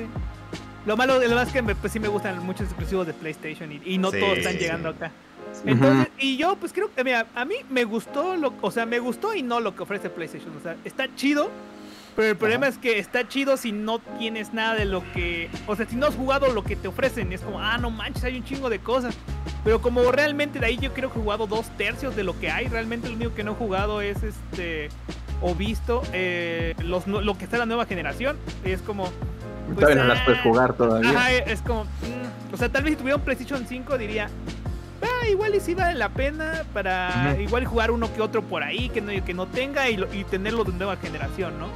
Lo malo, lo es que me- pues, sí me gustan muchos exclusivos de PlayStation y, y no Sí. todos están llegando acá. Entonces, y yo pues creo que, mira, a mí me gustó, lo, o sea, me gustó y no lo que ofrece PlayStation. O sea, está chido, pero el problema Ajá. es que está chido si no tienes nada de lo que, o sea, si no has jugado lo que te ofrecen, es como, ah, no manches, hay un chingo de cosas. Pero como realmente de ahí yo creo que he jugado dos tercios de lo que hay, realmente lo único que no he jugado es este, o visto, eh, los, lo que está la nueva generación. Es como... pues, Todavía no las puedes jugar todavía. Ajá, es como. mm, o sea, tal vez si tuviera un PlayStation 5 diría. Ah, igual y sí vale la pena para igual jugar uno que otro por ahí que no, que no tenga y, lo- y tenerlo de nueva generación, ¿no?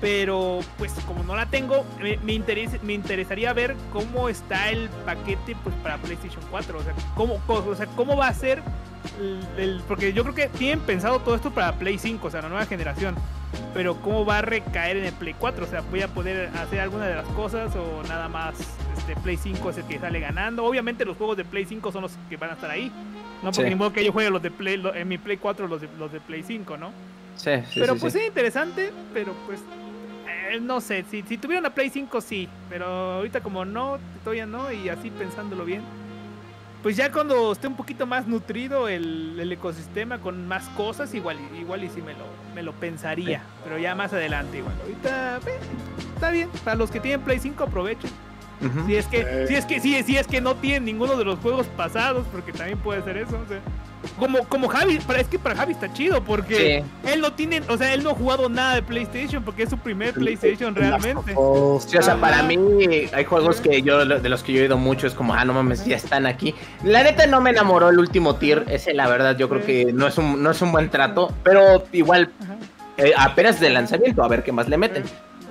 Pero pues como no la tengo, me, me, interesa- me interesaría ver cómo está el paquete pues para PlayStation 4. O sea, cómo- o sea, cómo va a ser el, el- porque yo creo que tienen pensado todo esto para Play 5, o sea, la nueva generación. Pero cómo va a recaer en el Play 4, o sea, voy a poder hacer alguna de las cosas o nada más este Play 5 es el que sale ganando. Obviamente los juegos de Play 5 son los que van a estar ahí. No porque Sí. ni modo que yo juegue los de Play en mi Play 4 los de, los de Play 5, ¿no? Sí, sí, pero sí, pues sí. es interesante, pero pues eh, no sé, si, si tuviera una Play 5 sí, pero ahorita como no, todavía no, y así pensándolo bien. Pues ya cuando esté un poquito más nutrido el, el ecosistema con más cosas, igual, igual y sí me lo, me lo pensaría, pero ya más adelante igual. Ahorita eh, está bien, para los que tienen Play 5 aprovechen. Ujú. Si es que, Eh. si es que, si, si es que no tienen ninguno de los juegos pasados, porque también puede ser eso. o sea, como, como Javi, para, es que para Javi está chido, porque Sí. él no tiene, o sea, él no ha jugado nada de PlayStation porque es su primer PlayStation realmente. Oh, Sí, o sea, Ajá. para mí hay juegos que yo de los que yo he oído mucho es como, ah, no mames, ya están aquí. La neta no me enamoró el último tier, ese la verdad yo creo que no es un no es un buen trato, pero igual eh, apenas de lanzamiento, a ver qué más le meten.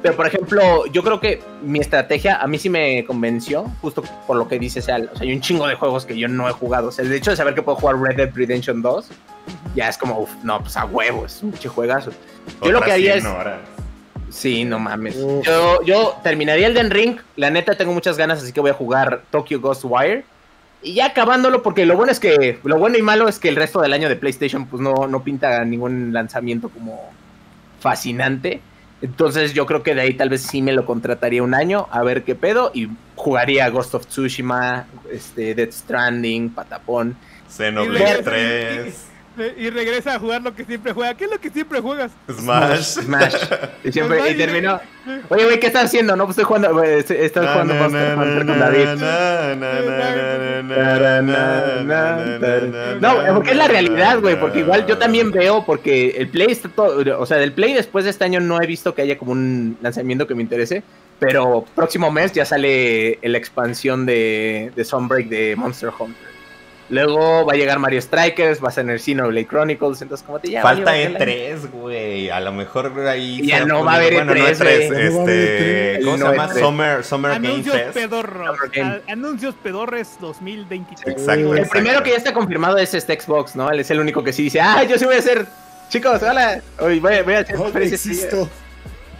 Pero por ejemplo, yo creo que mi estrategia a mí sí me convenció, justo por lo que dice Seal. O sea, hay un chingo de juegos que yo no he jugado. O sea, el hecho de saber que puedo jugar Red Dead Redemption 2, ya es como, uff, no, pues a huevo, es un juegazo. Yo lo que haría 100 es- horas. Sí, no mames. Uf. Yo, yo terminaría el Den Ring. La neta tengo muchas ganas, así que voy a jugar Tokyo Ghostwire. Y ya acabándolo, porque lo bueno es que, lo bueno y malo es que el resto del año de PlayStation, pues no, no pinta ningún lanzamiento como fascinante. Entonces yo creo que de ahí tal vez sí me lo contrataría un año, a ver qué pedo, y jugaría Ghost of Tsushima, este, Death Stranding, Patapón. Xenoblade luego- 3, y regresa a jugar lo que siempre juega. ¿Qué es lo que siempre juegas? Smash. Smash. Y, terminó. Oye, güey, ¿qué estás haciendo? No, estoy jugando. Wey, estás jugando Monster Hunter con David. No, porque es la realidad, güey. Porque igual yo también veo, porque el Play está todo. O sea, del Play después de este año no he visto que haya como un lanzamiento que me interese. Pero próximo mes ya sale la expansión de, de Sunbreak de Monster Hunter. Luego va a llegar Mario Strikers, va a tener Xenoblade Chronicles, entonces como te llamas. Falta E3, güey. A lo mejor ahí. Ya se no pone- va a haber bueno, no E3, E3, güey. No va a este. haber ¿Cómo se No llama? E3. Summer, Summer Game Anuncios Fest. pedorros. Game. a- Anuncios pedorres 2023. Exacto. El exacto. primero que ya está confirmado es este Xbox, ¿no? Él es el único que sí dice, ah, yo sí voy a hacer. Chicos, hola. Hoy voy, a- voy a hacer No, conferencias". existo.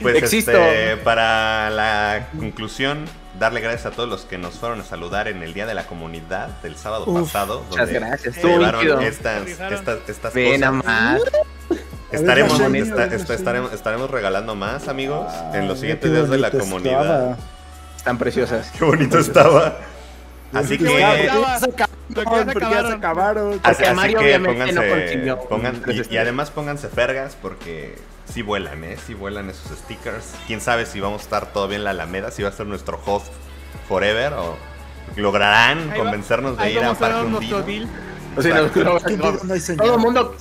Pues Existo. este, para la conclusión, darle gracias a todos los que nos fueron a saludar en el Día de la Comunidad del sábado Uf, pasado. Muchas donde gracias. Se llevaron estas, estas, estas Ve nada cosas. más. Estaremos, ver, regalando más, amigos, en los Ah, siguientes días de la comunidad. estaba. Están preciosas. Qué bonito estaba. Así que, Se Porque ya acabaron, se porque ya se acabaron. así, Porque así Mario que obviamente no pónganse, pongan- y- además pónganse fergas porque sí vuelan, ¿eh? Sí vuelan esos stickers. Quién sabe si vamos a estar todavía en la Alameda, si va a ser nuestro host forever o lograrán Ahí va- convencernos de ir a vamos a Parque no- no- no, no todo el mundo.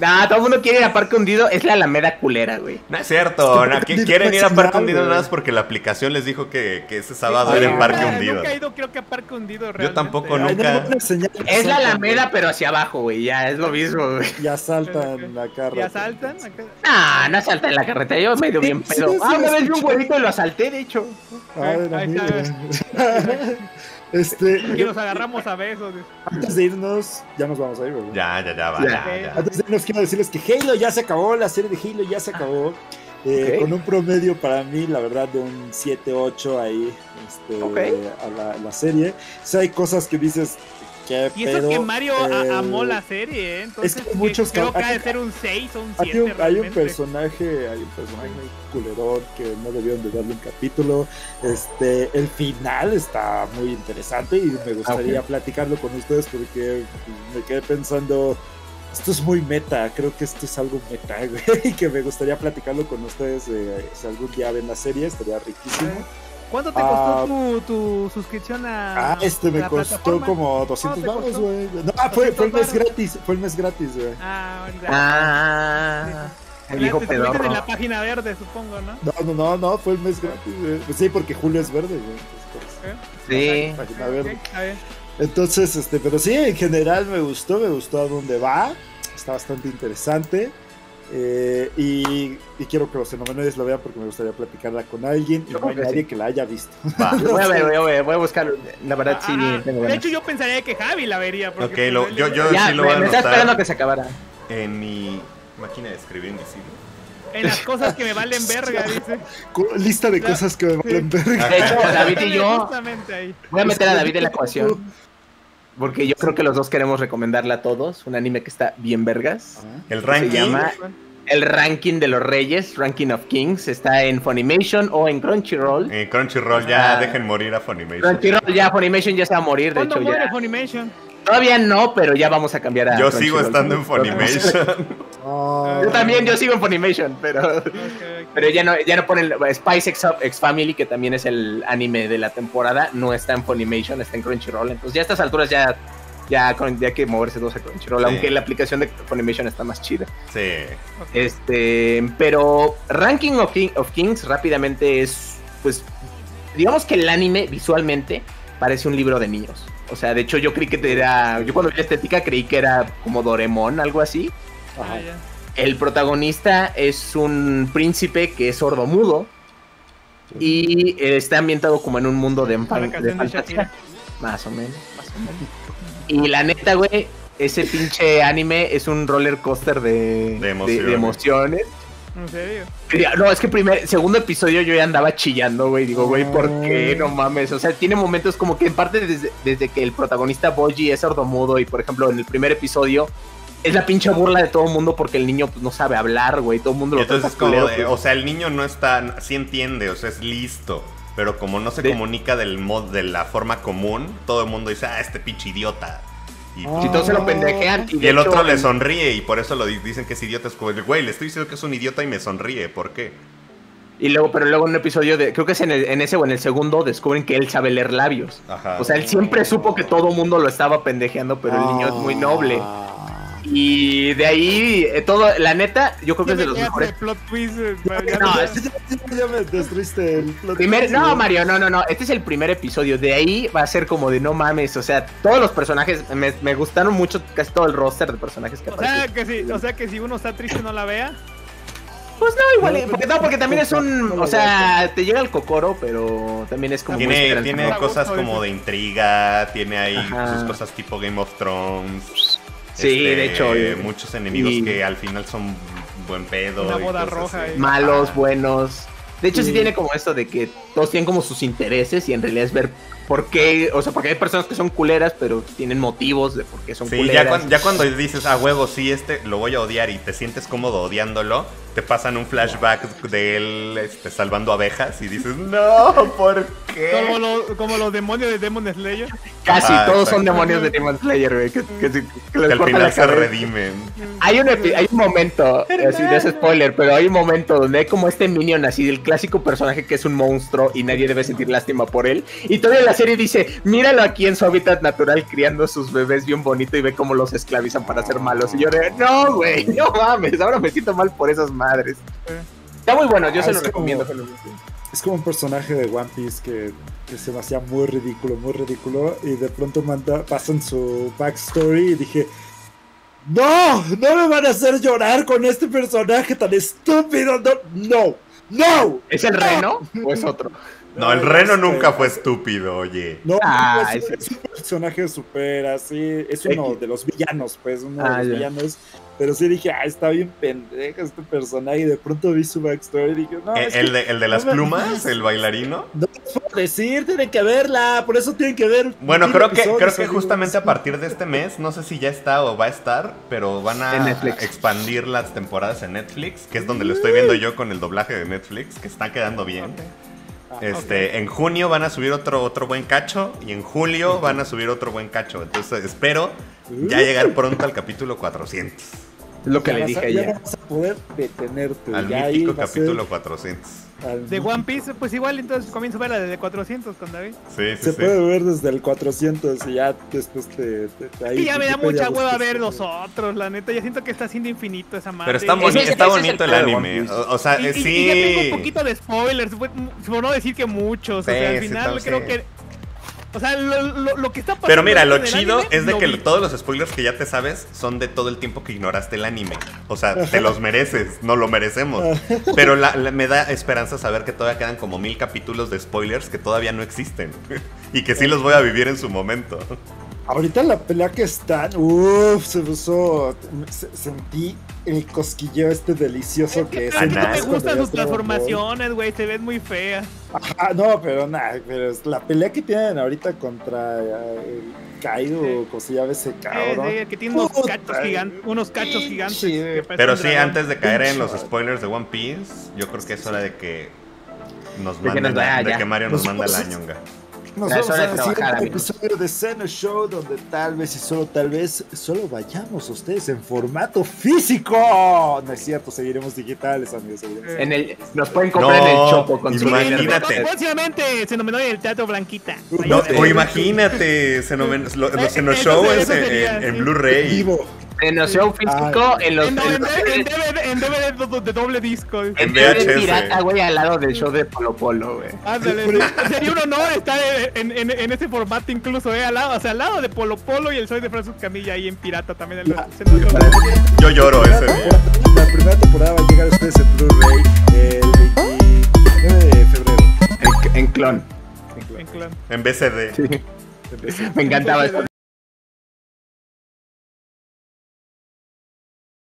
Nah, todo el mundo quiere ir a Parque Hundido. Es la Alameda culera, güey. No es cierto, no, Hundido quieren ir a Parque Hundido güey. nada más porque la aplicación les dijo que, que ese sábado Ay, era en Parque Nunca- Hundido. Nunca he ido, creo que a Parque Hundido realmente. tampoco, Ay, nunca. no, no. Es la Saltan, Alameda, pero hacia abajo, güey. Ya es lo mismo, güey. Ya saltan la cara. ¿Y asaltan? Acá- Ah, no asalta en la carretera. Yo medio bien Sí, pedo. sí, Ah, sí, una vez vi un güerito y lo asalté, de hecho. A ver, Ahí amigo. está. Este, Que nos agarramos a besos. antes de irnos, ya nos vamos a ir, ¿verdad? Ya, ya, ya, va, Ya. ya, ya. Antes de irnos, quiero decirles que Halo ya se acabó, la serie de Halo ya se acabó. eh, Ok. Con un promedio para mí, la verdad, de un 7-8 ahí este, Ok. a la, la serie. O sea, hay cosas que dices Y eso es que Mario a- amó la serie, ¿eh? Entonces, es que que muchos creo que hay- ha de ser un 6 o un Hay 7 un, hay un personaje, hay un personaje culerón que no debieron de darle un capítulo. Este, el final está muy interesante y me gustaría ok. platicarlo con ustedes porque me quedé pensando, esto es muy meta, creo que esto es algo meta, güey, y que me gustaría platicarlo con ustedes eh, si algún día ven la serie, estaría riquísimo. ¿Cuánto te Ah, costó tu, tu suscripción a Ah, este me la costó plataforma? como 200 te baros, costó? güey. No, ah, fue, fue el mes 200 gratis, fue el mes gratis, güey. Ah, gracias. Ah, el hijo Te subiste pedorro. en la página verde, supongo, ¿no? No, no, no, no, fue el mes gratis, güey. Pues sí, porque julio es verde, güey. Sí. página verde. bien. Entonces, este, pero sí, en general me gustó, me gustó a dónde va. Está bastante interesante. Eh, y, y quiero que los fenómenos lo vean porque me gustaría platicarla con alguien y Yo no hay que nadie sí. que la haya visto. Va. Voy a ver, voy a ver, voy a buscar. La verdad, sí, Ah, tengo de hecho, yo pensaría que Javi la vería. Porque Ok, pues, lo- yo- yo- Ya, sí lo me, voy a me está esperando que se acabara. En mi máquina de escribir invisible. En las cosas que me valen verga, dice. Lista de cosas que me valen verga. De hecho, David y yo voy a meter a David en la ecuación. Porque yo creo que los dos queremos recomendarle a todos un anime que está bien vergas. El Se ranking. llama El Ranking de los Reyes, Ranking of Kings. Está en Funimation o en Crunchyroll. En Crunchyroll ya Ah. dejen morir a Funimation. Crunchyroll ya, Funimation ya se va a morir, de ¿Cuándo hecho muere ya. Funimation? Todavía no, pero ya vamos a cambiar a Yo sigo estando en Funimation. Yo también, yo sigo en Funimation, pero... Pero ya no, ya no ponen Spice X, X Family, que también es el anime de la temporada, no está en Funimation, está en Crunchyroll. Entonces ya a estas alturas ya, ya, con- ya hay que moverse dos a Crunchyroll, Sí. aunque la aplicación de Funimation está más chida. Sí. Este, pero Ranking of, King- of Kings rápidamente es, pues, digamos que el anime visualmente parece un libro de niños. O sea, de hecho yo creí que era, yo cuando vi la estética creí que era como Doremon, algo así. ajá. Ah. El protagonista es un príncipe que es sordomudo y está ambientado como en un mundo de, de fantasía. Más o menos, más o menos. Y la neta, güey, ese pinche anime es un roller coaster de, De emociones. de emociones. ¿En serio? No, es que primer, segundo episodio yo ya andaba chillando, güey. Digo, güey, ¿por qué? No mames. O sea, tiene momentos como que en parte desde, desde que el protagonista Boji es sordomudo y, por ejemplo, en el primer episodio es la pinche burla de todo el mundo porque el niño pues, no sabe hablar, güey. Todo el mundo lo entonces trata es como culero, de, pues. o sea, el niño no está, sí entiende, o sea, es listo. Pero como no se De- comunica del mod, de la forma común, todo el mundo dice, ah, este pinche idiota. Y, Ah. Si todos se lo pendejean. y de el hecho, otro le sonríe y por eso lo di- dicen que es idiota. Es como, güey, le estoy diciendo que es un idiota y me sonríe. ¿Por qué? Y luego, pero luego en un episodio de, creo que es en, el- en ese o en el segundo, descubren que él sabe leer labios. Ajá. O sea, él siempre supo que todo mundo lo estaba pendejeando, pero el niño es muy noble. Y de ahí, eh, todo, la neta, yo creo que es de los mejores. plot twist, eh, ya No, me- es- Ya me destruiste el plot Primer, twist, no. Mario, no, no, no. Este es el primer episodio. De ahí va a ser como de no mames. O sea, todos los personajes me, me gustaron mucho, casi todo el roster de personajes que O sea aparecen. que si, o sea que si uno está triste no la vea. Pues no, igual. No, porque, no, porque también es un. O sea, te llega el cocoro, pero también es como. Tiene, tiene cosas como de intriga, tiene ahí Ajá. sus cosas tipo Game of Thrones. Sí, este, de hecho, Muchos enemigos y- que al final son buen pedo. Una boda roja, así. eh. Malos, Ajá. buenos. De hecho, sí. Sí. tiene como esto de que todos tienen como sus intereses y en realidad es ver por qué. O sea, porque hay personas que son culeras, pero tienen motivos de por qué son Sí, culeras. ya, ya cuando dices, a huevo, sí, este lo voy a odiar y te sientes cómodo odiándolo, te pasan un flashback de él este, salvando abejas y dices, no, ¿por qué? Como, lo- como los demonios de Demon Slayer. Casi todos son demonios de Demon Slayer, güey. Que, que, que Que les al final se redimen. Hay un, epi- hay un momento, así de ese spoiler, pero hay un momento donde hay como este minion así del clásico personaje que es un monstruo y nadie debe sentir lástima por él. Y todavía la serie dice, míralo aquí en su hábitat natural criando a sus bebés bien bonito y ve cómo los esclavizan para ser malos. Y yo de, no, güey, no mames, ahora me siento mal por esas madres. Está muy bueno, yo Ah, se lo como- recomiendo. Es como un personaje de One Piece que, que se me hacía muy ridículo, muy ridículo. Y de pronto manda, pasan su backstory y dije: ¡No! ¡No me van a hacer llorar con este personaje tan estúpido! ¡No! ¡No! ¡No! ¿Es el reno o es otro? No, el reno este, nunca fue estúpido, oye. No, Ah, es, un personaje súper así. Es uno de los villanos, pues, uno Ah, de los ya. villanos. Pero sí dije, ah, está bien pendejo este personaje. Y de pronto vi su backstory y dije, no, Eh, el, que de, el de las no plumas, el bailarino. no puedo decir, tienen que verla. Por eso tienen que ver. Bueno, creo que, creo que justamente a partir de este mes, no sé si ya está o va a estar, pero van a expandir las temporadas en Netflix, que es donde lo estoy viendo yo con el doblaje de Netflix, que está quedando bien. Ah, Este, en junio van a subir otro, otro buen cacho y en julio van a subir otro buen cacho. Entonces espero ya llegar pronto al capítulo 400. Es lo que Ya le dije a- ya ayer. no vas a poder detenerte. Al ya mítico capítulo 400. Al De. One Piece, pues igual entonces comienzo a ver la de 400 con David. Sí, sí, Se sí. puede ver desde el 400 y ya después te. te- te- ahí Y ya me da mucha hueva ver los otros, la neta. Ya siento que está siendo infinito esa madre. Pero está, boni- está el bonito el anime. O, o sea, Y, y- sí. y ya tengo un poquito de spoilers, por no decir que muchos. o Sí, sea, al final creo sí. que. O sea, lo, lo- lo que está pasando. Pero mira, lo chido anime, es de que vi. todos los spoilers que ya te sabes son de todo el tiempo que ignoraste el anime. O sea, te los mereces, no lo merecemos. Pero la- la- me da esperanza saber que todavía quedan como mil capítulos de spoilers que todavía no existen. y que sí los voy a vivir en su momento. Ahorita la pelea que están, uff, se puso. se- sentí el cosquilleo este delicioso Es que que es. no cuando gustan sus transformaciones, güey. Se ven muy feas. Ah, no, pero nada, pero es la pelea que tienen ahorita contra eh, el Kaido, Sí. como se llama ese Eh, cabrón. sí, que tiene unos Puta, cachos gigantes. Unos cachos gigantes. que Pero sí, dragón. antes de caer en los spoilers de One Piece, yo creo que es hora de que nos De que manden, nos vaya, de que Mario nos Nos manda la ñonga. Nos vamos al trabajar, siguiente amigos. episodio de Seno Show, donde tal vez y solo tal vez solo vayamos ustedes en formato físico. No es cierto, seguiremos digitales, amigos. seguiremos. En el, nos pueden comprar en el Chopo con su imagínate. Próximamente se nominó el Teatro Blanquita. No, o imagínate, se lo, Eh, se nos eso show es en, en- en. Blu-ray. En show físico, en los. En, en en, los- en DVD, en DVD do- de doble disco. En VHS. DVD pirata, güey, al lado del show de Polo Polo, güey. Ándale, sería un honor estar en, en, en ese formato incluso, eh, al lado, o sea, al lado de Polo Polo y el soy de Francis Camilla ahí en pirata también. en La- el- Yo lloro ese La día. temporada- La primera temporada va a llegar a ustedes en Blu-ray el 29 de febrero. En, en clon. en clan. En BCD. Me encantaba esto.